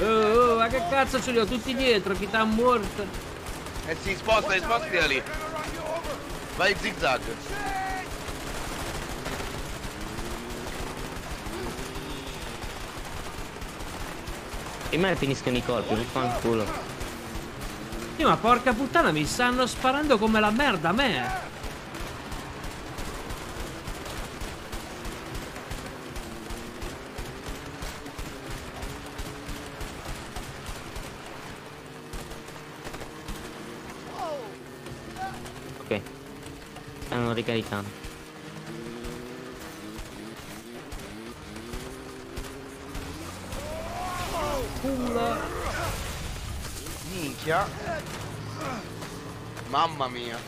Oh, oh, ma che cazzo ce li ho tutti dietro, chi t'ha morto? Eh sì, spostali, spostali da lì. Vai zigzag. Prima ne finiscono i colpi, vaffanculo. Sì, ma porca puttana, mi stanno sparando come la merda a me. Ok. Ricaricando. Culo. Minchia. Mamma mia.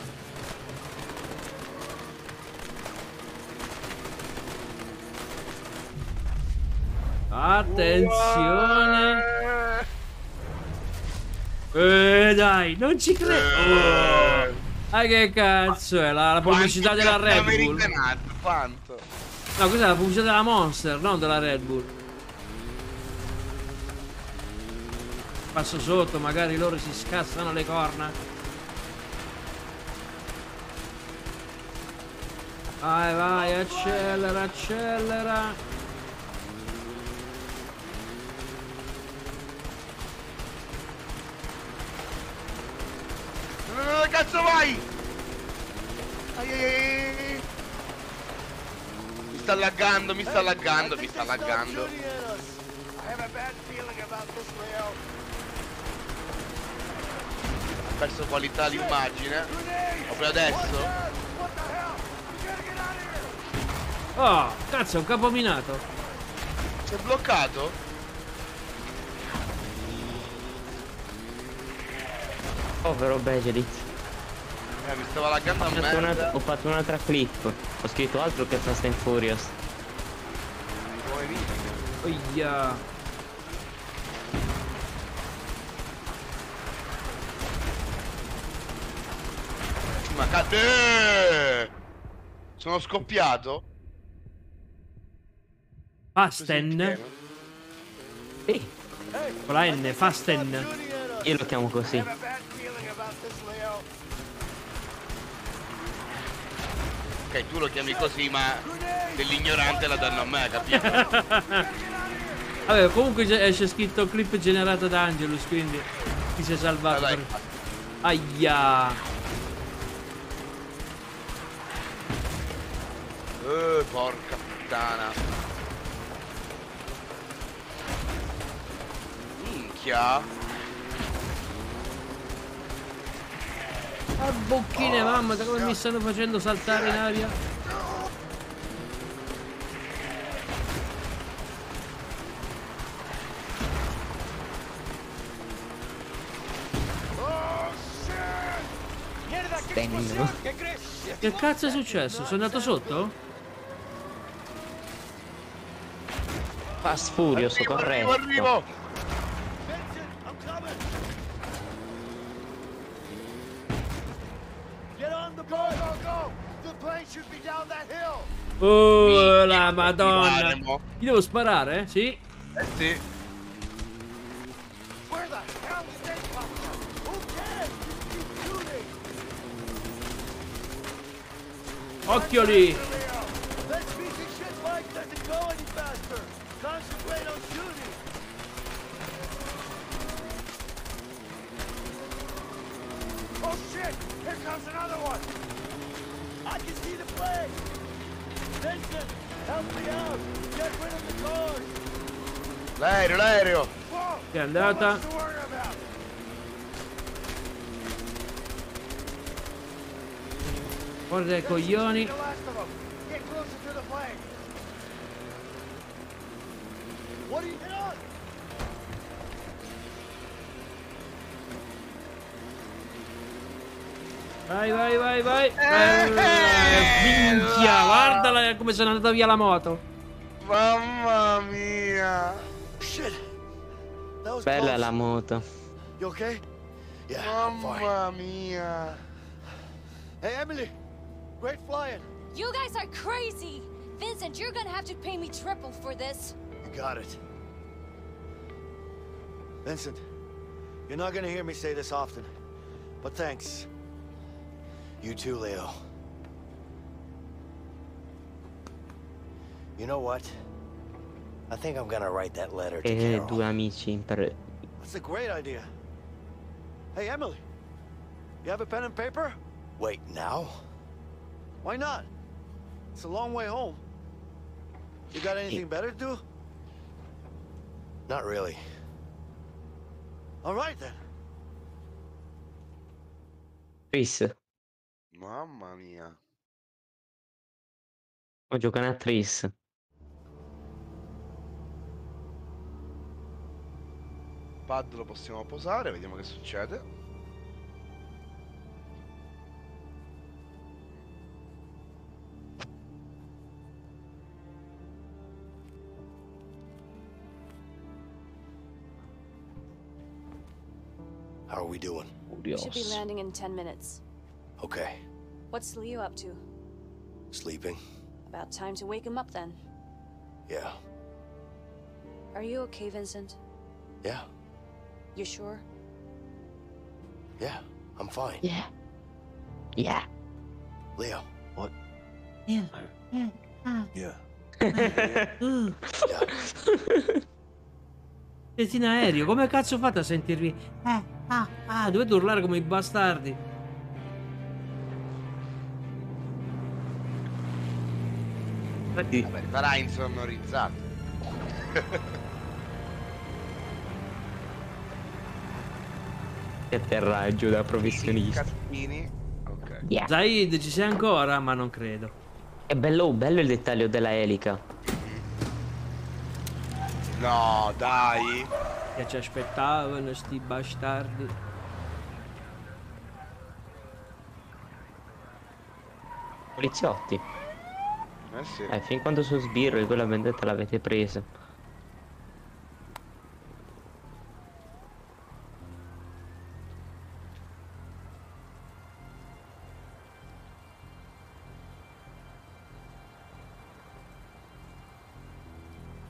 Attenzione. Eh dai, non ci credo. Oh. Ah che cazzo è la, la pubblicità della Red Bull? Quanto? No, questa è la pubblicità della Monster, non della Red Bull. Passo sotto, magari loro si scassano le corna. Vai, vai, accelera, accelera. Sta laggando, mi sta laggando, mi sta laggando. I have a bad feeling about this, Leo. Ho perso qualità d'immagine. Proprio adesso. Oh, cazzo, è un capominato. Si è bloccato? Povero Begelit. Stava laggando a Ho fatto, merda. un'altra- ho fatto un'altra clip. Ho scritto altro che Fast and Furious. Come. Oia. Ma. Eh! Sono scoppiato? Fasten. Sì. Con la N, Fasten. Io lo chiamo così. Ok, tu lo chiami così, ma dell'ignorante la danno a me, capito? Vabbè, comunque c'è- scritto clip generata da Angelus, quindi ti sei salvato. Dai, per- Aia. Eh, porca puttana. Minchia. A bocchine, mamma, da come mi stanno facendo saltare in aria. Stenno. Che cazzo è successo? Sono andato sotto? Fast Furious, Arrivo, corretto. arrivo. Get on the boat. Go, go, go. The plane should be down that hill. Oh, la madonna. Gli devo sparare? Sì. Eh sì. Keep shooting. Occhio lì. Oh shit! Here comes another one. I can see the plane. Vincent, help me out. Get rid of the cars. L'aereo, l'aereo. È andata? Guarda i coglioni. The last of Vai, vai, vai, vai. Eh, minchia, guardala come sono andata via la moto. Mamma mia. Shit. Bella close. la moto. You okay? Yeah. Mamma mia. Hey, Emily. Great flying. You guys are crazy! Vincent, you're gonna have to pay me triple for this. You got it. Vincent, you're not gonna hear me say this often, but thanks. You too, Leo. You know what? I think I'm gonna write that letter to E Carol. due amici per... That's a great idea. Hey, Emily. You have a pen and paper? Wait, now? Why not? It's a long way home. You got anything eh. better to do? Not really. All right then. Chris, Mamma mia. o giocano a Tris. Pad lo possiamo posare, vediamo che succede. How are we doing? We should be landing in 10 minutes. Okay. What's Leo up to? Sleeping? About time to wake him up then. Yeah. Are you okay, Vincent? Yeah. You sure? Yeah. I'm fine. Yeah. Yeah. Leo, what? Yeah. Yeah. Siete in aereo, come cazzo fate a sentirvi? Eh, ah, ah, dovete urlare come i bastardi. Infatti, Vabbè, sarà insonorizzato. che atterraggio da professionista. Cazzini. Ok. Yeah. Zaid, ci sei ancora? Ma non credo. È bello, bello il dettaglio della elica. No, dai. Che ci aspettavano sti bastardi. Poliziotti. Eh sì. Eh, fin quando sono sbirro quella vendetta l'avete presa.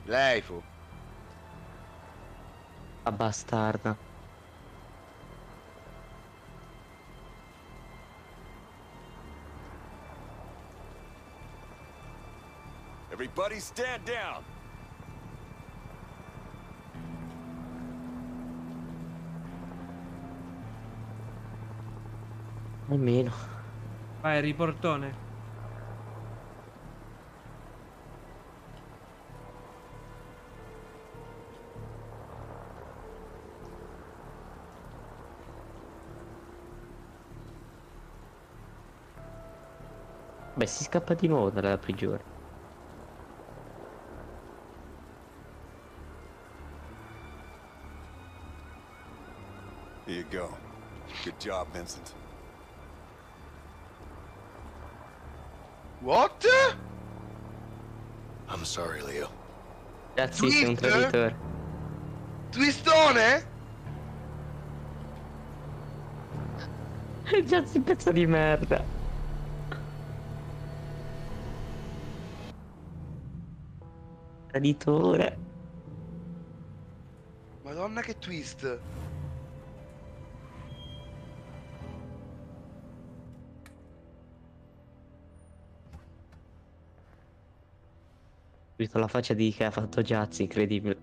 Lei fu. La bastarda. Everybody stand down. Almeno. Vai, riportone. Beh, si scappa di nuovo dalla prigione. Go. Good job, Vincent. What? I'm sorry, Leo. Grazie, sei un traditore. Twistone? Già si pezzo di merda. Traditore. Madonna che twist. Visto la faccia di che ha fatto Giazzi, incredibile.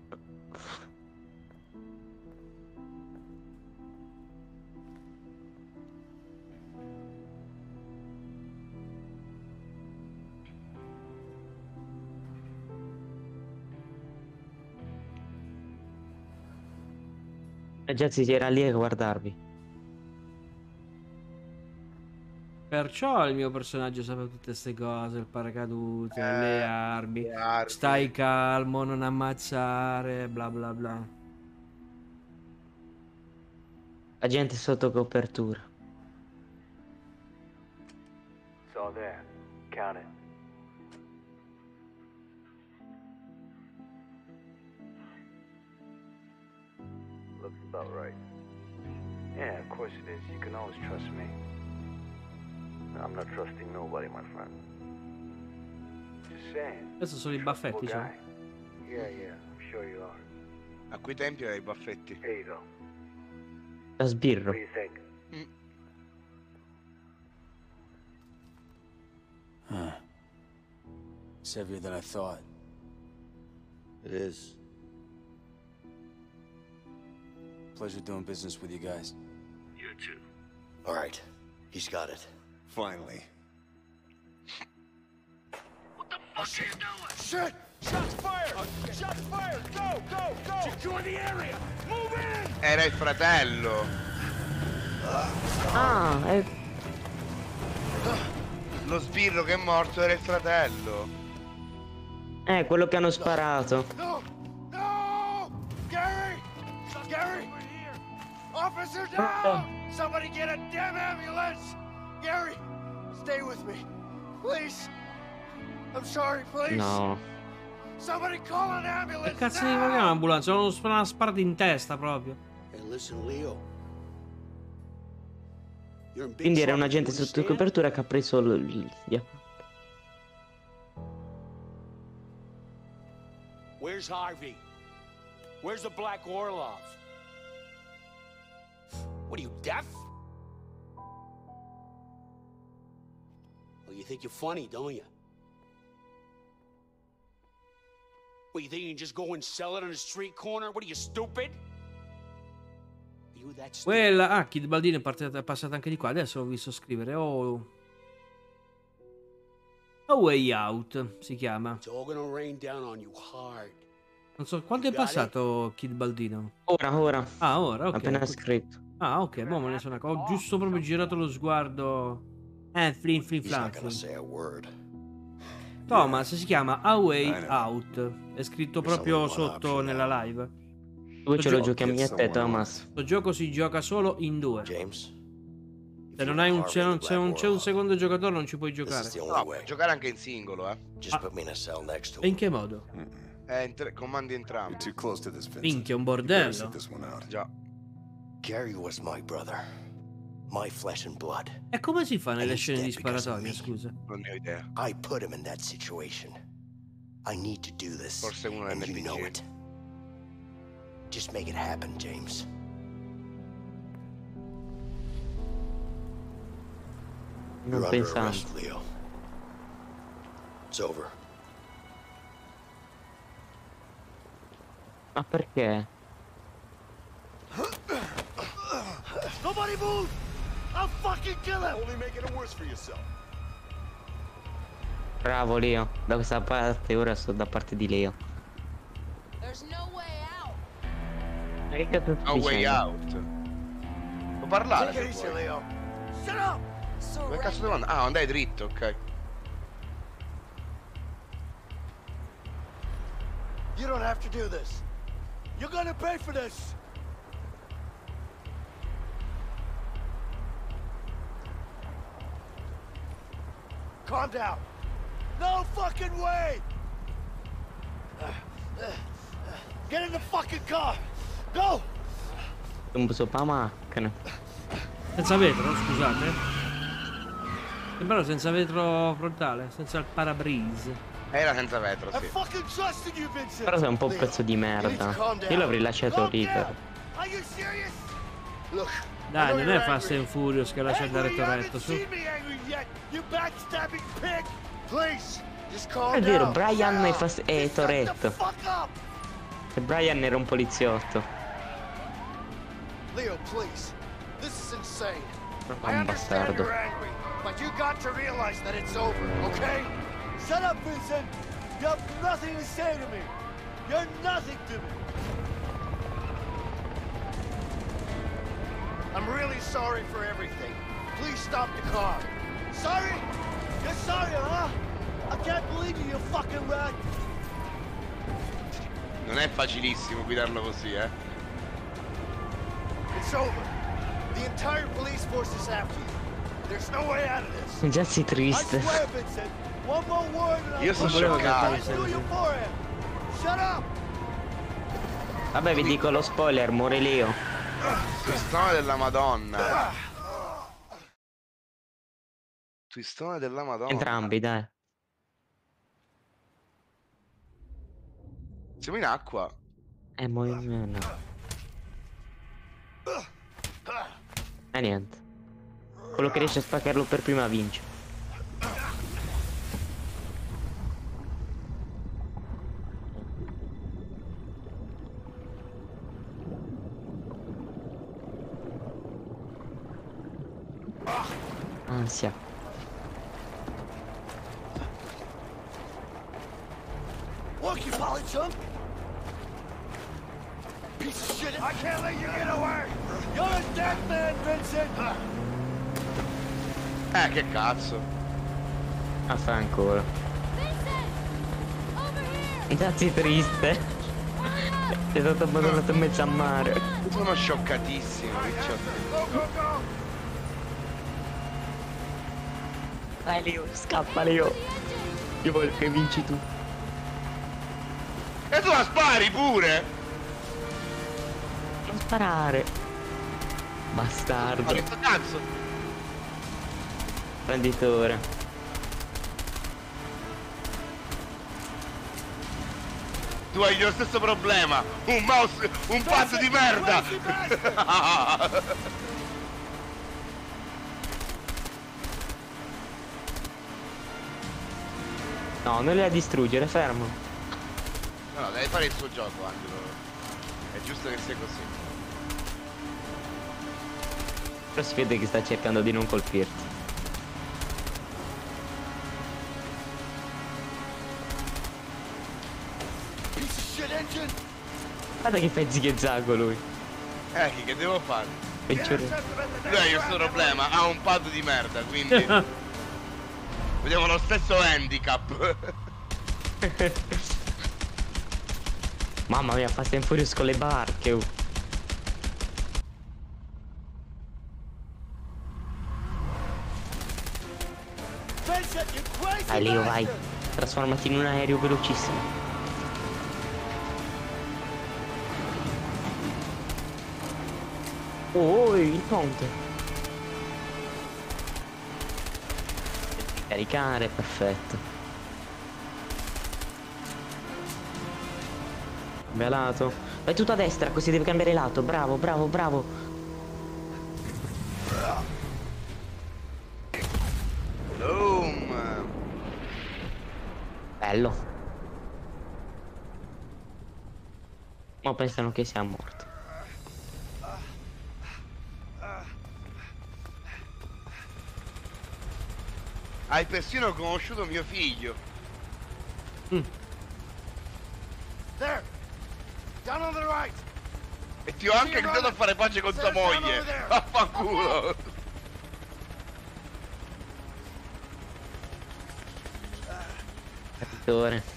Giazzi era lì a guardarvi. Perciò il mio personaggio sapeva tutte queste cose, il paracadute, le armi, le armi. stai calmo, non ammazzare, bla bla bla. La gente sotto copertura. It's all there. Count it. Looks about right. Yeah, of course it is. You can always trust me. I'm not trusting nobody, my friend. Just saying. Adesso sono i baffetti, cioè. Yeah, yeah, I'm sure you are. A quei tempi aveva i baffetti. Here you go. Da sbirro. What do you think? Mm. Huh. It's heavier than I thought. It is. Pleasure doing business with you guys. You too. All right. He's got it. Finally. Oh, shit! Shit! Shots fired! Shots fired! Go, go, go! Secure the area! Move in! Era il fratello. Ah, è... Lo sbirro che è morto era il fratello. è quello che hanno sparato. No! No! Gary! Gary! Officer down! Somebody get a damn ambulance! Gary! Stay with me. Please! I'm sorry, please! No. Somebody call an Che ambulance! cazzo di vogliamo l'ambulanza? Sp- una sparata in testa proprio. Quindi era un agente sotto copertura che ha preso l- l- gli Where's Harvey? Where's the Black Orlov? What are you, deaf? Well, you think you're funny, don't you? What, you think you can just go and sell it on a street corner? What are you, stupid? Are you that stupid? Quella. Ah, Kid Baldino è, partita- è passata anche di qua. Adesso l'ho visto scrivere. Oh. A Way Out si chiama. It's all gonna rain down on you hard. Non so quanto è passato Kid Baldino. Ora, ora. Ah, ora, ok. Appena scritto. Ah, ok, boh, me ne sono accorto. Ho giusto proprio girato lo sguardo. Eh, flin flin He's flan. not gonna flin. say a word. Thomas si chiama A Way I know. Out. È scritto proprio sotto nella live. Dove ce lo gio- giochiamo io e te, Thomas? Questo gioco si gioca solo in due. James? Se non, hai un, se non, se non c'è un secondo giocatore non ci puoi giocare. No, puoi giocare anche in singolo, eh. Me in a E che modo? Eh, in comandi entrambi. Minchia, un bordello. Già. Gary was my brother. My flesh and blood. E come si fa nelle he's scene di dead because of sparatoria, me. scusa? Non ne ho idea. I put him in that situation. I need to do this. Forse uno and you know it. Just make it happen, James. Non You're under arrest, Leo. It's over. Ma perché? Nobody move! I'll fucking kill him! Only making it worse for yourself. Bravo Leo, da questa parte ora sto da parte di Leo. There's no way out. Ma che cazzo No way out. Può parlare Take it se vuoi. Leo. Shut up! Che cazzo devo andare? Ah, andai dritto, ok. You don't have to do this. You're gonna pay for this. Calm down. No fucking way! Get in the fucking car! Go! Non so pa macchina. Senza vetro, scusate. Sembrava senza vetro frontale, senza il parabrise. Era senza vetro, sì. Però sei un po' un pezzo di merda. Io l'avrei lasciato lì però. Are you serious? Look, Dai, non è Fast and Furious che lascia andare Toretto, su. È vero. Brian è, fas- è Toretto. Fuck up! E Brian era un poliziotto. Leo, please. This is insane. Ma un bastardo. but you got to realize that it's over, okay? Shut up, Vincent! You have nothing to say to me! You're nothing to me! I'm really sorry for everything. Please stop the car. Sorry? You're sorry, huh? I can't believe you, you fucking rat! Non è facilissimo guidarlo così, eh. It's over. The entire police force is after you. There's no way out of this. Già sei I triste. swear, Vincent. One more word and I'll Io sono scioccato. Shut up! Vabbè, vi dico lo spoiler, muore Leo. Twistone della Madonna. Twistone della Madonna. Entrambi, dai. Siamo in acqua. Eh, mo eh, no. Eh, niente. Quello che riesce a spaccarlo per prima vince. Ansia. Look, you polychump! Piece of shit! I can't let you get away! You're a dead man, Vincent! Eh, che cazzo. Affanculo. Dazzi triste. Sei stato abbandonato in mezzo a mare. Sono scioccatissimo, Ricciotto. Dai Leo, scappa Leo. Io voglio che vinci tu. E tu la spari pure! Non sparare. Ma Bastardo. che sto cazzo? Banditore. Tu hai lo stesso problema. Un mouse, un pazzo di merda. No, non le a distruggere, fermo. No, no, devi fare il suo gioco, Angelo. È giusto che sia così. Però si vede che sta cercando di non colpirti. Guarda che fai zigzaggo lui. Eh, che- che devo fare? Peggiore. Lui ha il suo problema, ha un pad di merda, quindi... Vediamo lo stesso handicap. Mamma mia, Fast and Furious con le barche. oh. Crazy Dai Leo, vai. Trasformati in un aereo velocissimo. Oh, il ponte. Caricare, perfetto. Cambia lato. Vai tutto a destra, così deve cambiare lato. Bravo, bravo, bravo. Boom. Bello. Ma pensano che sia morto. Hai persino conosciuto mio figlio. There! Down on the right! E ti ho anche aiutato a fare pace con tua moglie. Vaffanculo. Capitore.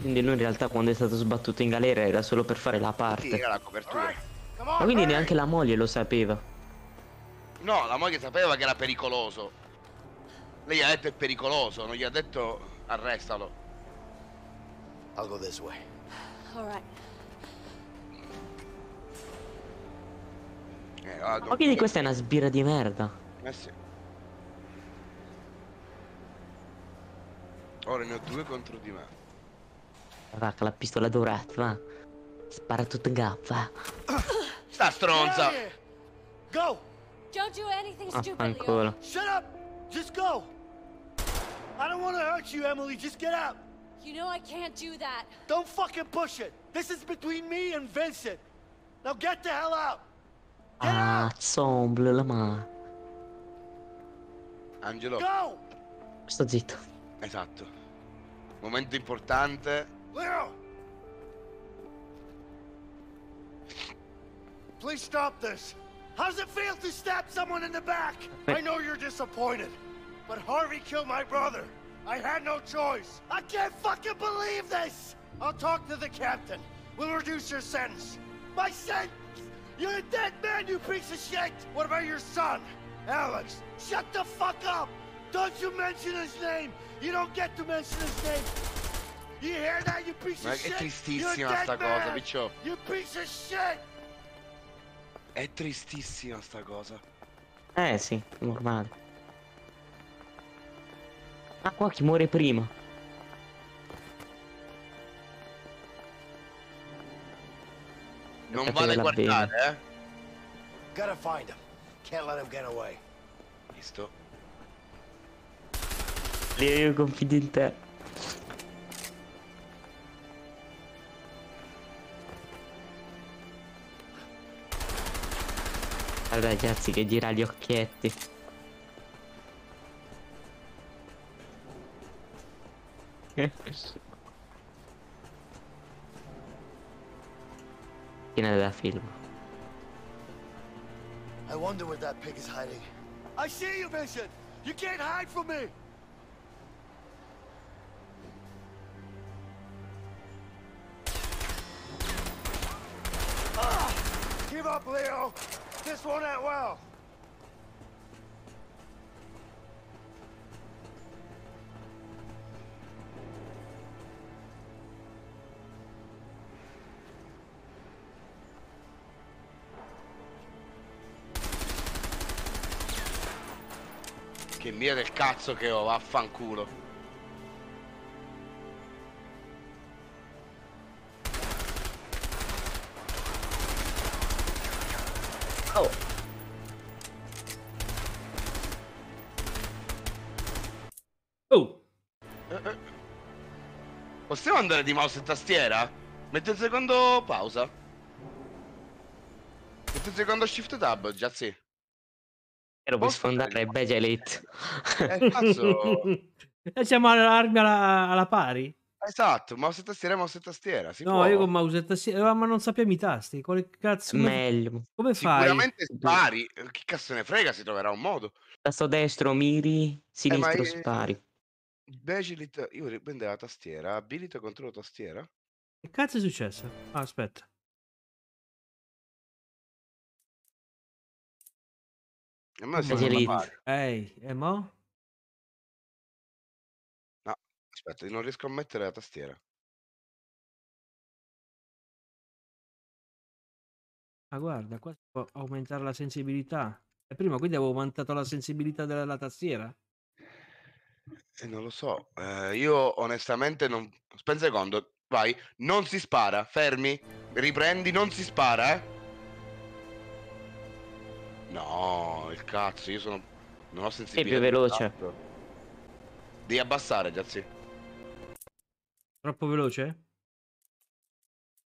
Quindi lui in realtà quando è stato sbattuto in galera era solo per fare la Sì, parte. era la copertura. Ma quindi neanche la moglie lo sapeva. No, la moglie sapeva che era pericoloso. Lei ha detto è pericoloso, non gli ha detto arrestalo. I'll go this way. Alright. Eh, ah, Ma quindi questa è una sbirra di merda. Eh sì. Ora ne ho due contro di me. Va, con la pistola dorata, va. Spara tutto in gaffa. Sta stronza! Go! Don't do anything Ah, stupid, ancora. Shut up! Just go! I don't want to hurt you, Emily. Just get out. You know I can't do that. Don't fucking push it. This is between me and Vincent. Now get the hell out. Ah, zomble la mano. Angelo. Go! Sto zitto. Esatto. Momento importante. Leo! Please stop this. How does it feel to stab someone in the back? I know you're disappointed, but Harvey killed my brother. I had no choice. I can't fucking believe this! I'll talk to the captain. We'll reduce your sentence. My sentence? You're a dead man, you piece of shit! What about your son? Alex, shut the fuck up! Don't you mention his name! You don't get to mention his name! Ma of è tristissima sta cosa, picciò. You piece of shit! È tristissima sta cosa. Eh sì, normale. Ah, qua chi muore prima. Non vale guardare, eh. Gotta find him. Can't let him get away. Visto? Leo, io Guarda ragazzi che gira gli occhietti. Piena da film. I wonder where that pig is hiding. I see you, Vincent! You can't hide from me! Ah! Give up, Leo! This won't end well! Che mia del cazzo che ho, vaffanculo. Possiamo andare di mouse e tastiera? Metti un secondo pausa. Metti un secondo shift tab, già sì. Ero per sfondare Beja Elite. Eh, cazzo. E siamo armi alla, alla pari? Esatto, mouse e tastiera, mouse e tastiera. Si No, può. io con mouse e tastiera, ma non sappiamo i tasti. Quale cazzo? come- Meglio. Come fai? Sicuramente spari. Eh, Chi cazzo ne frega, si troverà un modo. Tasto destro miri, sinistro eh, spari. Begilit, io riprendo la tastiera, abilito controllo tastiera. Che cazzo è successo? Ah, aspetta. A me si Beja fa Elite. male. Ehi, e mo? No, aspetta, non riesco a mettere la tastiera. Ah, guarda, qua si può aumentare la sensibilità. E prima quindi avevo aumentato la sensibilità della tastiera? Eh, non lo so, eh, io onestamente non... Aspetta un secondo, vai, non si spara, fermi, riprendi, non si spara, eh. No, il cazzo, io sono... Non ho sensibilità. più del veloce. tasto. Devi abbassare, Giazzi. Troppo veloce?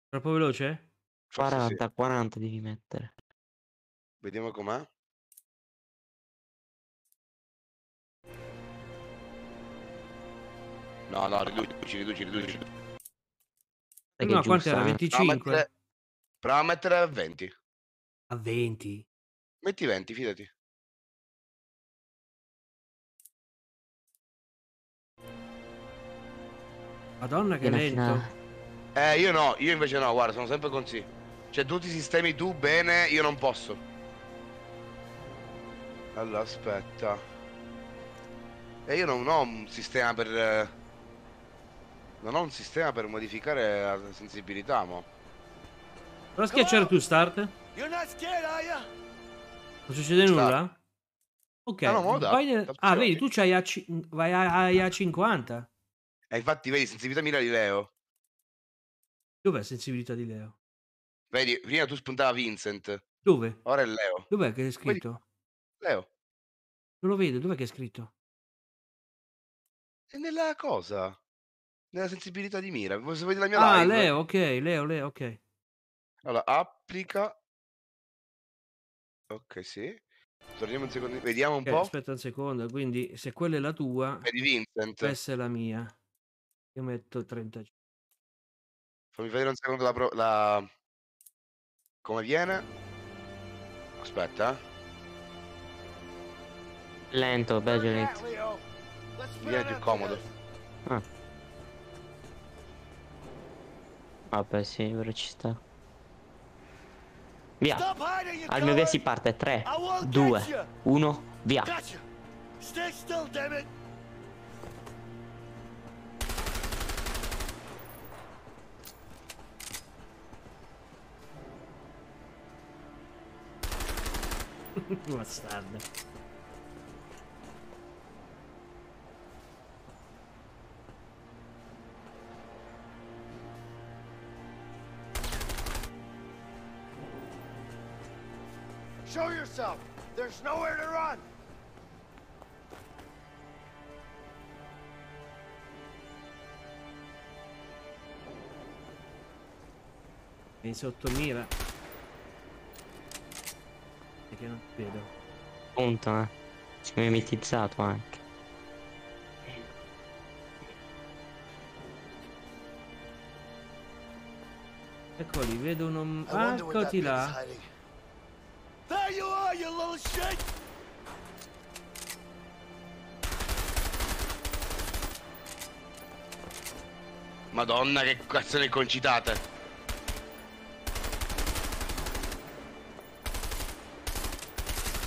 Troppo veloce? Forse sì. 40, 40 devi mettere. Vediamo com'è. No, no, riduci, riduci, riduci. No, quanto era? giusta, eh? 25? Prova a mettere, prova a mettere a 20. A 20? Metti 20, fidati. Madonna che lento. Eh, io no, io invece no, guarda, sono sempre così. Cioè, tu ti sistemi tu bene, io non posso. Allora, aspetta. E io non ho un sistema per... eh, Non ho un sistema per modificare la sensibilità, mo. Prova a schiacciare tu start. You're not scared, are ya? Non succede Start. nulla? Ok. Ah, no, mo da- nel- da Ah, vedi, tu c'hai a, ci- vai a, a 50. E infatti, vedi, sensibilità mira di Leo. Dov'è sensibilità di Leo? Vedi, prima tu spuntava Vincent, Dove? ora è Leo. Dov'è che è scritto? Leo. Non lo vedo, dov'è che è scritto? È nella cosa. Nella sensibilità di mira. Se vedi la mia Ah, live. Leo, ok, Leo, Leo, ok. Allora, applica. Ok, sì. Torniamo un secondo. Vediamo un Ok, po'. aspetta un secondo, quindi se quella è la tua, Vedi Vincent. questa è la mia. Io metto 35. Fammi vedere un secondo la, pro- la... Come viene? Aspetta. eh. Lento, Bajonet. Viene più comodo. Ah. Vabbè, sì, però ci sta. Via. Al mio via si parte. 3, 2, 1, via. Gotcha. Stay still, damn it. Bastardo. Show yourself. There's nowhere to run. È sotto mira. E che non ti vedo. Punto, eh. Si è mimetizzato anche. Eccoli, vedo that Eccoti là. Hiding. There you are, you little shit. Madonna, che cazzo ne concitate.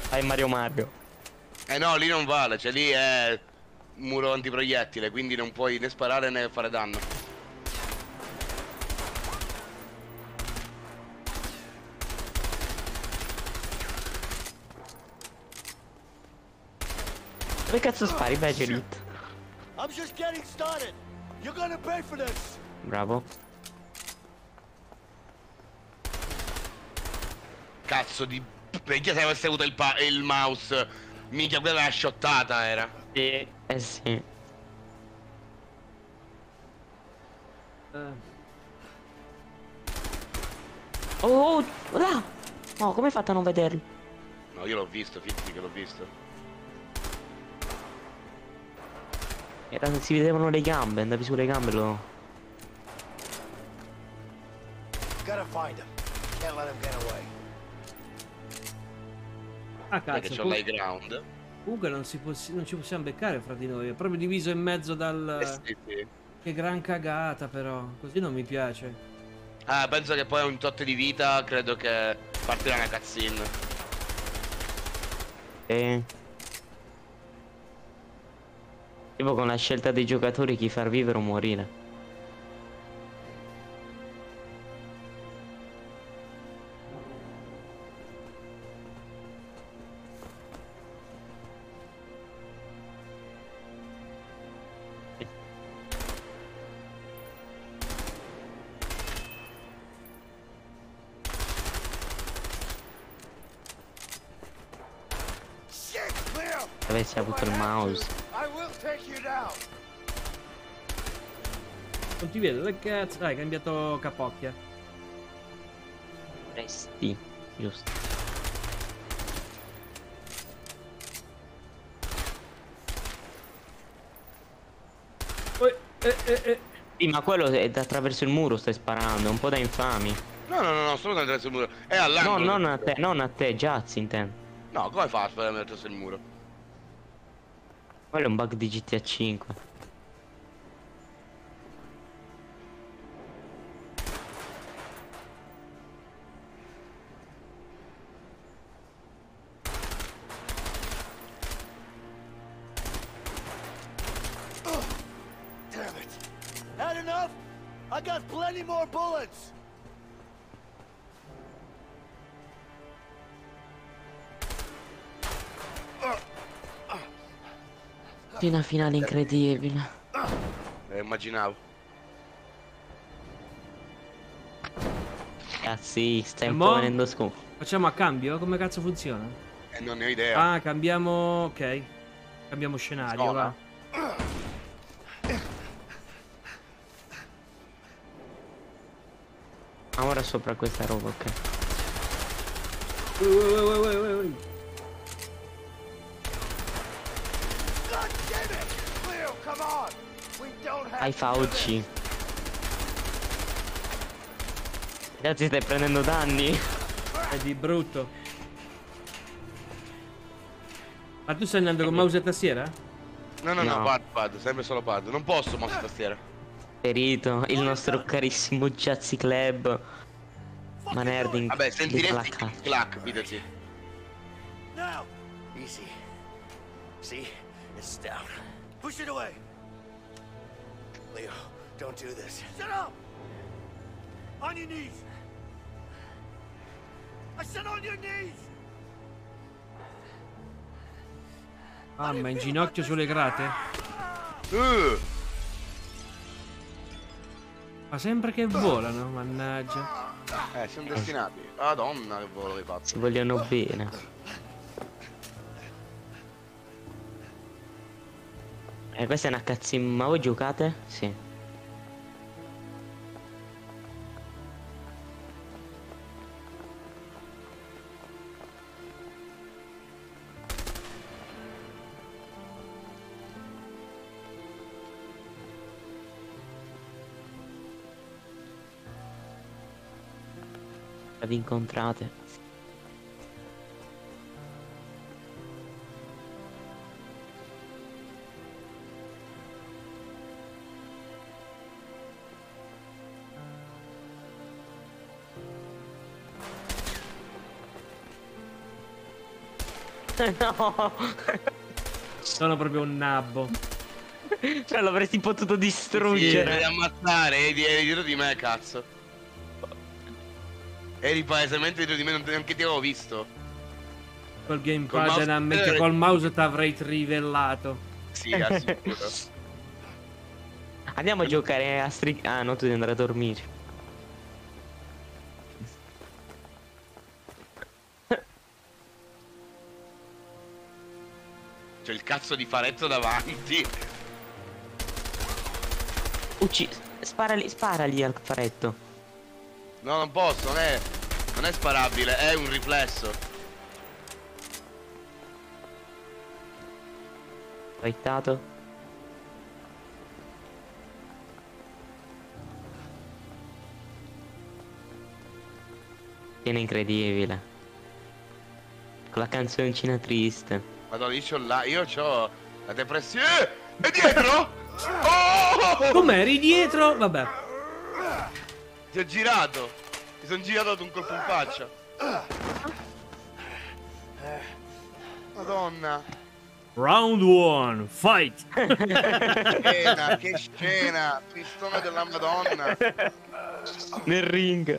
Fai Mario Mario. Eh no, lì non vale, cioè lì è un muro antiproiettile, quindi non puoi né sparare né fare danno. Dove cazzo spari, Bajonet? I'm just getting started. You're gonna pay for this. Bravo. Cazzo di... Minchia se avessi avuto il, pa- il mouse. Minchia, quella è una sciottata era. Sì. Eh sì. Oh, oh, là! No, come hai fatto a non vederlo? No, io l'ho visto, fidati che l'ho visto. Era, si vedevano le gambe, andavi sulle gambe lo... Gotta find him. Can't let him get away. Ah Perché cazzo, c'ho l'high ground. comunque non, si possi- non ci possiamo beccare fra di noi, è proprio diviso in mezzo dal... Eh sì, sì. Che gran cagata però, così non mi piace. Ah, penso che poi un tot di vita credo che partirà una cutscene. E... Tipo con la scelta dei giocatori chi far vivere o morire. Ti vedo, che cazzo? Dai, hai cambiato capocchia. Sì, giusto. Eh, eh, eh. Sì, ma quello è da attraverso il muro stai sparando, è un po' da infami. No, no, no, no, solo attraverso il muro. È No, all'angolo. non a te, non a te, Jazz intendo. No, come fa a sparare attraverso il muro? Quello è un bug di GTA 5. Una finale incredibile. Eh, immaginavo. Cazzi, stai un mo? po' venendo sconfitto. Facciamo a cambio? Come cazzo funziona? E non ne ho idea. Ah, cambiamo... Ok. Cambiamo scenario, Zona. va. Ah, ora sopra questa roba, ok. Ui, ui, ui, don't have Hai Fauci. Ragazzi, stai prendendo danni. È di brutto. Ma tu stai andando con mouse e tastiera? No, no, no, No. pad, pad, sempre solo pad. Non posso mouse e tastiera. Ferito, il nostro carissimo Jazzy Club. Ma nerding. Vabbè, sentiresti click clack, fidati. Now! Easy. See? It's down. Push it away! Leo, don't do this. Shut up! On your knees! I said on your knees! Mamma, in ginocchio sulle grate? Uh, Ma sempre che volano, mannaggia. eh, siamo destinati. Madonna, che volo di pazzo. vogliono bene. Eh, questa è una cazzin... Ma voi giocate? Sì. Vi incontrate. no! Sono proprio un nabbo. Cioè l'avresti potuto Sì, devi distruggere. ammazzare, eri, eri dietro di me, cazzo. Eri palesemente dietro di me, non te- neanche ti avevo visto. Col Col gamepad mouse- e una minchia, col mouse ti avrei trivellato. Sì, assicuro. Andiamo a giocare a stri... Ah no, tu devi andare a dormire. C'è il cazzo di faretto davanti. Ucci... Sparali, sparali al faretto. No, non posso, non è. Non è sparabile, è un riflesso. Fightato. Viene incredibile. Con la canzoncina triste. Madonna, io c'ho la. Io c'ho la depressione. E dietro? Oh! Com'eri dietro? Vabbè. Ti ho girato. Mi sono girato ad un colpo in faccia. Madonna. Round one, fight! Scena, che scena. Pistone della Madonna. Nel ring.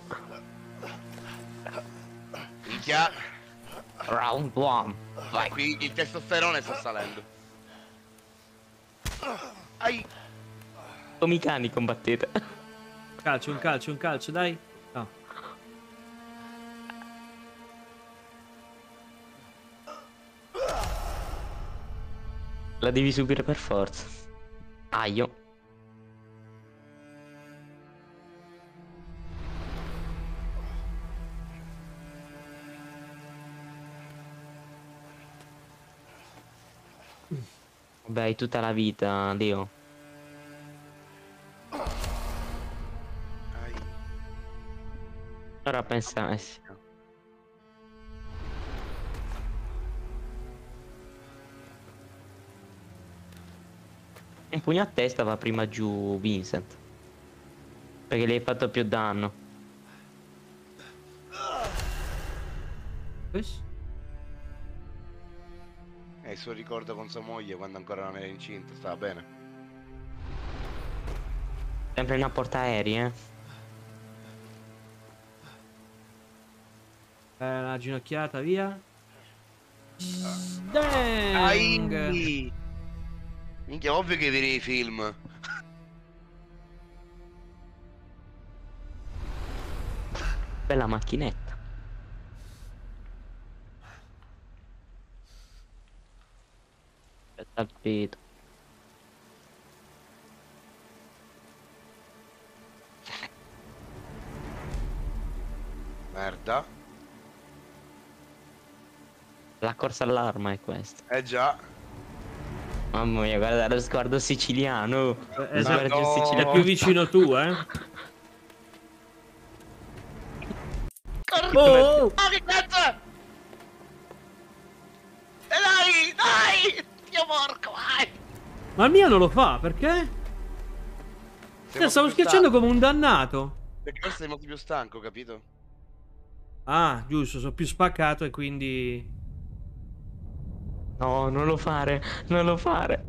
Minchia. Round one. Vai, qui il testosterone sta salendo. Ai. Come i cani combattete. Calcio, un calcio, un calcio, dai. No. La devi subire per forza. Aio. Beh, hai tutta la vita, Leo. Ora pensa, eh sì. Un pugno a testa va prima giù Vincent. Perché gli hai fatto più danno. Questo? È il suo ricordo con sua moglie quando ancora non era incinta, stava bene. Sempre una portaerei, eh. Eh, una ginocchiata, via. Dang! Ai! Minchia, ovvio che vedi i film. Bella macchinetta. Peto. Merda. La corsa all'arma è questa. Eh già. Mamma mia, guarda lo sguardo siciliano. Lo Eh, sguardo esatto. siciliano. È più vicino tu, eh. Oh! Ah, porco, vai! Ma il mio non lo fa, perché? Cioè, stavo schiacciando come un dannato. Perché questo sei molto più stanco, capito? Ah, giusto, sono più spaccato e quindi... No, non lo fare, non lo fare.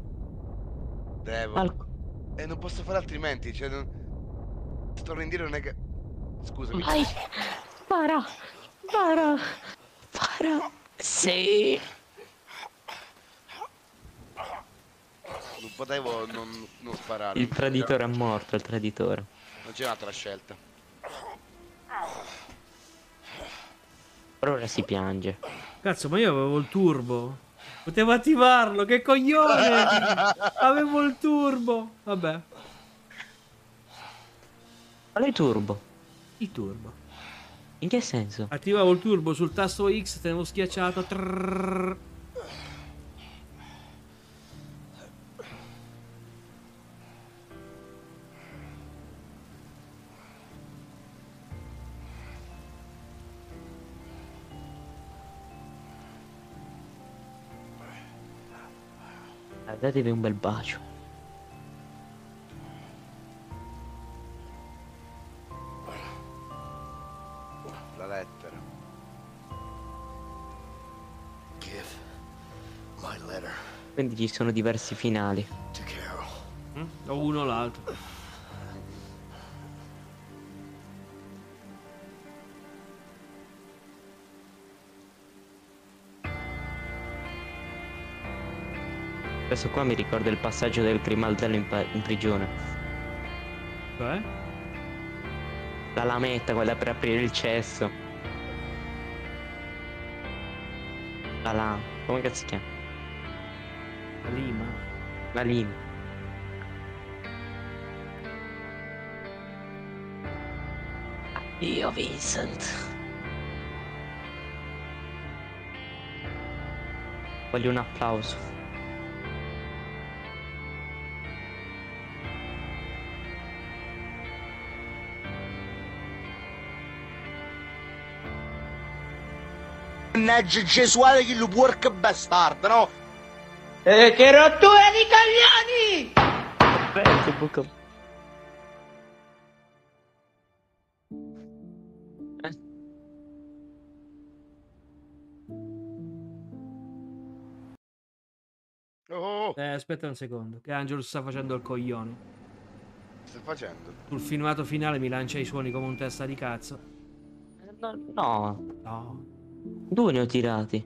Devo. Al- E non posso fare altrimenti, cioè... Non... Se torno indietro non è che... Scusami. Vai. Spara, spara, spara. Sì. Non potevo non, non sparare. Il traditore è morto, il traditore. Non c'è un'altra scelta. Per ora si piange. Cazzo, ma io avevo il turbo. Potevo attivarlo, che coglione! avevo il turbo. Vabbè. Quale turbo? Il turbo. In che senso? Attivavo il turbo sul tasto X, tenevo schiacciato. trrrr. Datevi un bel bacio. La lettera. Give my letter Quindi ci sono diversi finali. to Carol. Mm? O uno o l'altro. Questo qua mi ricorda il passaggio del grimaldello in, in prigione. Cioè? La lametta, quella per aprire il cesso. La lama. Come cazzo si chiama? La lima. La lima. Io Vincent. Voglio un applauso. Mannaggia Gesuale che lo porca bastardo, no? Eh, che rottura di coglioni! Aspetta, buco. Oh, Eh, aspetta un secondo, che Angelo sta facendo il coglione. che stai facendo? Sul filmato finale mi lancia i suoni come un testa di cazzo. No, no. No. Due ne ho tirati.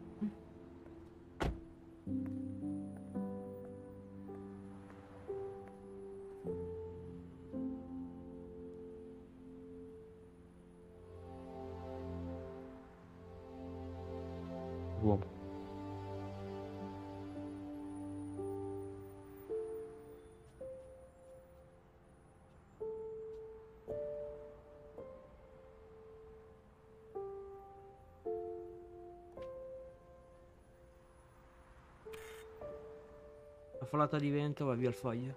La folata di vento va via il foglio.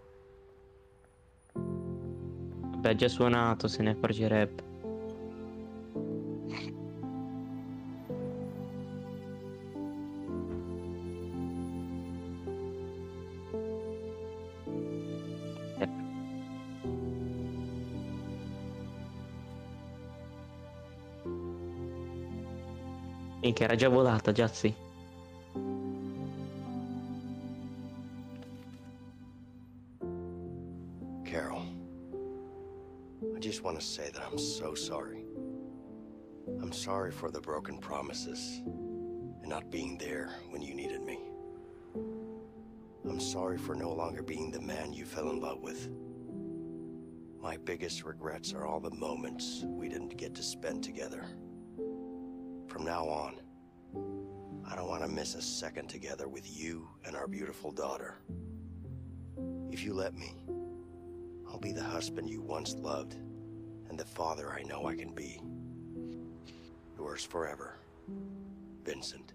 Vabbè, già suonato, se ne accorgerebbe. Eh. Era già volata, già sì. For the broken promises and not being there when you needed me. I'm sorry for no longer being the man you fell in love with. My biggest regrets are all the moments we didn't get to spend together. From now on, I don't want to miss a second together with you and our beautiful daughter. If you let me, I'll be the husband you once loved and the father I know I can be. Yours forever, Vincent.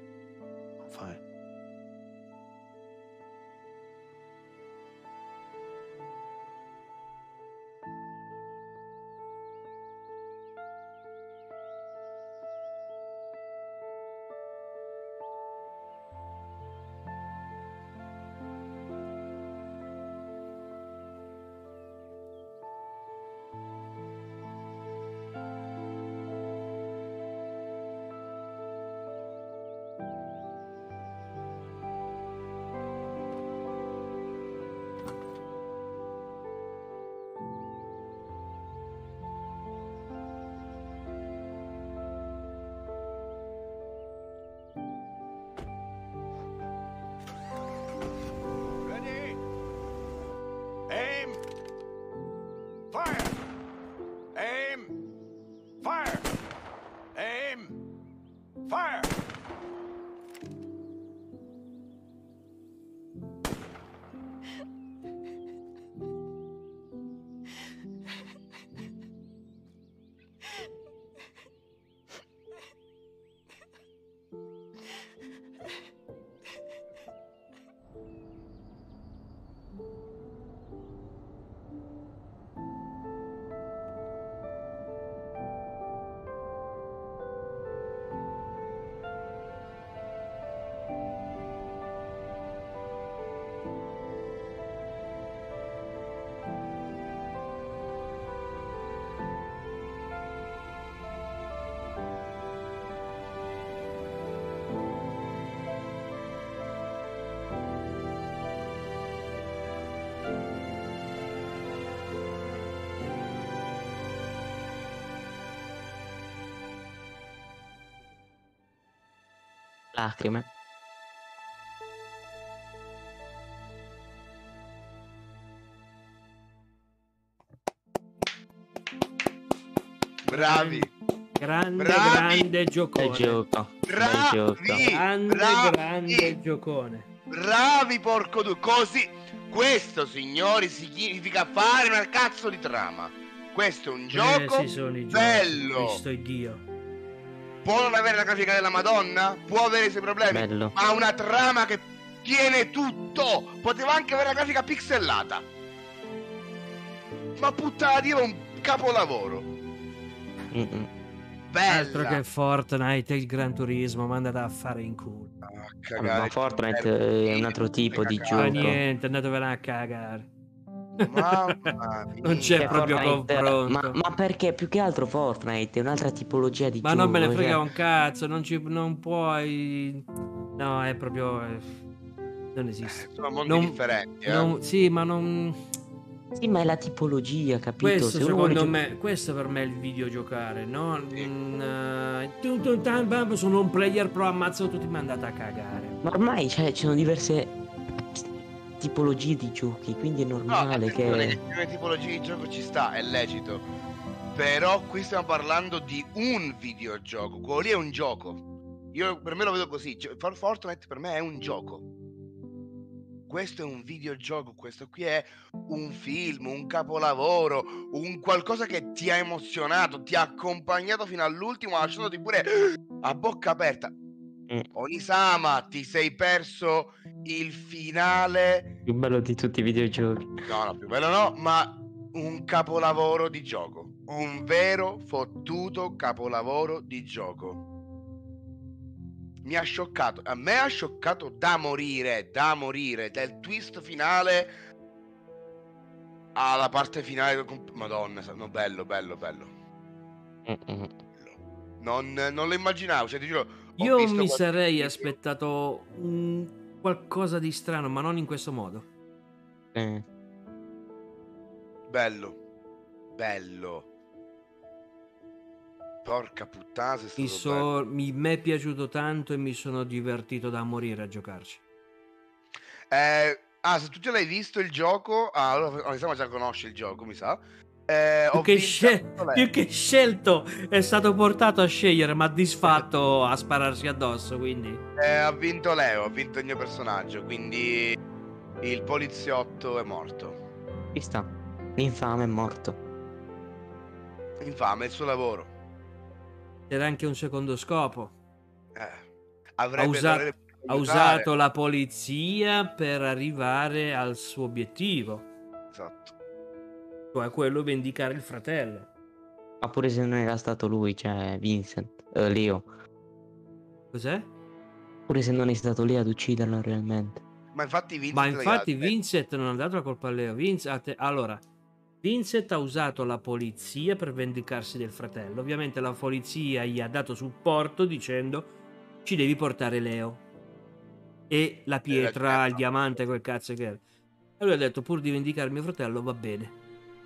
Lacrime. Bravi. Grande, Bravi. grande giocone. Bel gioco. Bravi. gioco. Grande, Bravi. grande giocone. Bravi porco due, così. Questo, signori, significa fare una cazzo di trama. Questo è un gioco Eh, sì, sono i giochi. bello. Cristo e Dio. Può non avere la grafica della Madonna? Può avere i suoi problemi? Bello. Ma ha una trama che tiene tutto. Poteva anche avere la grafica pixellata. Ma puttana Dio, è un capolavoro. Mm-mm. bella. Altro che Fortnite e il Gran Turismo, mandate a fare in culo. Vabbè, ma Fortnite è un altro tipo di Ma gioco. niente, andatevene a cagare. Mamma non c'è proprio Fortnite- confronto. Ma, ma perché più che altro Fortnite è un'altra tipologia di Ma gioco. non me ne cioè- frega un cazzo, non, ci, non puoi... No, è proprio... eh, Non esiste. Sono mondi Non- differenti, eh. non- sì, ma non... Sì, ma è la tipologia, capito? Questo Se secondo gio- me, questo per me è il videogiocare, no? Mm, tu, tam, bam, sono un player pro, ammazzo tutti, mi andate a cagare. Ma ormai cioè, ci sono diverse tipologie di giochi, quindi è No, normale attenzione che... come tipologia di gioco ci sta, è lecito. Però qui stiamo parlando di un videogioco, quello lì è un gioco. Io per me lo vedo così, gio- For- Fortnite per me è un gioco. Questo è un videogioco, questo qui è un film, un capolavoro, un qualcosa che ti ha emozionato, ti ha accompagnato fino all'ultimo, lasciandoti pure a bocca aperta. Onisama, ti sei perso il finale Più bello di tutti i videogiochi. No, no, più bello no, ma un capolavoro di gioco. Un vero fottuto capolavoro di gioco. Mi ha scioccato, a me ha scioccato da morire, da morire, dal twist finale alla parte finale. Madonna, no, bello, bello, bello. Non, non lo immaginavo, cioè ti giuro. Ho Io mi sarei video- aspettato un qualcosa di strano, ma non in questo modo. Eh. Bello, bello. Porca puttana, sei stato Mi, so- mi mi è piaciuto tanto e mi sono divertito da morire a giocarci. Eh, ah, se tu ce l'hai visto il gioco, ah, allora Onisama già conosce il gioco, mi sa. Eh, Più che, scel- più che scelto è stato portato a scegliere, ma disfatto a spararsi addosso. Quindi, Eh, ha vinto Leo, ha vinto il mio personaggio, quindi il poliziotto è morto. Ci sta. L'infame è morto. Infame, è il suo lavoro. c'era anche un secondo scopo. Eh, Ha, avrebbe usa- dovrebbe ha usato la polizia per arrivare al suo obiettivo, Esatto. Cioè quello vendicare il fratello. Ma pure se non era stato lui, cioè Vincent, eh, Leo. Cos'è? Pure se non è stato lì ad ucciderlo realmente. Ma infatti Vincent Ma infatti Vincent non ha dato la colpa a Leo. Vince- a te- allora, Vincent ha usato la polizia per vendicarsi del fratello. Ovviamente la polizia gli ha dato supporto dicendo ci devi portare Leo. E la pietra, il diamante, quel cazzo che era. E lui ha detto pur di vendicare mio fratello va bene.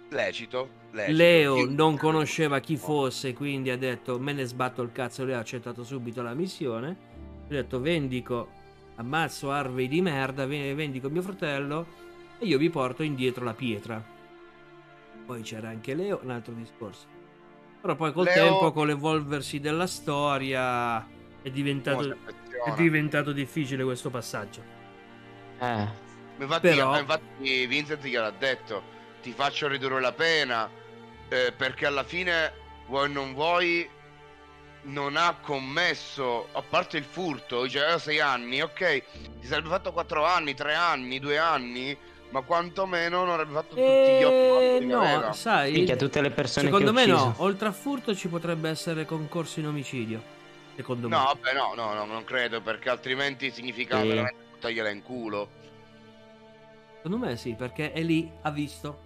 Lecito, lecito. Leo non conosceva chi fosse, quindi ha detto me ne sbatto il cazzo. Lui ha accettato subito la missione. Ha detto vendico, ammazzo Harvey di merda, ve- vendico mio fratello e io vi porto indietro la pietra. Poi c'era anche Leo, un altro discorso. Però poi col Leo- tempo, con l'evolversi della storia, è diventato, è diventato difficile questo passaggio. Eh. Infatti, Però- infatti Vincent gliel'ha detto, ti faccio ridurre la pena, eh, perché alla fine, vuoi o non vuoi, non ha commesso, a parte il furto, dice, aveva sei anni, ok, ti sarebbe fatto quattro anni, tre anni, due anni, ma quantomeno non avrebbe fatto tutti gli otto Eh, anni che no, aveva. sai, Minchia, tutte le persone secondo me no, ucciso. oltre a furto ci potrebbe essere concorso in omicidio. Secondo me. No, vabbè, no, no, no, non credo, perché altrimenti significa Sì. veramente buttargliela in culo. Secondo me sì, perché è lì, ha visto,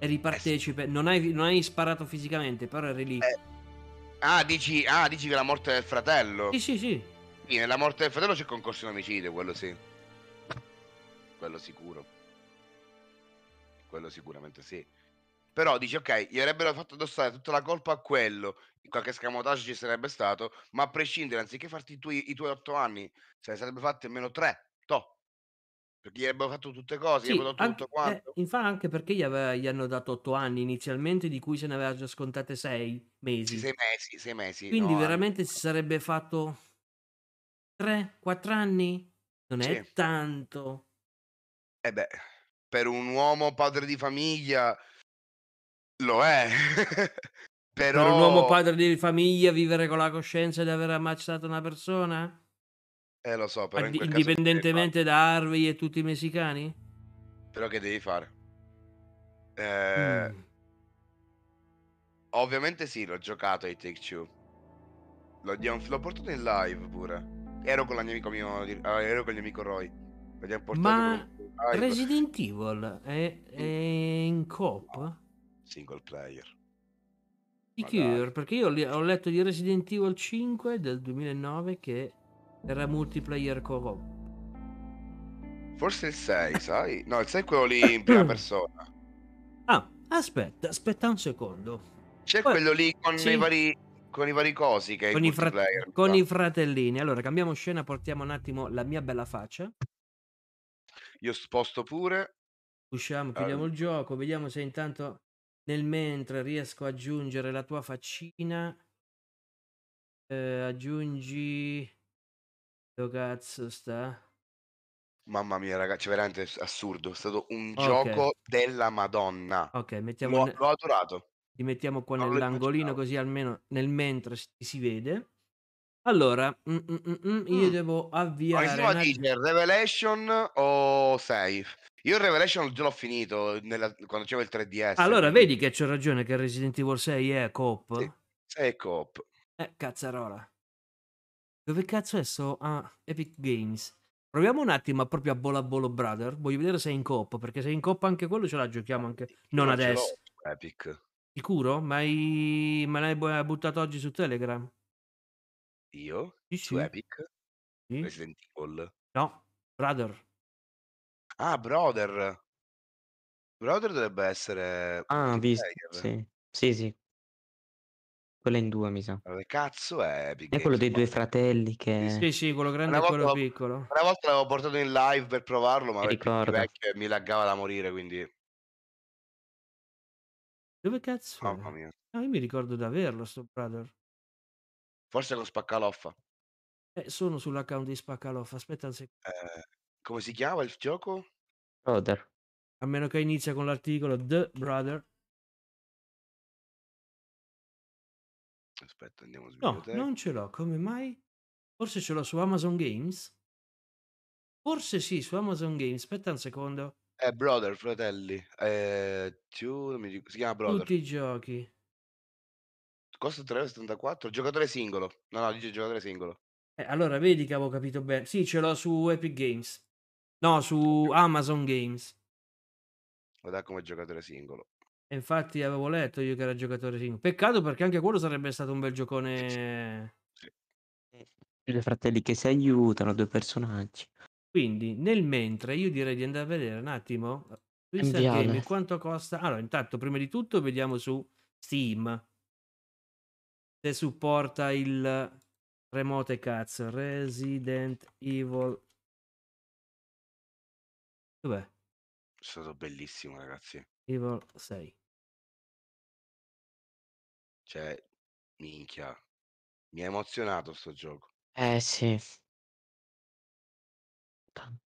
eri partecipe, non hai, non hai sparato fisicamente, però eri lì. Ah, dici, ah, dici che la morte del fratello? Sì, sì, sì. Sì, nella morte del fratello c'è concorso in omicidio, quello sì. Quello sicuro. Quello sicuramente sì. Però dici, ok, gli avrebbero fatto addossare tutta la colpa a quello. In qualche scamotage ci sarebbe stato, ma a prescindere, anziché farti i tuoi, i tuoi otto anni, se ne sarebbe fatti almeno tre. Perché gli avrebbero fatto tutte cose, gli Sì, avrebbero anche, tutto quanto. eh, infatti anche perché gli, aveva- gli hanno dato 8 anni inizialmente, di cui se ne aveva già scontate 6 mesi. Sì, sei mesi, sei mesi. Quindi no, anni. veramente si sarebbe fatto 3-4 anni? Non è Sì. tanto. Eh beh, per un uomo padre di famiglia lo è. Però Per un uomo padre di famiglia vivere con la coscienza di aver ammazzato una persona? Eh lo so, però in Addi- quel caso indipendentemente da Harvey e tutti i messicani? Però che devi fare? Eh, Mm. Ovviamente sì, l'ho giocato ai Take Two. L'ho, l'ho portato in live pure. Ero con l'amico mio, di- ah, ero con il mio amico Roy. L'abbiamo portato Ma con- in live. Resident Evil è, è in coop? Single player. Sicuro, perché io li- ho letto di Resident Evil 5 del 2009 che era multiplayer co-op. Forse il 6, sai? No, il 6 è quello lì in prima persona. Ah, aspetta, aspetta un secondo. C'è Poi- quello lì con, sì. i vari, con i vari cosi che Con, i, fra- con i fratellini. Allora, cambiamo scena, portiamo un attimo la mia bella faccia. Io sposto pure. Usciamo, chiudiamo il gioco, vediamo se intanto nel mentre riesco ad aggiungere la tua faccina. Eh, aggiungi... Dove cazzo sta? Mamma mia, ragazzi, veramente s- assurdo. È stato un Ok. gioco della Madonna. Ok, mettiamo L'ho, ne- l'ho adorato. Ti mettiamo qua Non lo nell'angolino così almeno nel mentre si, si vede. Allora, mm, mm, mm, mm, io Mm. devo Ma avviare... si un att- dice Revelation o Save? Io il Revelation già l'ho finito nella- quando c'era il 3DS. Allora, quindi- vedi che c'ho ragione che Resident Evil 6 è coop? Sì. Sei coop. Eh, cazzarola. Dove cazzo è sto? Ah, Epic Games. Proviamo un attimo proprio a Bola Bolo Brother. Voglio vedere se è in coop, perché se è in coop anche quello ce la giochiamo anche. Non Io adesso. Epic. Sicuro? Ma hai... me l'hai bu- buttato oggi su Telegram? Io? Sì, Su sì. Epic? Sì. Resident Evil. No, Brother. Ah, Brother. Brother dovrebbe essere Ah, visto. Sì, sì, sì. Quello è in due, mi sa. Dove cazzo è Epic È quello dei due fratelli che... Sì, sì, quello grande e quello piccolo. una volta l'avevo portato in live per provarlo, ma vecchio mi laggava da morire, quindi Dove cazzo è? mamma mia. Ah, io mi ricordo di averlo, sto Brother. Forse con Spaccaloffa. Eh, sono sull'account di Spaccaloff. Aspetta un secondo. Eh, come si chiama il gioco? Brother. A meno che inizia con l'articolo The Brother. Aspetta, andiamo su No, non ce l'ho. Come mai? Forse ce l'ho su Amazon Games? Forse sì, su Amazon Games. Aspetta un secondo. Eh, Brother, fratelli. Eh, two, mi ric- si chiama Brother. Tutti i giochi. Costa 3,74. Giocatore singolo. No, no, dice giocatore singolo. Eh, allora, vedi che avevo capito bene. Sì, ce l'ho su Epic Games. No, su Amazon Games. Guarda come giocatore singolo. E infatti avevo letto io che era giocatore singolo. Peccato perché anche quello sarebbe stato un bel giocone. Due fratelli che si aiutano, due personaggi. Quindi, nel mentre, io direi di andare a vedere un attimo. Inviale. Gaming quanto costa? Allora, intanto, prima di tutto, vediamo su Steam. Se supporta il remote cazzo. Resident Evil. Dov'è? È stato bellissimo, ragazzi. Evil 6. Cioè, minchia. Mi ha emozionato sto gioco. Eh sì. Tan-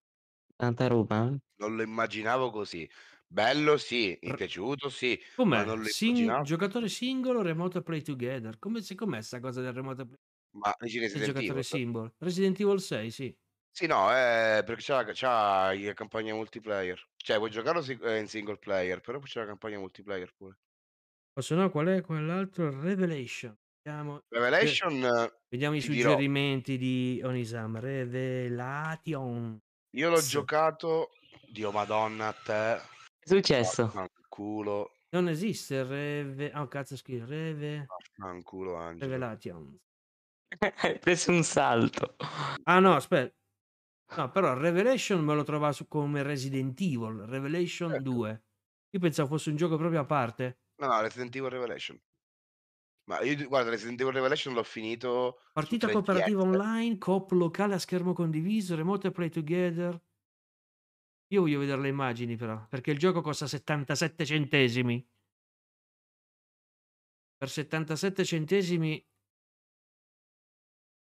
Tanta roba, eh? Non lo immaginavo così. Bello, sì. Mi è piaciuto, sì. Ma Com'è? non lo immaginavo. giocatore singolo, remote play together. Come si com'è sta cosa del remote play? Ma dici Il Resident giocatore Evil? simbolo. Resident Evil 6, sì. Sì, no, eh, perché c'ha, c'ha la campagna multiplayer. Cioè, puoi giocarlo si- eh, in single player, però poi c'è la campagna multiplayer pure. O se no, qual è quell'altro? Revelation. Vediamo, Revelation, eh, vediamo i ti dirò. suggerimenti di Onisam. Revelation. Io l'ho Sì. giocato, Dio madonna, a te. È successo? Culo, Non esiste Reve... Oh, cazzo scrive. Reve... culo Angelo. Revelation. Hai preso un salto. Ah no, aspetta. No, però Revelation me lo trova su come Resident Evil. Revelation Ecco. 2. Io pensavo fosse un gioco proprio a parte. No, no, Resident Evil Revelation. Ma io, guarda, Resident Evil Revelation l'ho finito Partita 3DS. cooperativa online, coop locale a schermo condiviso, remote play together. Io voglio vedere le immagini però, perché il gioco costa 77 centesimi. Per 77 centesimi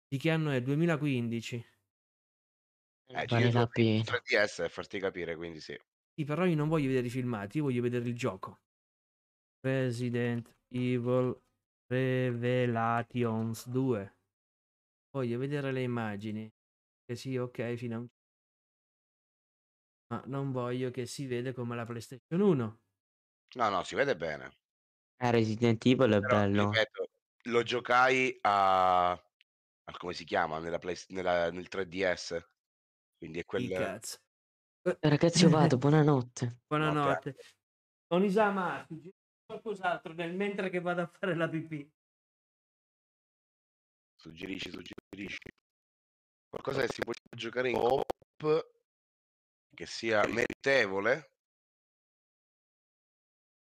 di che anno è? 2015. Eh, Vale io la pena. su 3DS per farti capire, quindi sì. Sì, però io non voglio vedere i filmati, io voglio vedere il gioco. Resident Evil Revelations 2. Voglio vedere le immagini. Che sì, ok, fino a un... Ma non voglio che si vede come la PlayStation 1. No, no, si vede bene. Eh, Resident Evil è Però, bello. ripeto, lo giocai a al come si chiama nella Play nella nel 3DS. Quindi è Chi quel cazzo. Ragazzi, io vado, buonanotte. Buonanotte. Onisama, suggerisci qualcos'altro nel mentre che vado a fare la pipì. Suggerisci, suggerisci. Qualcosa che si può giocare in coop che sia meritevole.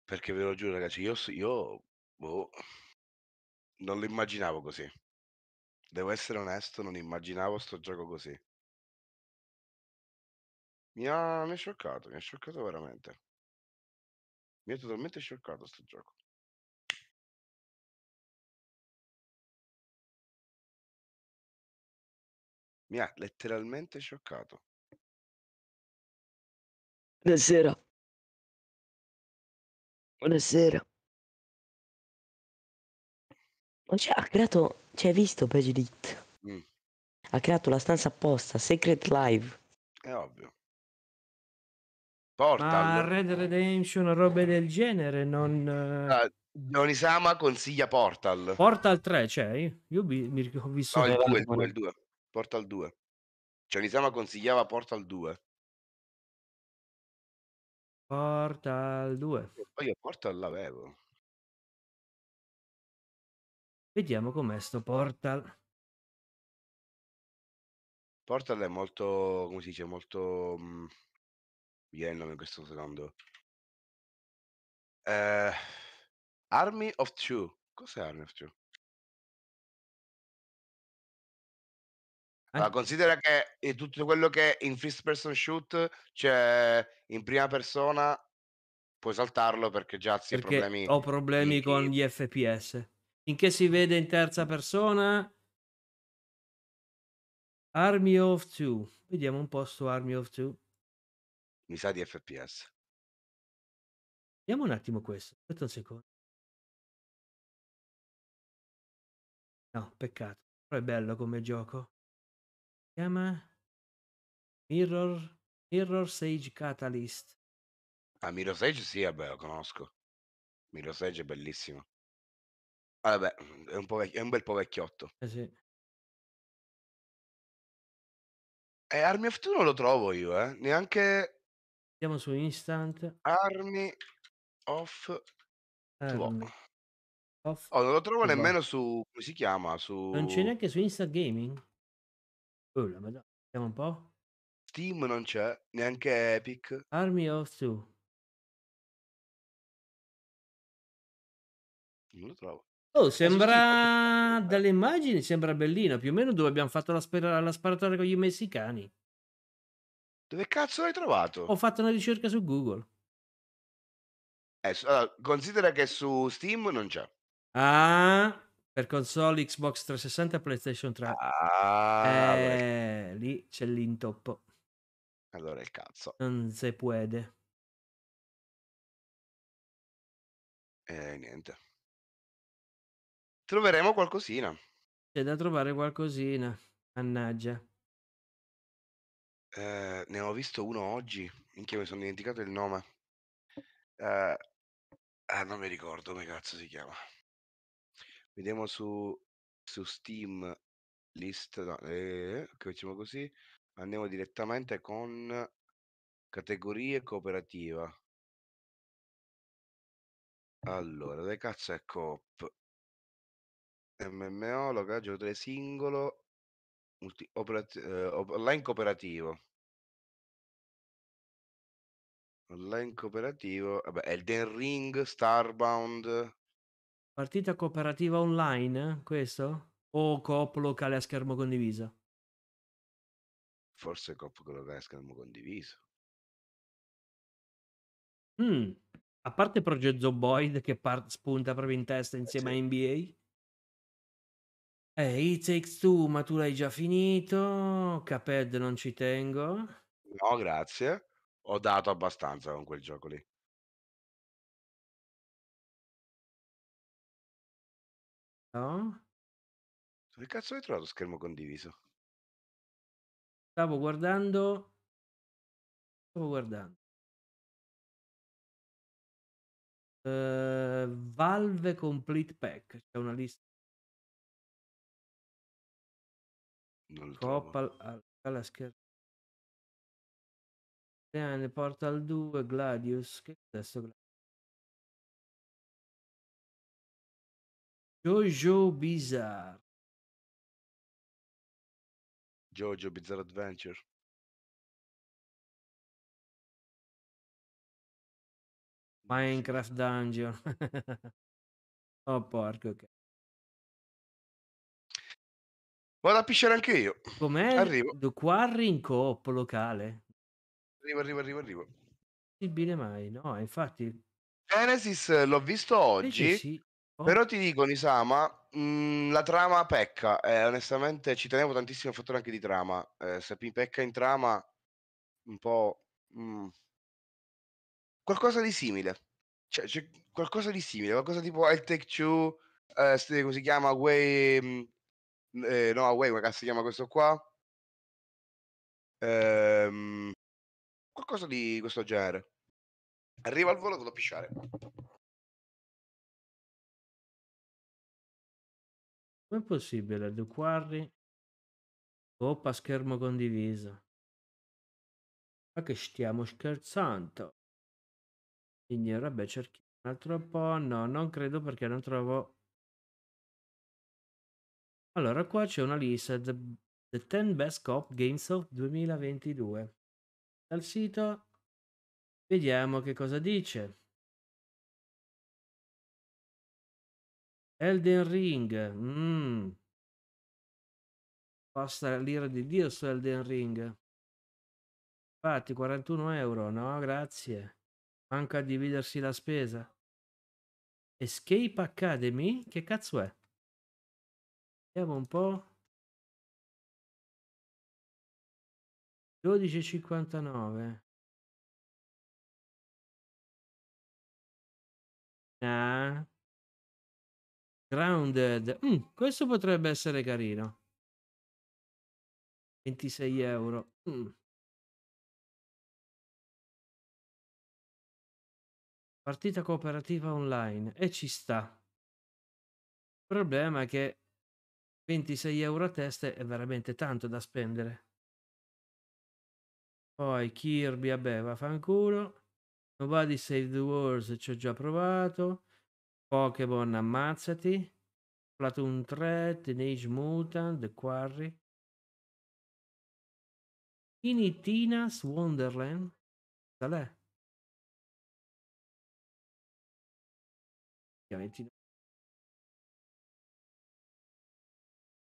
Perché ve lo giuro ragazzi, io io boh, non lo immaginavo così. Devo essere onesto, non immaginavo sto gioco così. Mi ha mi ha scioccato, mi ha scioccato veramente. Mi ha totalmente scioccato sto gioco. Mi ha letteralmente scioccato. Buonasera. Buonasera. Ma cioè, ha creato, cioè, hai visto Pagelit? Mh. Ha creato la stanza apposta, Secret Live. È ovvio. Ma Portal. Red Redemption, robe del genere, non... Ah, Onisama consiglia Portal. Portal 3 c'è? Io vi- mi ric- ho visto... No, il 2, il 2, il 2. Portal 2. Cioè Onisama consigliava Portal 2. Portal 2. Poi io Portal l'avevo. Vediamo com'è sto Portal. Portal è molto, come si dice, molto... mh, mi viene il nome in questo secondo. Eh, Army of Two. Cos'è Army of Two? Allora, considera che tutto quello che in first person shoot, cioè in prima persona, puoi saltarlo perché già si Perché problemi. ho problemi di- con gli FPS. Finché si vede in terza persona... Army of Two. Vediamo un po' su Army of Two. Mi sa di FPS. Vediamo un attimo questo. Aspetta un secondo. No, peccato. Però è bello come gioco. Si chiama Mirror Mirror Sage Catalyst. Ah, Mirror's Edge sì, vabbè, lo conosco. Mirror's Edge è bellissimo. Ah, vabbè, è un, po' vecch- è un bel po' vecchiotto. Eh sì. E Army of Two non lo trovo io, eh. Neanche Andiamo su Instant. Army of Two. Army of Oh, non lo trovo Two. nemmeno su... come si chiama? Su Non c'è neanche su Instant Gaming? Oh, la madonna. Vediamo un po'. Steam, non c'è. Neanche Epic. Army of Two. Non lo trovo. Oh, sembra dalle immagini sembra bellino, più o meno dove abbiamo fatto la, spera- la sparatoria con gli messicani. Dove cazzo l'hai trovato? Ho fatto una ricerca su Google. Eh, allora, considera che su Steam non c'è. Ah, per console Xbox 360 e PlayStation 3. Ah, allora, Eh, lì c'è l'intoppo. allora il cazzo. Non se puede. Eh, niente. Troveremo qualcosina. C'è da trovare qualcosina. Mannaggia. Eh, ne ho visto uno oggi. Minchia, mi sono dimenticato il nome. Eh, ah, non mi ricordo come cazzo si chiama. Vediamo su, su Steam list. No, eh, che facciamo così. Andiamo direttamente con categorie cooperativa. Allora, dove cazzo è coop? MMO, locale, giocatore singolo, multi- operat- eh, op- online cooperativo. Online cooperativo, vabbè, Elden Ring, Starbound, Partita cooperativa online, questo? O coop locale a schermo condiviso? forse coop è a schermo condiviso. Mm, A parte Project Zomboid che par- spunta proprio in testa insieme sì. a NBA. Eh, It Takes Two, ma tu l'hai già finito. Cuphead non ci tengo. No, grazie. Ho dato abbastanza con quel gioco lì. No? Dove cazzo hai trovato schermo condiviso? Stavo guardando. Stavo guardando. Eh, Valve Complete Pack. C'è una lista. Non lo trovo. Coppa al- al- alla scherma. Bene, Portal 2, Gladius. Che sto Gladius? Jojo Bizarre. Jojo Bizarre Adventure. Minecraft Dungeon. oh, porco. che- Vado a pisciare anche io. Com'è? Arrivo. The Quarry in coop locale? Arrivo, arrivo, arrivo, arrivo. Possibile mai? No, infatti. Genesis eh, l'ho visto oggi. sì. Oh, Però ti dico, Nisama, mh, la trama pecca. eh, onestamente ci tenevo tantissimo al fattore anche di trama. Eh, se pecca in trama, un po'... mh, qualcosa di simile. Cioè, c'è qualcosa di simile, qualcosa tipo il Take Two, eh, st- come si chiama? Way... eh, no, Way, come si chiama questo qua? Ehm, qualcosa di questo genere. Arriva al volo, vado a pisciare. com'è possibile? The Quarry coop a schermo condiviso. Ma che stiamo scherzando? Quindi vabbè, cerchiamo un altro po'. No, non credo perché non trovo. Allora, qua c'è una lista. The, the 10 Best Cop Games of 2022. Dal sito vediamo che cosa dice. Elden Ring. Mm. Costa l'ira di Dio su Elden Ring. Infatti, 41 euro. No, grazie. Manca a dividersi la spesa. Escape Academy? Che cazzo è? Vediamo un po'. 12,59. Ah. Grounded. Mm, questo potrebbe essere carino. 26 euro. Mm. Partita cooperativa online. E ci sta. Il problema è che 26 euro a testa è veramente tanto da spendere. Poi Kirby, vabbè, vaffanculo. Nobody Save the Wars, ci ho già provato. Pokémon, ammazzati. Platoon 3, Teenage Mutant, The Quarry. Tiny Tina's Wonderland. Qual è?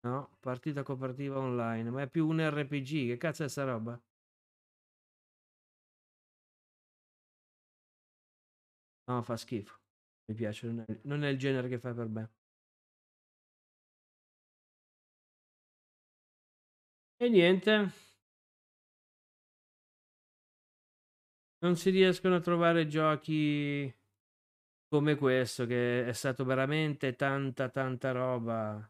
No, partita cooperativa online, ma è più un RPG. Che cazzo è sta roba? No, fa schifo. Mi piace, non è, non è il genere che fa per me. E niente. Non si riescono a trovare giochi come questo, che è stato veramente tanta, tanta roba.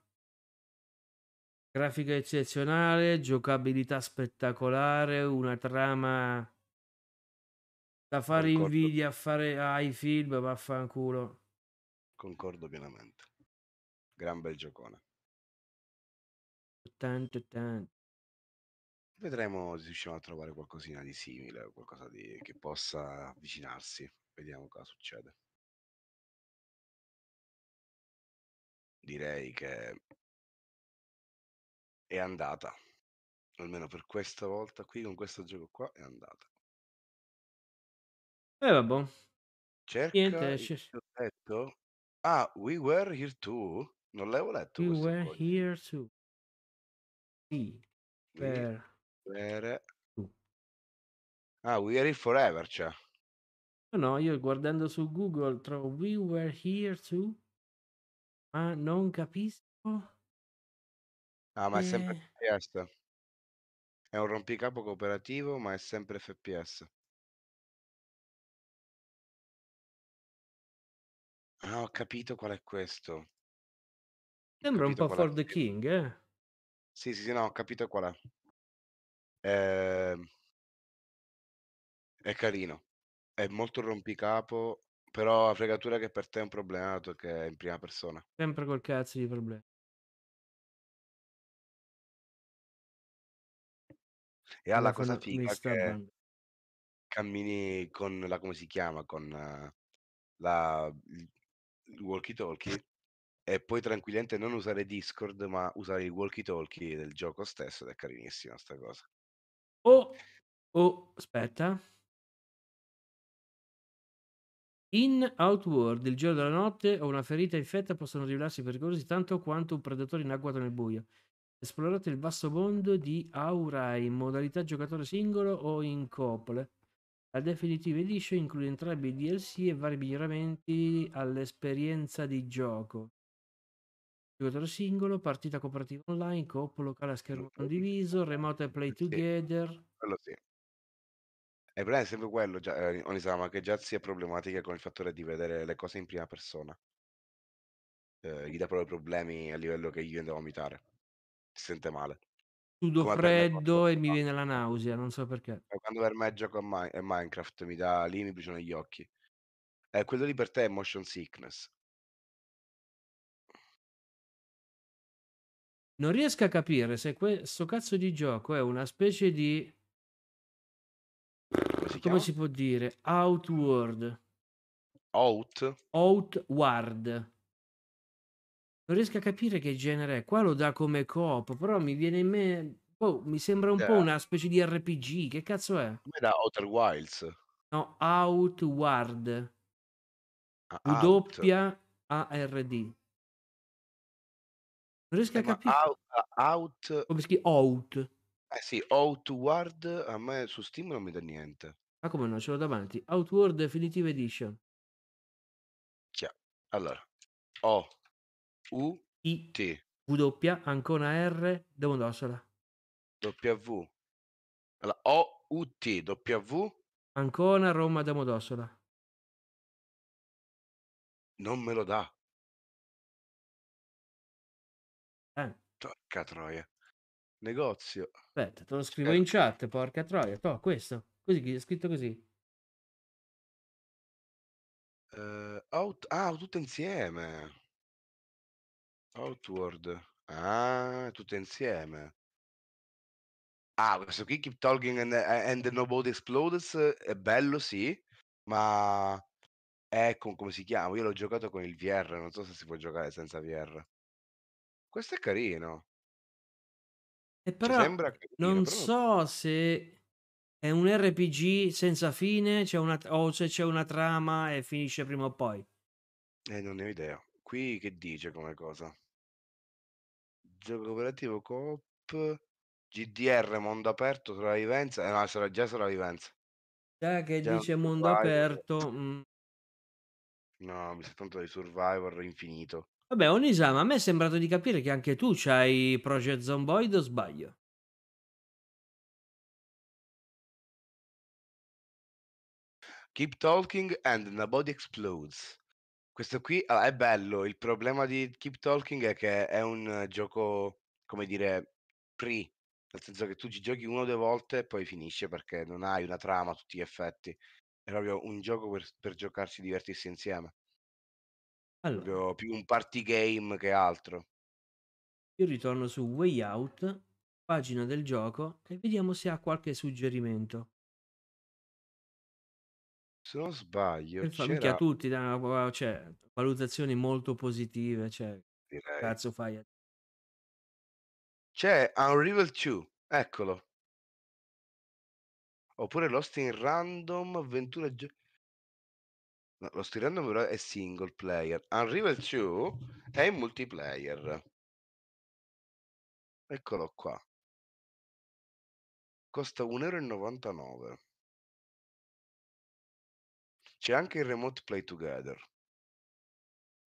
Grafica eccezionale, giocabilità spettacolare, una trama da fare Concordo. invidia a fare ai film, vaffanculo. Concordo pienamente. Gran bel giocone. Tanto, tanto. Vedremo se riusciamo a trovare qualcosina di simile o qualcosa di, che possa avvicinarsi. Vediamo cosa succede. Direi che è andata. Almeno per questa volta qui, con questo gioco qua, è andata. E vabbè. Cerca Niente, il ho detto. Ah, We Were Here Too? Non l'avevo letto we questo were qua. here to see We per Were... Ah, We Are Here Forever, cioè. No, no, io guardando su Google trovo we were here to, ma non capisco. Ah, ma è sempre Eh, FPS. È un rompicapo cooperativo, ma è sempre FPS. Ah, ho capito qual è questo. Ho sembra un capito po' qual è. For the King, eh? Sì, sì, sì, no, ho capito qual è. Ehm, è carino. È molto rompicapo, però la fregatura che per te è un problema dato che è in prima persona. Sempre col cazzo di problemi. E ha la Telefono cosa mi figa che cammini con la come si chiama, con eh, la il il walkie talkie e puoi tranquillamente non usare Discord, ma usare il walkie talkie del gioco stesso ed è carinissima 'sta cosa. Oh, oh, aspetta. In Outworld, il giorno e la notte o una ferita infetta possono rivelarsi pericolosi tanto quanto un predatore in agguato nel buio. Esplorate il vasto mondo di Aura in modalità giocatore singolo o in coop. La Definitive Edition include entrambi i DLC e vari miglioramenti all'esperienza di gioco. Giocatore singolo, partita cooperativa online, coop locale a schermo condiviso, remote play Sì, together. quello sì. E problema è sempre quello, già, ehm, Onisama, che già si ha problematica con il fattore di vedere le cose in prima persona. Ehm, gli dà proprio problemi a livello che gli viene da vomitare. Si sente male. Sudo Come per me freddo e mi viene la nausea, non so perché. È quando per me gioco a Mi a Minecraft mi dà lì mi bruciano gli occhi. E quello lì per te è motion sickness. Non riesco a capire se questo cazzo di gioco è una specie di Come si come chiama? si può dire? Outward. Out? Outward. Non riesco a capire che genere è. Qua lo dà come coop, però mi viene in me boh, mi sembra un po' Eh. una specie di RPG. Che cazzo è? A me da Outer Wilds. No, Outward. Ah, out. W-A-R-D. Non riesco Eh, a capire. out a out Come si chiama? Out. eh sì, Outward a me su Steam non mi dà niente. Ma come no? Ce l'ho davanti. Outward Definitive Edition. Chia allora, O U I T W Ancona R Domodossola. W allora, O U T W Ancona Roma Domodossola. non me lo dà. Eh, Porca troia. Negozio. aspetta, te lo scrivo Eh. in chat, porca troia. To, questo. Così, è scritto così. Ehm, out ah, tutte insieme. Outward. Ah, tutte insieme. Ah, questo qui Keep Talking and and Nobody Explodes è bello sì, ma è con come si chiama? Io l'ho giocato con il VR, non so se si può giocare senza VR. Questo è carino. E però carino, non però so se è un RPG senza fine, c'è una o se c'è una trama e finisce prima o poi. Eh, non ne ho idea. Qui che dice come cosa? Gioco cooperativo coop, GDR, mondo aperto, sopravvivenza. Eh no, sarà già sopravvivenza. Già che Già dice mondo survival. aperto. mm. No, mi sa tanto di Survivor infinito. Vabbè, Onisama, a me è sembrato di capire che anche tu c'hai Project Zomboid o sbaglio? Keep Talking and Nobody Explodes. Questo qui ah, è bello. Il problema di Keep Talking è che è un gioco, come dire, free. Nel senso che tu ci giochi una o due volte e poi finisce perché non hai una trama a tutti gli effetti. È proprio un gioco per, per giocarsi e divertirsi insieme. Allora, Proprio più un party game che altro. io ritorno su Way Out, pagina del gioco, e vediamo se ha qualche suggerimento. Se non sbaglio, fa, minchia, c'era. tutti danno cioè, valutazioni molto positive. Cioè, direi. cazzo fai? a- C'è Unreal 2, eccolo. Oppure Lost in Random, avventura gio- No, Lost in Random però è single player. Unreal 2 è in multiplayer. Eccolo qua. Costa 1,99 euro. C'è anche il Remote Play Together.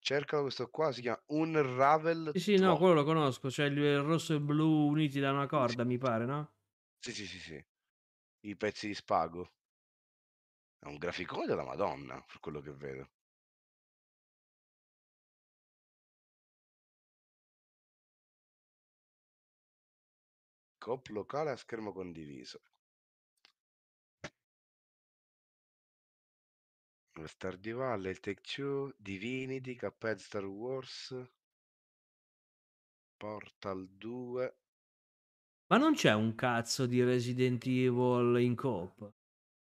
Cercalo questo qua, si chiama Unravel Sì, sì, no, 2. quello lo conosco. Cioè, il rosso e il blu uniti da una corda, mi pare, no? Sì, sì, sì, sì. I pezzi di spago. È un graficone della Madonna, per quello che vedo. Coop locale a schermo condiviso. Stardew Valley, Take Two, Divinity, Cuphead Star Wars, Portal 2, Ma non c'è un cazzo di Resident Evil in coop?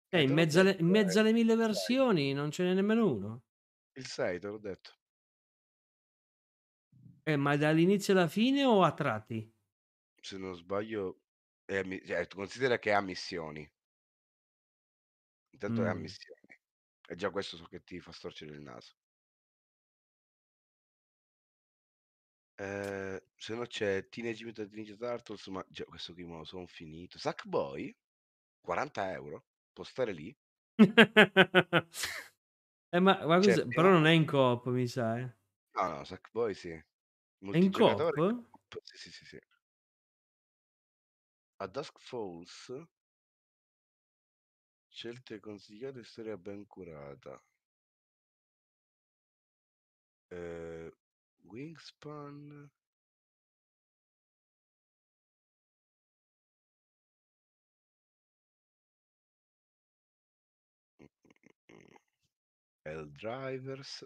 Cioè, Eh, in mezzo alle, in mezzo eh, alle mille versioni non ce n'è nemmeno uno. Il 6, te l'ho detto. Eh, ma dall'inizio alla fine o a tratti? Se non sbaglio, mi- cioè, tu considera che ha missioni. Intanto è a Mm. missioni. E già questo so che ti fa storcere il naso. Eh, se no c'è Teenage Mutant Ninja Turtles, ma già questo qui me lo sono finito. Sackboy? 40 euro? Può stare lì? Eh, ma, ma C'è cos'è? Però non è in coop, mi sa. eh. No, no, Sackboy sì. È in coop? Coop, Sì, sì, sì, sì. A Dusk Falls scelte consigliate storia ben curata. Eh, Wingspan. Hell Drivers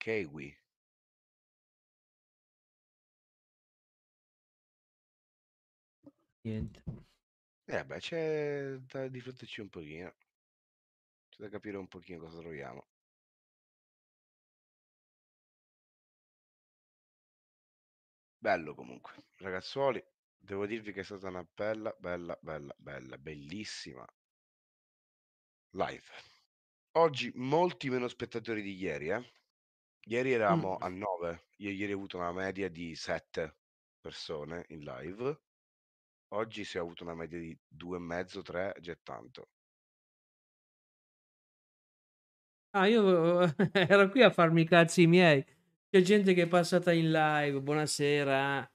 Kiwi Niente. Eh beh, c'è da rifletterci un pochino. C'è da capire un pochino cosa troviamo. Bello comunque, ragazzuoli, devo dirvi che è stata una bella, bella, bella, bella, bellissima live. Oggi molti meno spettatori di ieri, eh. Ieri eravamo Mm. a 9, io ieri ho avuto una media di 7 persone in live. Oggi si è avuto una media di 2 e mezzo, 3, già è tanto. Ah, io ero qui a farmi i cazzi miei. C'è gente che è passata in live. Buonasera.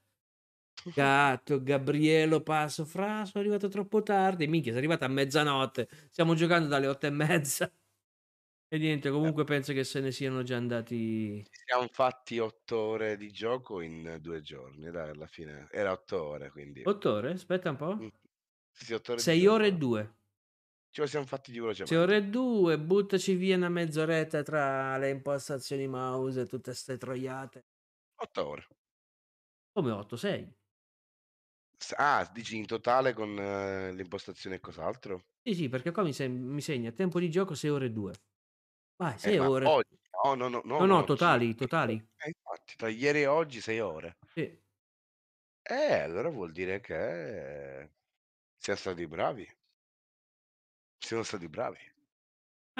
Gatto, Gabrielo, passo. Fra, sono arrivato troppo tardi. Minchia, sei arrivato a mezzanotte. Stiamo giocando dalle otto e mezza. E niente, comunque penso che se ne siano già andati. Ci siamo fatti 8 ore di gioco in 2 giorni, dai, alla fine era 8 ore, quindi Otto ore? Aspetta un po'. Mh. Sì, sì, 8 ore di Sei ore e due. Ce lo siamo fatti di Sei velocemente. ore e due. Buttaci via una mezz'oretta tra le impostazioni mouse e tutte ste troiate. 8 ore. Come 8? 6? S ah, dici in totale con eh, l'impostazione e cos'altro? Sì, sì, perché qua mi, se- mi segna tempo di gioco 6 ore e 2. Vai, Eh, 6 ma ore. oggi no, no, no, no, No, no, totali, totali. eh, infatti, tra ieri e oggi 6 ore. Sì. Eh, allora vuol dire che siamo stati bravi. Siamo stati bravi.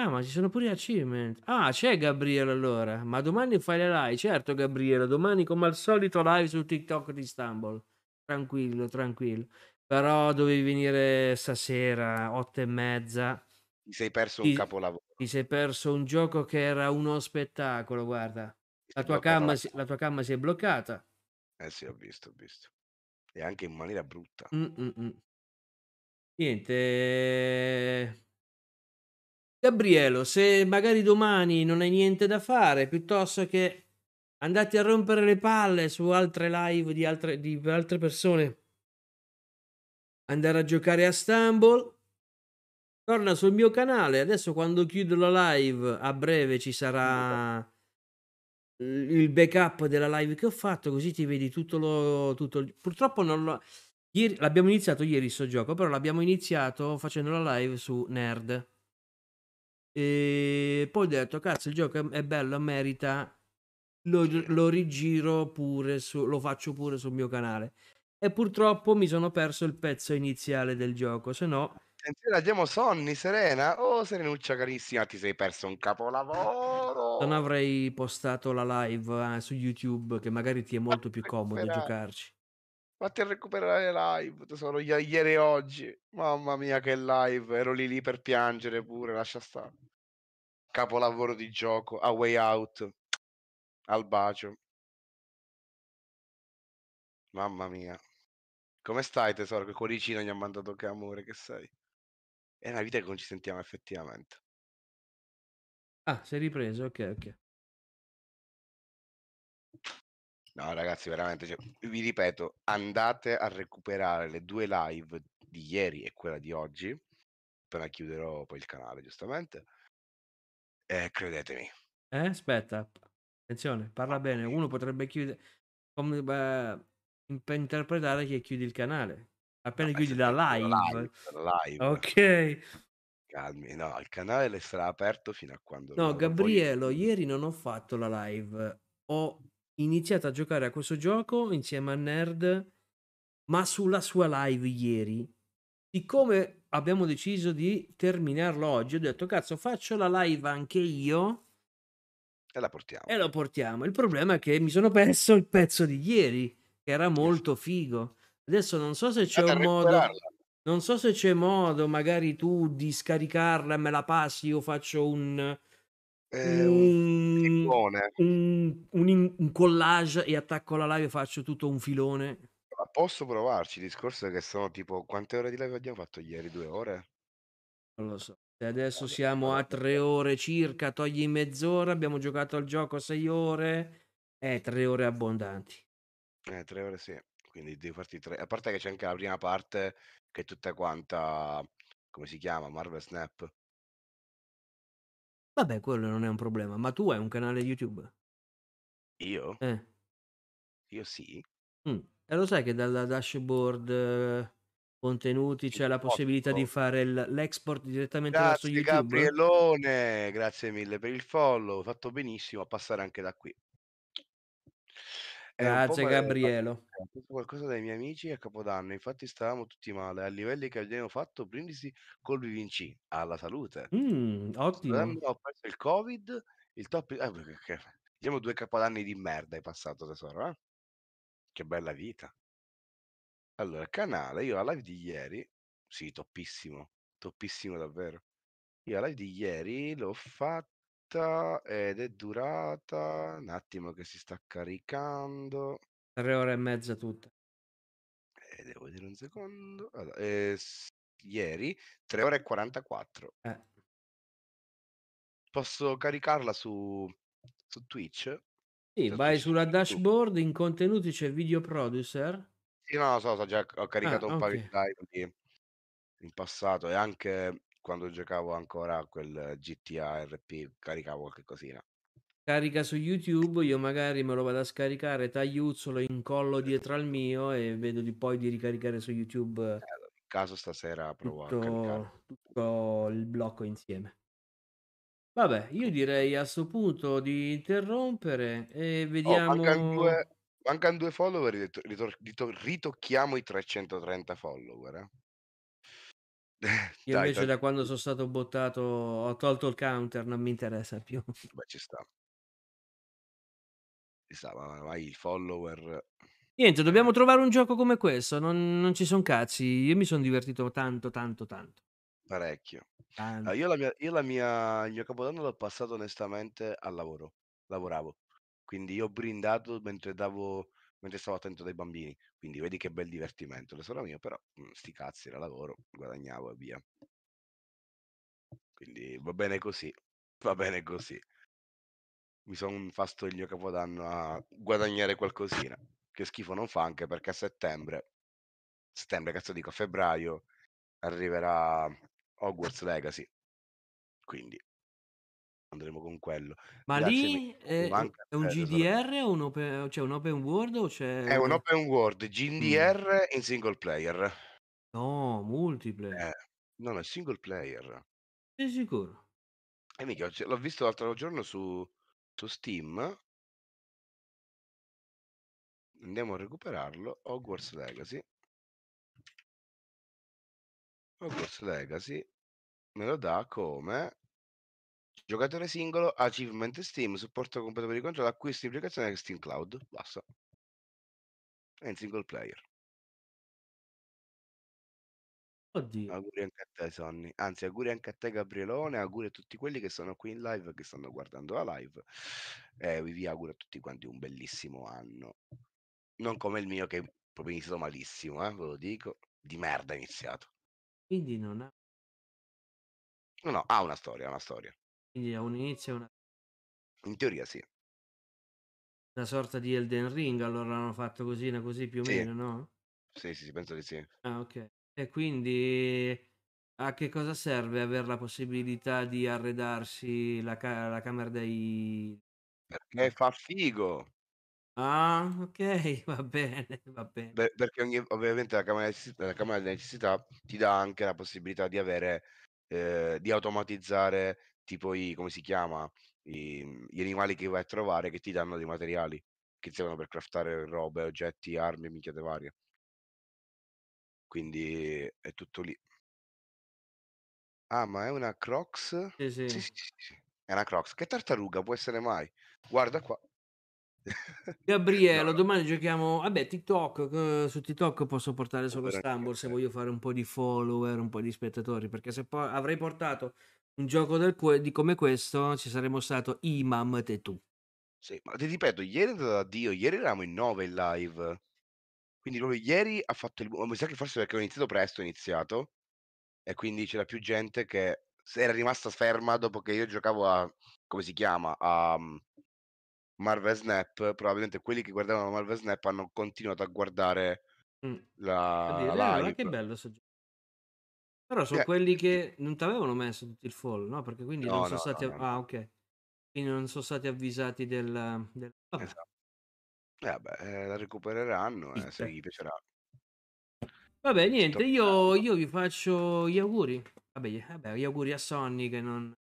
Ah, ma ci sono pure gli achievement. Ah, c'è Gabriele allora. Ma domani fai le live? Certo, Gabriele. Domani, come al solito, live su TikTok di Istanbul. Tranquillo, tranquillo. Però dovevi venire stasera, otto e mezza. Ti sei perso un Ti, capolavoro. ti sei perso un gioco che era uno spettacolo, guarda. La tua bloccata cam, la tua cam si è bloccata. Eh sì, ho visto, ho visto. E anche in maniera brutta. Mm, mm, mm. Niente. Gabrielo, se magari domani non hai niente da fare, piuttosto che andate a rompere le palle su altre live di altre, di altre persone, andare a giocare a Stumble, torna sul mio canale. Adesso quando chiudo la live, a breve ci sarà il backup della live che ho fatto, così ti vedi tutto lo... Tutto Purtroppo non lo... Ieri, l'abbiamo iniziato ieri sto gioco, però l'abbiamo iniziato facendo la live su Nerd. E poi ho detto, cazzo, il gioco è bello, merita, lo, lo rigiro pure, su, lo faccio pure sul mio canale. E purtroppo mi sono perso il pezzo iniziale del gioco, se no... Attenzione, abbiamo Sonny, Serena. Oh, Serenuccia carissima, ti sei perso un capolavoro. Non avrei postato la live eh, su YouTube, che magari ti è molto più comodo giocarci. Vatti a recuperare le live, tesoro, ia- ieri e oggi. Mamma mia, che live. Ero lì lì per piangere pure, lascia stare. Capolavoro di gioco, A Way Out. Al bacio. Mamma mia. Come stai, tesoro? Che cuoricino gli ha mandato che amore che sei. È una vita che non ci sentiamo effettivamente. Ah, sei ripreso? Ok, ok. No, ragazzi, veramente, cioè, vi ripeto, andate a recuperare le due live di ieri e quella di oggi. Appena chiuderò poi il canale, giustamente. E credetemi, Eh, aspetta. Attenzione, parla bene. Uno potrebbe chiudere, come, beh, interpretare che chiudi il canale. Appena chiudi la live. live, live. Ok. Calmi, no, il canale le sarà aperto fino a quando No, lo, lo voglio. Gabrielo, ieri non ho fatto la live. Ho iniziato a giocare a questo gioco insieme a Nerd, ma sulla sua live ieri. Siccome abbiamo deciso di terminarlo oggi, ho detto, cazzo, faccio la live anche io E la portiamo. e lo portiamo. Il problema è che mi sono perso il pezzo di ieri, che era molto figo. Adesso non so se c'è un modo... Non so se c'è modo, magari tu, di scaricarla, me la passi, io faccio un... È un un, un un collage e attacco la live e faccio tutto un filone. Ma posso provarci, il discorso è che sono tipo quante ore di live abbiamo fatto ieri? Due ore? Non lo so. Se adesso siamo a tre ore circa, togli mezz'ora, abbiamo giocato al gioco sei ore, eh, tre ore abbondanti. Eh, tre ore sì, quindi devi farti tre. A parte che c'è anche la prima parte che è tutta quanta, come si chiama? Marvel Snap. Vabbè, quello non è un problema, ma tu hai un canale YouTube? Io? Eh. Io sì. Mm. E lo sai che dalla dashboard eh, contenuti c'è la possibilità di fare l'export direttamente verso Grazie YouTube? Gabriellone, grazie mille per il follow, fatto benissimo a passare anche da qui. È un po' Grazie preso qualcosa dai miei amici a Capodanno, infatti stavamo tutti male, a livelli che abbiamo fatto brindisi col BVC, alla salute. Mm, ottimo. Ho preso il Covid, il top... Eh, perché- che- diciamo due capodanni di merda hai passato tesoro, eh? Che bella vita. Allora, canale, io la live di ieri, sì, toppissimo, toppissimo davvero. Io la live di ieri l'ho fatta ed è durata un attimo che si sta caricando. Tre ore e mezza tutte. Eh, devo vedere un secondo. Allora, eh, s- ieri 3 ore e 44. Eh. Posso caricarla su, su Twitch? Sì, Su vai Twitch, sulla YouTube? dashboard, in contenuti c'è video producer. Sì, no, lo so, so già, ho caricato Ah, un paio di ok. live lì in passato e anche quando giocavo ancora a quel GTA RP caricavo qualche cosina. Carica su YouTube, io magari me lo vado a scaricare, tagliuzzo, lo incollo dietro al mio e vedo di poi di ricaricare su YouTube In caso stasera provo a caricare. tutto, tutto il blocco insieme. Vabbè, io direi a sto punto di interrompere e Oh, mancano vediamo... due, mancano due follower, ritor- ritor- ritor- ritocchiamo i 330 follower. eh. Io Dai, invece dai, da quando sono stato bottato ho tolto il counter, non mi interessa più. beh, ci sta. Ci sta, ma ma i follower... Niente, dobbiamo trovare un gioco come questo, non, non ci sono cazzi, io mi sono divertito tanto, tanto, tanto. Parecchio. tanto. Ah, io la mia, io la mia, il mio capodanno l'ho passato onestamente al lavoro. Lavoravo. Quindi io ho brindato mentre davo, mentre stavo attento dai bambini. Quindi vedi che bel divertimento. Tesoro mio, però, mm, sti cazzi, era lavoro, guadagnavo e via. Quindi va bene così. Va bene così. Mi sono fatto il mio capodanno a guadagnare qualcosina. Che schifo non fa anche perché a settembre, settembre, cazzo dico, a febbraio, arriverà Hogwarts Legacy. Quindi andremo con quello. Ma lì è, Manca è un. GDR o un open, cioè un open world o c'è... È un open world GDR in single player. No, multiplayer. Eh, no, no, è single player. Sei sicuro? E mica, cioè, l'ho visto l'altro giorno su, su Steam. Andiamo a recuperarlo. Hogwarts Legacy. Hogwarts Legacy me lo dà come giocatore singolo, achievement Steam, supporto completo per i controlli, acquisti applicazione Steam Cloud. Basta. È in single player. Oddio. Auguri anche a te, Sonny. Anzi, auguri anche a te, Gabrielone. Auguri a tutti quelli che sono qui in live, che stanno guardando la live. E vi auguro a tutti quanti un bellissimo anno. Non come il mio, che è proprio iniziato malissimo, eh, ve lo dico. Di merda è iniziato. Quindi non ha... No, no, ha una storia, ha una storia. Quindi ha un inizio e una, In teoria sì. una sorta di Elden Ring, allora hanno fatto così, così più o Sì. meno, no? Sì, sì, sì, penso di sì. Ah, ok. E quindi a che cosa serve avere la possibilità di arredarsi la, ca- la camera dei, Perché fa figo. Ah, ok, va bene, va bene. Beh, perché ogni ovviamente la camera necessi la camera di necessità ti dà anche la possibilità di avere ehm, di automatizzare tipo i come si chiama, i mhmm, gli animali che vai a trovare che ti danno dei materiali, che servono per craftare robe, oggetti, armi minchiate varie. Quindi è tutto lì. Ah, ma è una Crocs? Sì, Sì, sì. sì, sì. È una Crocs. Che tartaruga può essere mai? Guarda qua. No, Gabrielo, no. domani giochiamo vabbè TikTok, uhm, su TikTok posso portare solo Stumble se voglio fare un po' di follower, un po' di spettatori, perché se poi avrei portato un gioco del que di come questo, ci saremmo stato Imam e tu. Sì, ma ti ripeto, ieri è andata da Dio, ieri eravamo in 9 in live. Quindi proprio ieri ha fatto il bu mi sa che forse perché ho iniziato presto ho iniziato, e quindi c'era più gente che s era rimasta ferma dopo che io giocavo a come si chiama, a, mhmm, Marvel Snap, probabilmente quelli che guardavano Marvel Snap hanno continuato a guardare. A la dire: "Eh, ma che live. bello 'sto gio" Però son Eh, quelli che non t'avevano messo tutti il follow, no, perché quindi non No, son no, stati no, no, no. ah, okay. Quindi non son stati avvisati del del vabbè. Esa eh, vabbè, ehm, la recupereranno e se gli piacerà. Vabbè Ci niente, io torneranno. io vi faccio gli auguri. Vabbè gli vabbè, gli auguri a Sonny che non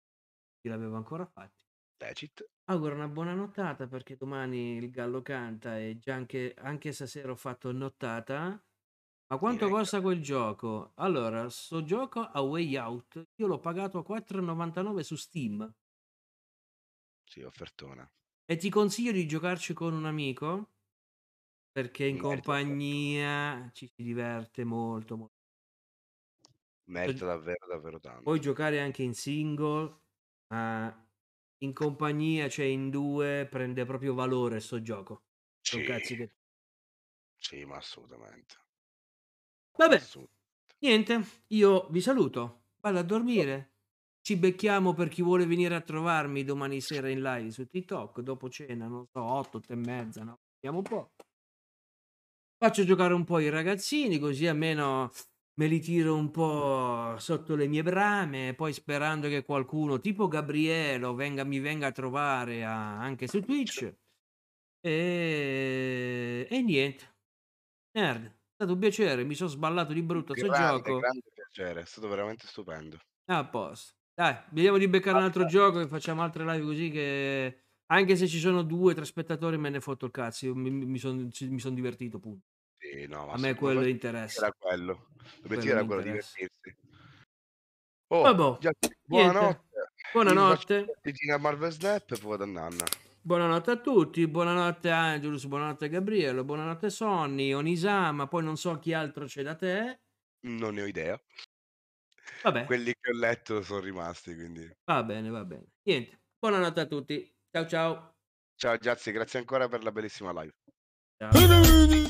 l'avevo ancora fatti. Lecit. Auguro una buona nottata perché domani il gallo canta e già anche anche stasera ho fatto nottata. Ma quanto Direi che costa quel gioco? Allora, 'sto gioco A Way Out io l'ho pagato a 4,99 su Steam. Sì, offertona. E ti consiglio di giocarci con un amico perché in Merita davvero. compagnia ci si diverte molto, mo Merita davvero, davvero Puoi tanto. giocare anche in single, ma in compagnia, cioè in 2, prende proprio valore 'sto gioco. Son Sì. cazzi che Sì, ma assolutamente. Vabbè, niente, io vi saluto, vado a dormire. Ci becchiamo per chi vuole venire a trovarmi domani sera in live su TikTok, dopo cena, non so, 8, 8 e mezza, no, vediamo un po'. Faccio giocare un po' i ragazzini, così almeno me li tiro un po' sotto le mie brame, poi sperando che qualcuno tipo Gabrielo venga mi venga a trovare a anche su Twitch. E e niente. Nerd, stato un piacere, mi son sballato di brutto 'sto Grande, gioco. grande piacere, è stato veramente stupendo. A posto. Dai, vediamo di beccare un altro Vabbè. gioco e facciamo altre live così che anche se ci sono 2, 3 spettatori me ne fotto il cazzo, io mi mi mi son ci mi son divertito, punto. Sì, no, ma A me quello poi interessa. era quello. L'obiettivo Quello mi era quello, interessa. divertirsi. Oh, Vabbò, Giaci, niente. buonanotte. Io mi faccio una Buonanotte. partitina a Marvel Snap e poi vado a nanna. Buonanotte a tutti, buonanotte Angelus, buonanotte Gabriele, buonanotte Sonny, Onisama, poi non so chi altro c'è da te. Non ne ho idea. Vabbè. Quelli che ho letto son rimasti, quindi Va bene, va bene. Niente, buonanotte a tutti. Ciao, ciao. Ciao Giazi, grazie ancora per la bellissima live. Ciao.